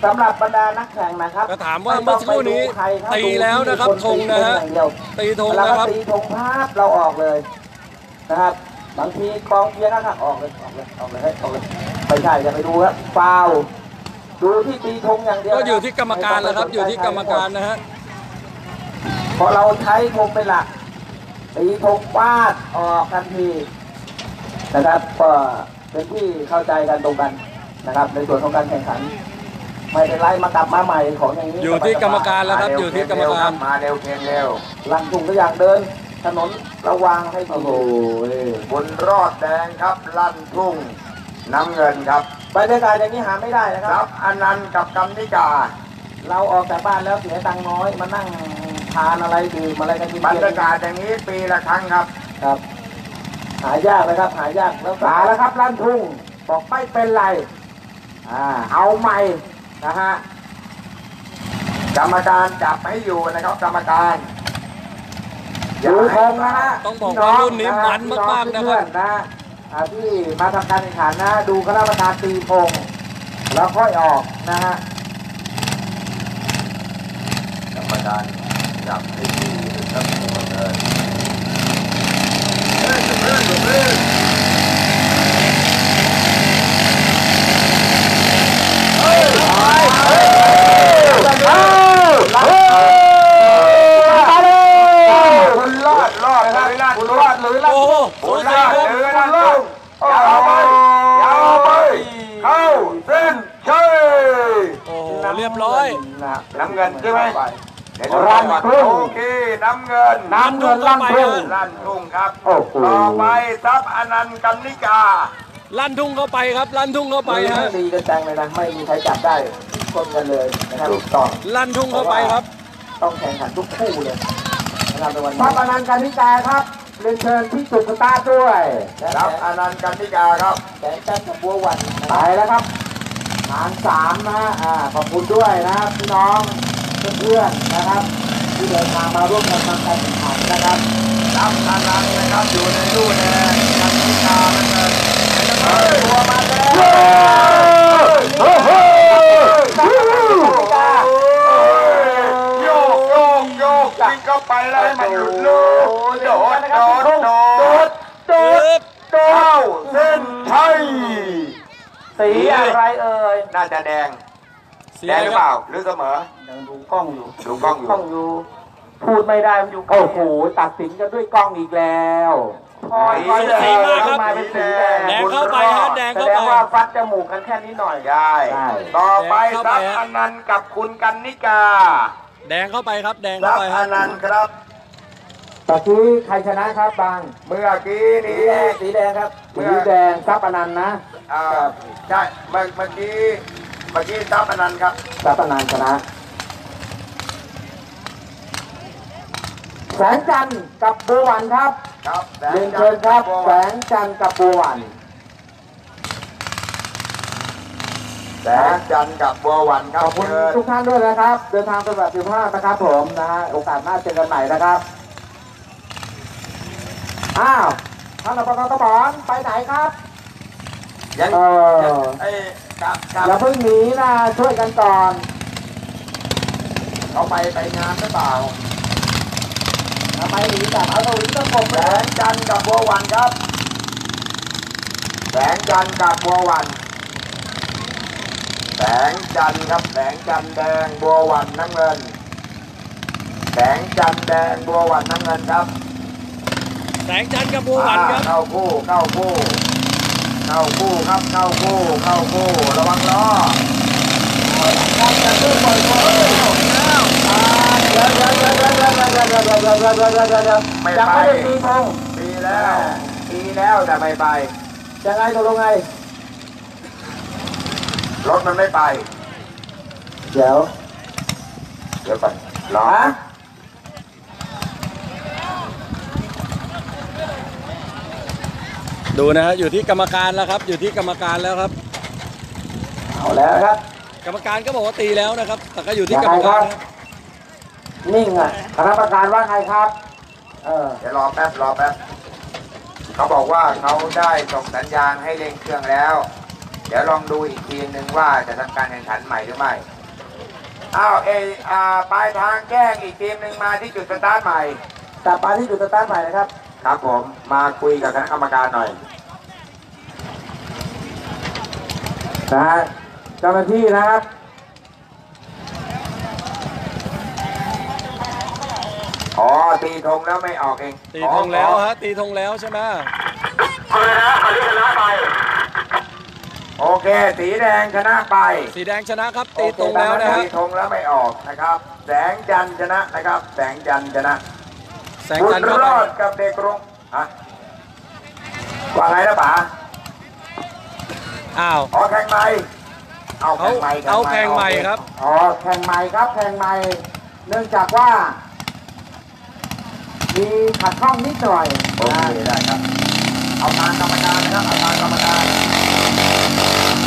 สำหรับบรรดานักแข่งนะครับก็ถามว่าเมื่อสักครู่นี้ไม่ต้องไปดูใครครับตีแล้วนะครับดูธงที่นะฮะอย่างเดียวตีธงแล้วนะก็ครับตีธงภาพเราออกเลยนะครับ บางทีกองเชียร์ข้างๆออกเลยออกเลยออกเลยให้ออกเลยไม่ใช่อย่าไปดูครับฟาวล์ดูที่ตีธงอย่างเดียวก็อยู่ที่กรรมการแล้วครับ อยู่ที่กรรมการนะฮะเพราะเราใช้ธงเป็นหลักตีธงฟาดออกทันทีนะครับก็เป็นที่เข้าใจกันตรงกันนะครับในส่วนของการแข่งขันไม่เป็นไรมากลับมาใหม่ของอย่างนี้อยู่ที่กรรมการแล้วครับอยู่ที่กรรมการมาเร็วเพียงเร็วลังทุ่งก็อย่างเดิน ถนนระวังให้ดีบุญรอดแดงครับ ลั่นทุ่งน้ำเงินครับบรรยากาศอย่างนี้หาไม่ได้นะคครัรับบ อนันต์กับกำนิกาเราออกจากบ้านแล้วเสียตังค์น้อยมานั่งทานอะไรดื่มอะไรกันกินบรรเย็ยานกาศอย่างนี้ปีละครั้งครับครับ หายากนะครับ หายากแล้วหาแล้วครับลั่นทุ่งบอกไม่เป็นไร อ่าเอาใหม่นะฮะกรรมการจับให้อยู่นะครับ กรรมการอย่า ดูธให้งนะฮะต้องบอกพี่ว่ารุ่นนี้มันพี่มากๆนะครับเพื่อนๆนะอ่าที่มาทำการแข่งขันนะ ดูคณะกรรมการตีธงแล้วค่อยออกนะฮะกรรมการจับให้ดีนะครับเลยเฮ้ยเฮ้ยเฮ้ย คุณรอดรอดเลยลั่นคุณรอดหรือลั่น โอ้โห คุ สู ณ สี รอด ครับ หรือลั่นตุ้งยาวไปยาวไปเข้าเส้นชัย โอ้โหเรียบร้อย น้ำเงินใช่ไหมเดี๋ยวดูลั่นก่อนทุ่งโอเคน้ำเงินน้ำเงินลั่นทุ่งลั่นทุ่งครับโอ้โหต่อไปทรัพย์อนันต์กันนิกา ลั่นทุ่งเข้าไปครับ ลั่นทุ่งเข้าไปไปฮะฮะดีกันจังเลยนะไม่มีใครจับได้ชนกันเลยนะครับถูกต้องลั่นทุ่งเข้าไปครับ ต้องแข่งขันทุกคู่เลยนะครับในวันนี้พระอนันต์การนิกาครับเรียนเชิญที่จุดสตาร์ทด้วยทรัพย์อนันต์กันนิกาครับแสนแต้มกับบัววันไปแล้วครับ ฐานสามนะอ่าขอบคุณด้วยนะครับพี่น้องเพื่อนๆนะครับ ที่เดินทางมาร่วมกันทำการแข่งขันนะครับทรัพย์อนันต์นะครับ อยู่ในรูแดงกันนิกาเหมือนกันเฮ้ยตัวมาแล้วเฮ้ยเฮ้ยทรัพย์อนันต์การนิกาโยกโยกโยกวิ่งเข้าไปแล้วให้มันหลุดลูกโดดโดดโดดโดดเข้าเส้นชัย สีอะไรเอ่ยน่าจะแดงเสีแดยงหรือคเปรับล่า หรือเสมอยังดูกล้องอยู่ดูกล้องอยู่กล้องอยู่พูดไม่ได้มันอยู่โอ้โหตัดสินกันด้วยกล้องอีกแล้วพอยสีแดงขึ้นมาเป็นสีแดงแดงเข้าไปฮะแดงแสเข้าดไปงว่าฟัดจมูกกันแค่นี้หน่อยใช่ใช่ต่อไปแดงเข้าทไปรัพย์ฮะอนันต์กับคุณกันนิกา แดงเข้าไปครับแดงทเข้ารัพไปย์ฮะอนันต์ครับตะกี้ใครชนะครับบาง เมื่อกี้สีนี้แดงสีแดงครับเมื่สีอแดงซับอนันต์นะ อ่าใช่เมื่อเมื่อกี้เมื่อกี้ทัพอนันต์ครับรัตนานชนะแสงจันทร์กับบัวหวันครับครับแสเรียนจัเชิญครับบัวแสวันงจันทร์กับบัวหวันแสงจันทร์กับบัววันครัขบอบคุณเชิญทุกท่านด้วยนะครับ เดินทางเป็นแบบสุภาพนะครับผมนะฮะโอกาสหน้าเจอกันใหม่นะครับอ้าวท่านอบตตะบอนไปไหนครับ ยังเออยังไอ้กับกับอย่าเพิ่งหนีนะช่วยกันก่อน เขาไปไปงานหรือเปล่าทำไมหนีจากเอาตวินตะกบแสเลยงจันทร์กับบัววันครับ แสงจันทร์กับบัววัน แสงจันทร์ครับ แสงจันทร์แดงบัววันน้ำเงิน แสงจันทร์แดงบัววันน้ำเงินครับ แสงจันทร์กับบัวหวันครับอ่าเข้าคู่เข้าคู่ เข้าคู่ครับเข้าคู่เข้าคู่ระวังล้อครับจะสู้ปล่อยตัวเร็วไม่ไปไม่ได้ตีธงตีแล้วตีแล้วแต่ไม่ไปจะไงตกลงไงรถมันไม่ไป เดี๋ยว เดี๋ยวไปรอ ดูนะฮะอยู่ที่กรรมการแล้วครับ อยู่ที่กรรมการแล้วครับ เอาแล้วครับ กรรมการก็บอกว่าตีแล้วนะครับ แต่ก็อยู่ที่กรรมการนะครับนิ่งอะคณะประการว่าไงครับ เออเดี๋ยวรอแป๊บรอแป๊บเขาบอกว่าเขาได้ส่งสัญญาณให้เร่งเครื่องแล้ว เดี๋ยวลองดูอีกทีหนึ่งว่าจะทำการแข่งขันใหม่หรือไม่อ้าวเออ่าปลายทางแจ้งอีกทีมหนึ่งมาที่จุดสตาร์ทใหม่กลับมาที่จุดสตาร์ทใหม่นะครับ ครับผมมาคุยกับคณะกรรมการหน่อยนะฮะเจ้าหน้าที่นะครับอ๋อตีธงแล้วไม่ออกเองตีธงแล้วฮะตีธงแล้วใช่ไหมโอเค สีแดงชนะไป สีแดงชนะครับตีธงแล้วนะฮะตีธงแล้วไม่ออกนะครับ แสงจันทร์ชนะนะครับ แสงจันทร์ชนะ แสงบุจันญทร์เข้ารไปอดกับเด็กโรงฮะว่าไงนะป๋าอ้าว อ๋อแข่งใหม่เอาเขาแข่งใหม่เอาแข่งใหม่ครับ อ๋อแข่งใหม่ครับแข่งใหม่ เนื่องจากว่า มีขัดข้องนิดหน่อยโอนะเคได้ครับ เอาทางกรรมการนะครับเอาทางกรรมการ โอ้โหกลับ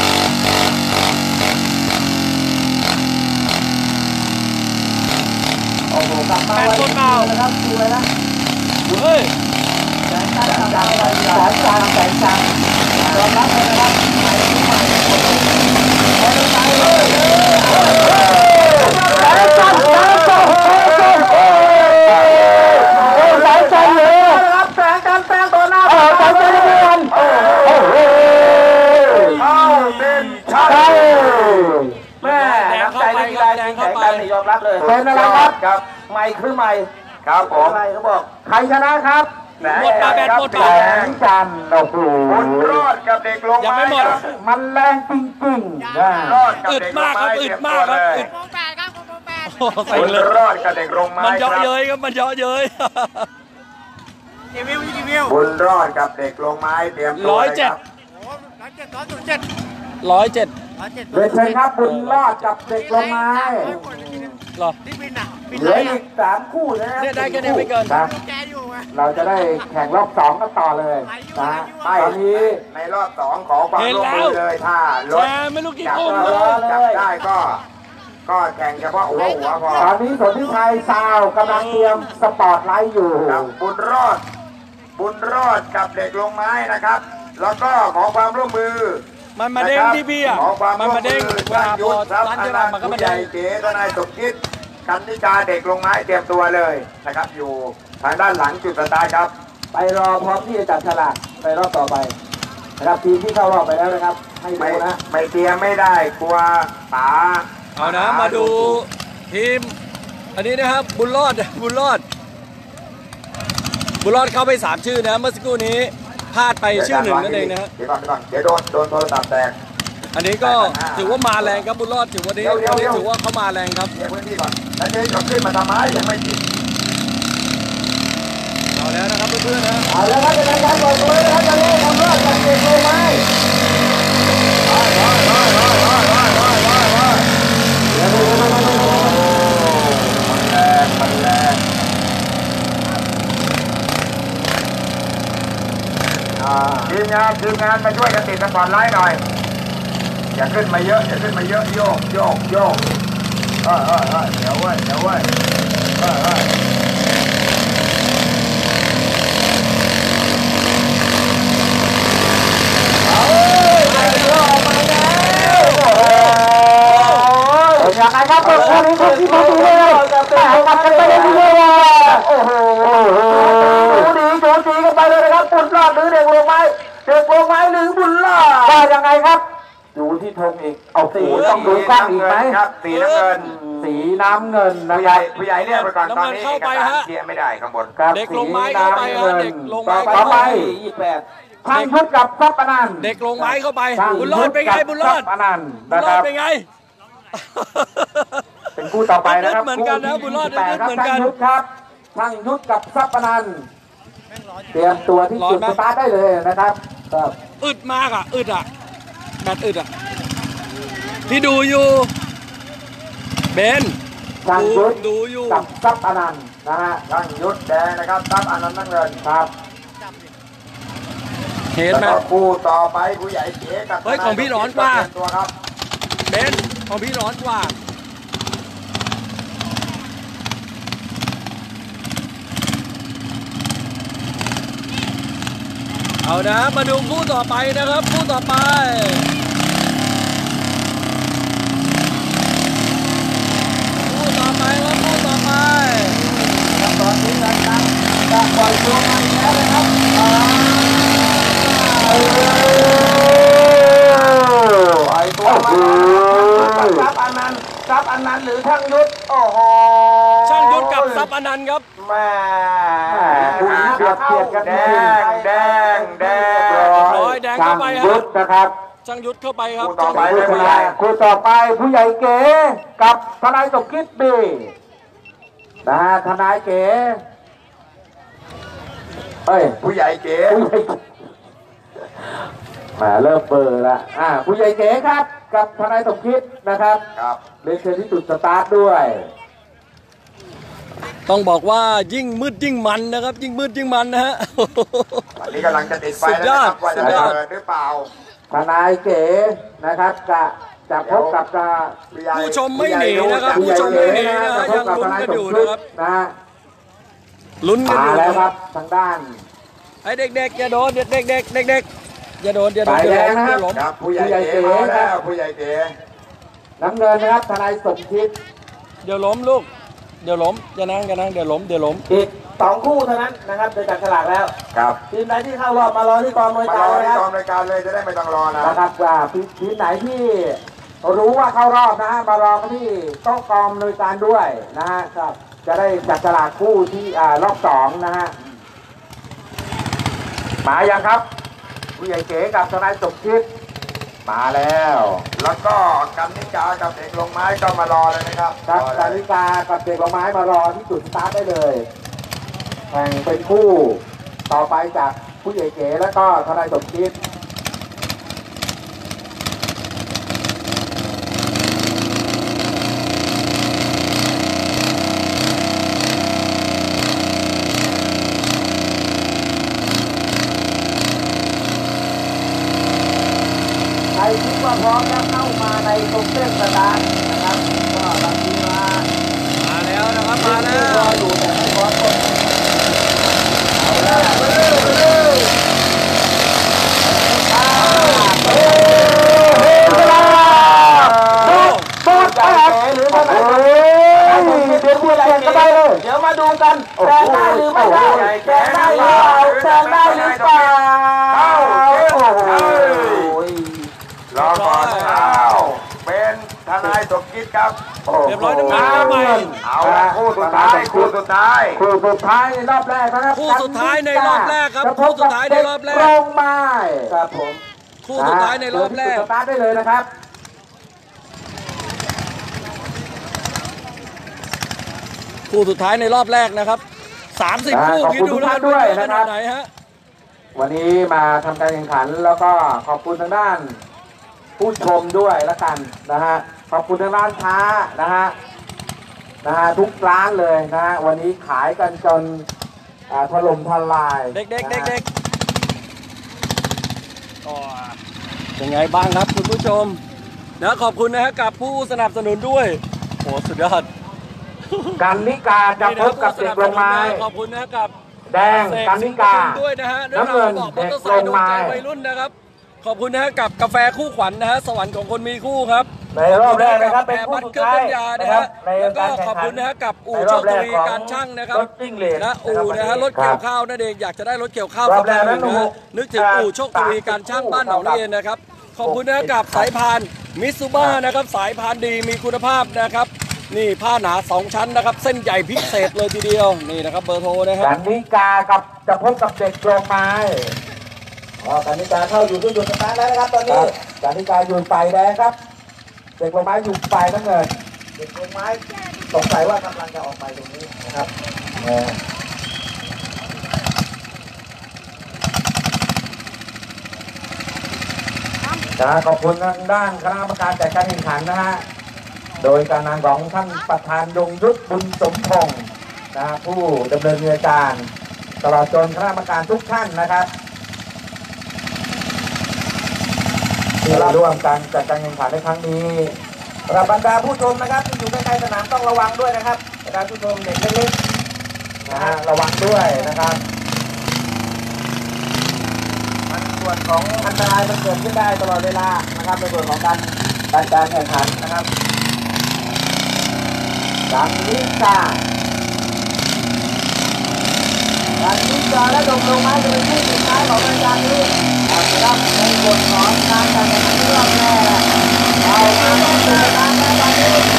มา แปดคนเปล่านะครับดูเลยนะเฮ้ยแสงจันทร์แสงจันทร์แสงจันทร์แสงจันทร์ยอมรับเลยนะครับใหม่ที่ใหม่เอาไปเลยแสงจันทร์แสงจันทร์แสงจั นนี่ยอมรับเลยเป็นอะไรครับ ครับใหม่คือใหม่ครับผมอะไรเขาบอกใครชนะครับแสงหมดปาแบตหมดแสปางจันทร์โอ้โหบุญรอดกับเด็กลงยังไม่หมดครับมันแรงจริงๆนะรอดกับอึดเด็กลมางกครับไม้อึเตรีดยมมาตัวกครับเลยอึดโมงแปดครับโมงแปดโอ้โหใส่บุญเลยรอดกับเด็กลงไม้มันคเยอะรับเย้ยครับมันเยอะเย้ยกี่วิวกี่วิวบุญรอดกับเด็กลงไม้เตรียมตัวร้อยลเจ็ดคบโอ้ร้อยเจ็ดร้อยศูนย์เจ็ด ร้อยเจ็ดร้อยเจ็ดเรียนเชิญครับบุญรอดกับเด็กลงไม้หรอที่บินอะบินเหลืไรออีอะกสามคู่นะเนี่ยได้แค่เนี้ยไม่เกินครับแกอยู่ไงเราจะได้แข่งรอบสองกันต่อเลยนะตอนนี้ในรอบสองขอความเห็นร่วมแล้วมือเลยถ้ารถแชร์ไม่รู้กี่จับกุ้งได้เลยจับได้ก็ ก็แข่งเฉพาะหัวหัวพอตอนนี้สนทิชัยซาวกำลังเตรียมสปอร์ตไลท์อยู่ครับบุญรอด บุญรอดกับเด็กลงไม้นะครับ แล้วก็ขอความร่วมมือ มันมาเด้งที่พี่อะขอความมันร่วมาเด้งมือเวลาพอท่านร้านยุทเยธอะครับมันก็ผู้มาใหเด้ญ่งเก๋ทนายสมคิดกันนิกาเด็กลงไม้เตรียมตัวเลยนะครับ อยู่ทางด้านหลังจุดสตาร์ทครับ ไปรอพร้อมที่จะจับฉลากไปรอบต่อไปนะครับทีมที่เข้ารอบไปแล้วนะครับ ให้ไม่ดูนะไม่เตรียมไม่ได้กลัวป๋าเอานะมาดูทีม อันนี้นะครับ บุญรอดบุญรอด บุญรอดเข้าไปสามชื่อนะเมื่อสักครู่นี้ พลาดไปชื่อหนึ่งนั่นเองนะฮะเดี๋ยวก่อนเดี๋ยวก่อนเดี๋ยวโดนโดนโทรศัพท์แตกอันนี้ก็ถือว่ามาแรงครับบุญรอดถือว่านี้เดี๋ยวเดี๋ยววันนี้เดี๋ยวถือว่าเขามาแรงครับเดี๋ยวพื้นที่ก่อนแล้วเจ๊จะขึ้นมาทำไมยังไม่ติดเอาแล้วนะครับเพื่อนๆนะเอาแล้วครับจะเป็นการเปิดตัวนะครับตอนนี้ทำรอบกับเด็กลงไม้มันแรงมันแรง ทีมงานทีมงานมาช่วยกันติดสปอตไลท์หน่อย อย่าขึ้นมาเยอะอย่าขึ้นมาเยอะโยกโยกโยกเออเออเออเดี๋ยวเว้ยเดี๋ยวเว้ยเออเออเป็นยังไงครับเป็นคู่นี้คู่ที่มาดีเลยแต่กลับกันไปเรื่อยๆโอ้โหดูดีดูดีกันไปเลยนะค รับบุญรอดหรือเด็กลงไม้เด็กลงไม้หรือบุญรอดว่ายังไงครับ ดูที่ธงอีกเอาสีต้องดูกล้องอีกไหมครับสีน้ำเงินสีน้ำเงินนะผู้คใหญ่รับผู้ใหญ่เรียกไปก่อนตอนนี้น้ำเงินเข้าไปเอกสารฮะเคลียร์ไม่ได้ข้างบนครับเด็กลงไม้เข้าไปฮะเด็กลงไม้ต่เข้าอไปไปยี่แปดทางยุทธกับซับปนันเด็กลงไม้เข้าไป ทางบุญรอดเป็นไงบุญรอดซับปนันบุญนะรคอรัดบเป็นไง เป็นคู่ต่อไปนะครับเหมือนกันนะคู่ที่บุญรอด28เหมือนกันทางยุทธครับทางยุทธกับซับปนัน เตรียมตัวที่ร้อนจุดไหมสตาร์ทได้เลยนะครับครับอึดมากอะ อึดอะแบตอึดอะพี่ดูอยู่ เบนทางดูยุทธดูอยู่กับซับปนันนะฮะช่างยุทธแดงนะครับตับอันนั้นน้ำเงินครับเห็นแล้วไหมก็คู่ต่อไปผู้ใหญ่เก๋กับเฮ้ยของพี่ร้อนกว่าเตรียมตัวครับเบนของพี่ร้อนกว่า เอานะมาดูคู่ต่อไปนะครับคู่ต่อไปคู่ต่อไปครับคู่ต่อไปตอนนี้นะครับจะปล่อยตัวมาแล้วนะครับไอ้ตัวมาซับอันนั้น ซับอันนั้นหรือช่างยุทธโอ้โหช่างยุทธกับซับอนันต์ครับแม่คุณเกลียดเกลียดกันแดงแดงแดงร้อยแดงเข้าไปฮะช่างยุทธนะครับช่างยุทธเข้าไปครับคู่ต่อไปคู่ต่อไปคู่ต่อไปผู้ใหญ่เก๋กับทนายสมคิดดีนะฮะทนายเก๋เอ้ยผู้ใหญ่เก๋ผู้ใหญ่ มาเริ่มเบอร์ละอ่าผู้ใหญ่เก๋ครับ กับทนายสมคิดนะครับครับเรียนเชิญที่จุดสตาร์ทด้วย ต้องบอกว่ายิ่งมืดยิ่งมันนะครับ ยิ่งมืดยิ่งมันนะฮะอันนี้กำลังจะติดไฟสุดแล้วยอนะดครับว่าจะสุดยอด เปิดหรือเปล่าทนายเก๋นะครับจะจะพบกับจะผู้ใหญ่ผู้ชมไม่หนีนะครับ ผู้ผู้ใหญ่ชมเก๋ไม่หนีนะนะจะฮะพยับงกับทลุ้นนายกันสอมยู่คินะดครับนะฮะลุ้นกันอมายู่แล้วนะคครัรับบทางด้าน ไอ้เด็กๆอย่าโดนเด็กๆเด็กๆเด็กๆ อย่าโดนอย่าโดนสายอย่าแดงล้มนะคอรับย่าล้มครับผู้ใหญ่ผู้ใหญ่เก๋เก๋มานะแล้วผู้ใหญ่เก๋น้ำเงินนะครับทนายสมคิดเดี๋ยวล้มลูก เดี๋ยวล้มอย่านั่งอย่านั่งเดี๋ยวล้มเดี๋ยวล้มอีกสองคู่เท่านั้นนะครับจะจับฉลากแล้ว ครับทีมไหนที่เข้ารอบมารอที่กองมวยมาการรอนะที่คกรัอบงรายการเลยจะได้ไม่ต้องรอนะนะครับว่าทีมไหนที่รู้ว่าเข้ารอบนะฮะมารอกันที่โต๊ะกองโดยการด้วยนะฮะครับจะได้จับฉลากคู่ที่อ่ารอบสองนะฮะมายังครับ ผู้ใหญ่เก๋กับทนายสมคิดมาแล้ว แล้วก็กันนิกากับเด็กลงไม้ก็มารอเลยนะครับครับรอสาเลยริกากับเด็กละไม้มารอที่จุดสตาร์ทได้เลยแข่งเป็นคู่ ต่อไปจากผู้ใหญ่เก๋แล้วก็ทนายสมคิด ใครคิดว่าพร้อมแล้วเข้ามา ในตรงเส้นสตาร์ทนะครับก็บางทีมามาแล้วนะครับมาแล้รอว อยู่แต่ไม่พร้อมก็เอาล้วไปเลยไปเลยอ่าเฮ้เฮ้เวลาโบ๊ะโบ๊ะแตกหรือเท่าไหร่เดี๋ยวพูดอะไรก็ได้เลย เดี๋ยวมาดูกันแซงได้หรือไม่ได้แซงได้หรือเปล่าแซงได้หรือเปล่าโอ้โห รอก่อนอ้าวเป็นทนาย สมคิดครับเรียบร้อยน้ำเงินเข้าไปเอาละคู่สุดท้ายคู่สุดท้ายคู่สุดท้ายในรอบแรกนะครับคู่สุดท้ายในรอบแรกครับจะพคู่สุดท้ายในรอบแรกตรงไม้ครับผมคู่สุดท้ายในรอบแรกเจที่จุดสตาร์ทได้เลยนะครับคู่สุดท้ายในรอบแรกนะครับ 30 คู่ขอบคิดคุณดูทุกนะท่านด้วยขนะครันาบดไหนฮะวันนี้มาทำการแข่งขันแล้วก็ขอบคุณทางด้าน ผู้ชมด้วยละกันนะฮะ ขอบคุณทางร้านค้านะฮะนะฮะทุกร้านเลยนะฮะวันนี้ขายกันจนอ่าถล่มทลายเด็กเด็กนะเด็กฮะเด็กยังไงบ้างครับคุณผู้ชมนะขอบคุณนะฮะกับผู้สนับสนุนด้วยโอ้สุดยอดกันนิกาจะพบกับเด็กลงไม้ขอบคุณนะกับแดงเสกกันสินิงกาห์ด้วยนะฮะเรื่องน้ำเงิราวนบอกมอเตอร์ไซค์เด็ดกวลงงใจไม้วัยรุ่นนะครับ ขอบคุณนะฮะกับกาแฟคู่ขวัญนะฮะสวรรค์ของคนมีคู่ครับ ในรอบแรกนะครับเป็นคู่บัตสุดเกอร์ท้ายต้นยานะนะครับฮะในแล้วก็การแข่งขอบขัคุนณนะฮะกับอู่ในรโชอบคแรทกวีของการช่างนะครับรถจิ้งเหลนนะอู่นะฮะรถเกี่ยวข้าวนั่นเองอยากจะได้รถเกี่ยวข้าวรอบแรกสันั้นหนึ่งนะหกนึกถึงอู่โชคทวีการช่างบ้านหนองเรียนนะครับขอบคุณนะกับสายพานมิซูบ้านะครับสายพานดีมีคุณภาพนะครับ นี่ผ้าหนาสองชั้นนะครับ เส้นใหญ่พิเศษเลยทีเดียวนี่นะครับเบอร์โทรนะคกัรับนนิกากับจะพบกับเด็กลงไม้อ๋อกันนิกาเข้าอยู่ที่จุดสตาร์ทแล้วนะครับตอนนี้กันนิกาอยู่ฝ่ายแดงครับ เด็กลงไม้อยู่ฝ่ายน้ำเงินเด็กลงไม้สงสัยว่ากำลังจะออกไปตรงนี้นะครับนะขอบคุณทางด้านคณะกรรมการจัดการแข่งขันนะฮะ โดยการนำของท่านประธานยงยุทธบุญสมพงศ์นะฮะผู้ดำเนินงานการตลอดจนคณะกรรมการทุกท่านนะครับ ที่ร่วมกันจัดการแข่งขันในครั้งนี้สำหรับบรรดาผู้ชมนะครับที่อยู่ใกล้ๆสนามต้องระวังด้วยนะครับบรรดาผู้ชมเด็กเล็กๆนะฮะระวังด้วยนะครับมันส่วนของอันตรายมันเกิดขึ้นได้ตลอดเวลานะครับในส่วนของการการการแข่งขันนะครับดังนี้จ้าดังนี้จ้าและดงลงไม้จะเป็นผู้สุดท้ายของรายการนี้ รับในส่วนของการแข่งขันรอบแรกเรามาต้องสู่การแข่งขันนี้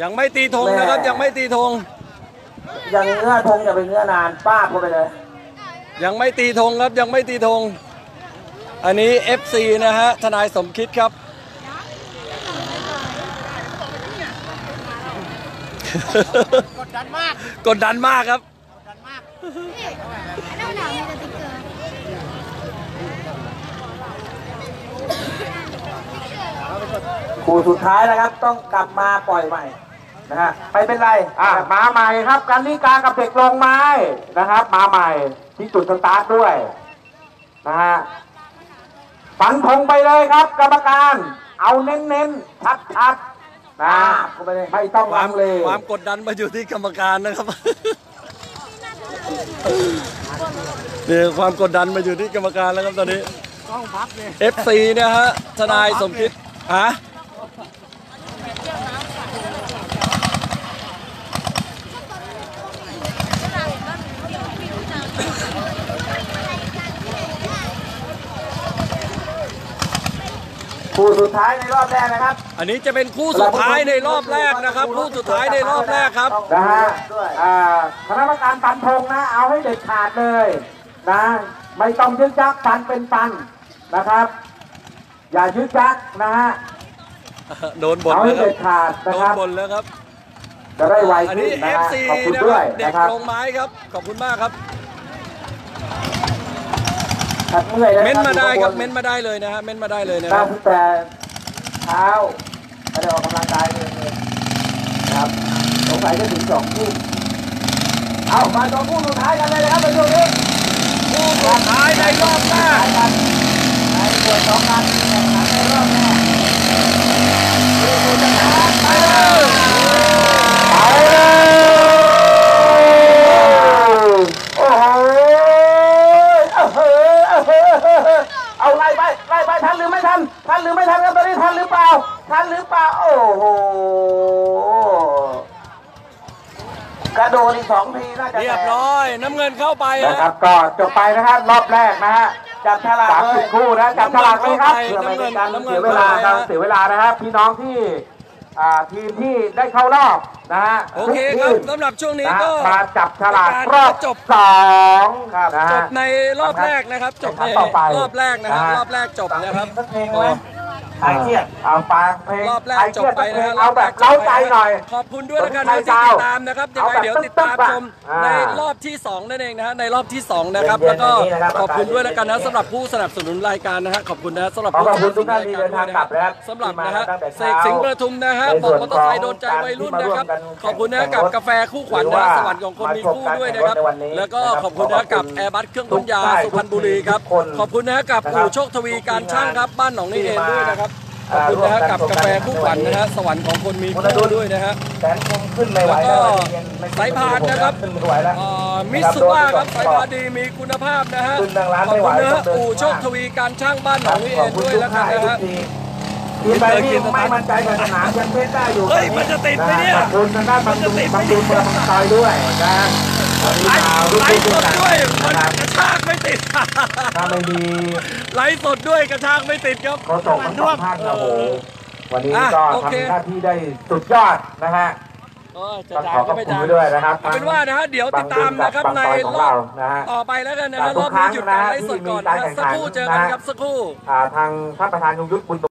ยังไม่ตีธงนะครับยังไม่ตีธงอย่างเนื้อธงอย่าไปเนื้อนานป้าเข้าไปเลย ยังไม่ตีธงครับยังไม่ตีธง อันนี้ FC นะฮะทนายสมคิดครับ กดดันมากกดดันมากครับ กดดันมากน้ำหนาวมีสติ๊กเกอร์คู่สุดท้ายนะครับ ต้องกลับมาปล่อยใหม่นะฮะไม่เป็นไรอะมาใหม่ครับการลีกากับเด็กลงไม้นะครับ มาใหม่ที่จุดสตาร์ทด้วยนะฮะฝันธงไปเลยครับ กรรมการ เอาเน้นๆชัดๆ นะไม่ต้องควาลัมงเลความกดดันมาอยู่ที่กรรมการนะครับเนี่ยความกดดันมาอยู่ที่กรรมการแล้วครับตอนนี้ต้องพักเลย FC นะฮะทนายสมคิดฮะ คู่สุดท้ายในรอบแรกนะครับอันนี้จะเป็นคู่สุดท้ายในรอบแรกนะครับ คู่สุดท้ายในรอบแรกครับนะฮะอ่าคณะกรรมการฟันธงนะเอาให้เด็ดขาดเลยนะไม่ต้องยึดยักฟันเป็นฟันนะครับ อย่ายึดยักนะฮะโดนบนเอาให้แล้วครัเด็บดขาดโดนะคนรับบนแล้วครับจะได้ไวอันขึ้นี้นนะฮะ FC ขอบคุณนะคด้วรัยบเด็กนะครับลงไม้ครับขอบคุณมากครับ ขัดเมื่อยแล้วเม้นมาได้ครับทุกเม้นมาได้เลยนะฮะเม้นมาได้เลยนะคตั้รับงแต่เช้าไม่ได้ออกกำลังกายเลยนะครับสงสัยจะถึงสองทุ่มเอามาสองคู่สุดท้ายกันเลยนะครับในช่วงนี้คู่สุดท้ายในรอบแรกกันในส่วนของการแข่งขันในรอบแรกคู่สุดท้ายไปเลยไปเลยโอ้โหโอ้โหโอ้โหเอาไล่ไปไล่ไป ทันหรือไม่ทันทันหรือไม่ทันครับตอนนี้ทันหรือเปล่า ทันหรือเปล่า โอ้โห กระโดดอีกสองทีน่าจะเรียบแตกร้อย น้ำเงินเข้าไปนะฮะครับก็จบไปนะครับรอบแรกนะฮะจับฉลากสามสิบคู่นะจับฉลากเลยครับเพื่อไม่เป็นการเสียเวลาการเสียเวลานะครับ พี่น้องที่ อ่าทีมที่ได้เข้ารอบนะฮะโอเคครับสำหรับช่วงนี้นะก็มาจับฉลากรายการรอบจบสองครับนะจฮะบในรอบแรกนะครับ จบในต่อไปรอบแรกนะครับนะฮะรอบแรกจบนะครับ สักเพลงไหมก็คลายเครียดเอาฟังเพลงรอบแรคกลายจเคบรียดไปเพลนะงฮะเอาแบบเล้าใจหน่อย ขอบคุณด้วยแล้วกันนะที่ติดตามนะครับยังไงเดี๋ยวติดตามชมในรอบที่ 2 นั่นเองนะฮะในรอบที่ 2 นะครับ แล้วก็ขอบคุณด้วยแล้วกันนะสำหรับผู้สนับสนุนรายการนะฮะขอบคุณนะสำหรับขอผู้ขอบสคุนัณบสทุนุกนท่านรายที่การเดินด้วทายงนะกลับฮะแล้วสำหรับนะฮะที่มาตั้งแต่เสกสิงห์ประทุมนะฮะในบส่อกวนมอเตอร์ไซของค์โดนใจวัยรุ่นนะครับการที่ขอบคุณนะกับกาแฟคู่ขวัญนะสวรรค์ของคนมีคู่ด้วยนะครับแล้วก็ขอบคุณนะกับแอร์บัสเครื่องพ่นยาสุพรรณบุรีครับขอบคุณนะกับอู่โชคทวีการช่างครับบ้านหนองนี่เองด้วยนะครับ ขอบคุณนะฮะกับกาแฟคู่ขวัญนะฮะสวรรค์ของคนมีคู่ด้วยนะฮะแสนคงขึ้นไม่ไหวแล้วก็ไม่สายพานนะครับขึ้นไม่ไหวแล้วอ่ามิตซูว่าครับสายพานดีมีคุณภาพนะฮะขึ้นทางร้านขอบไม่ไหวคุณนะฮะต้องเดินอู่โชคทวีการช่างบ้านหนองนี่เองด้วยแล้วกันนะฮะ ทีมไปนี่ไม่มั่นใจกับสนามยังเพชรได้อยู่เฮ้ยมันจะติดไหมเนี่ยขอบคุณทางด้านบางดุงบางดุงเมืองบางซอยด้วยนะวันนี้ไลข่าวฟ์ลูกไลทุ่งฟ์สด้วยดกันด้วยมันนะครับกระชากไม่ติดถ้าไม่มีไลฟ์สดด้วยกระชากไม่ติดครับโฆษกทั้งสองท่านนะโอ้โหวันนี้อะก็โอเคทำหน้าที่ได้สุดยอดนะฮะเออจะต้องจาขอมขก็อบไม่คุณจามไว้ด้วยนะครับเอาเป็นว่านะฮะเดี๋ยวติดตามนะครับในของรอเราบนะฮะต่อไปแล้วกันนะฮะแต่รทุอกบครั้นี้งหยุดนะการฮะไลฟ์สดที่มีก่อนการนะแข่งสักขันครู่เจอนะกันฮะครับสักครู่อ่าทางท่านประธานยงยุทธบุญ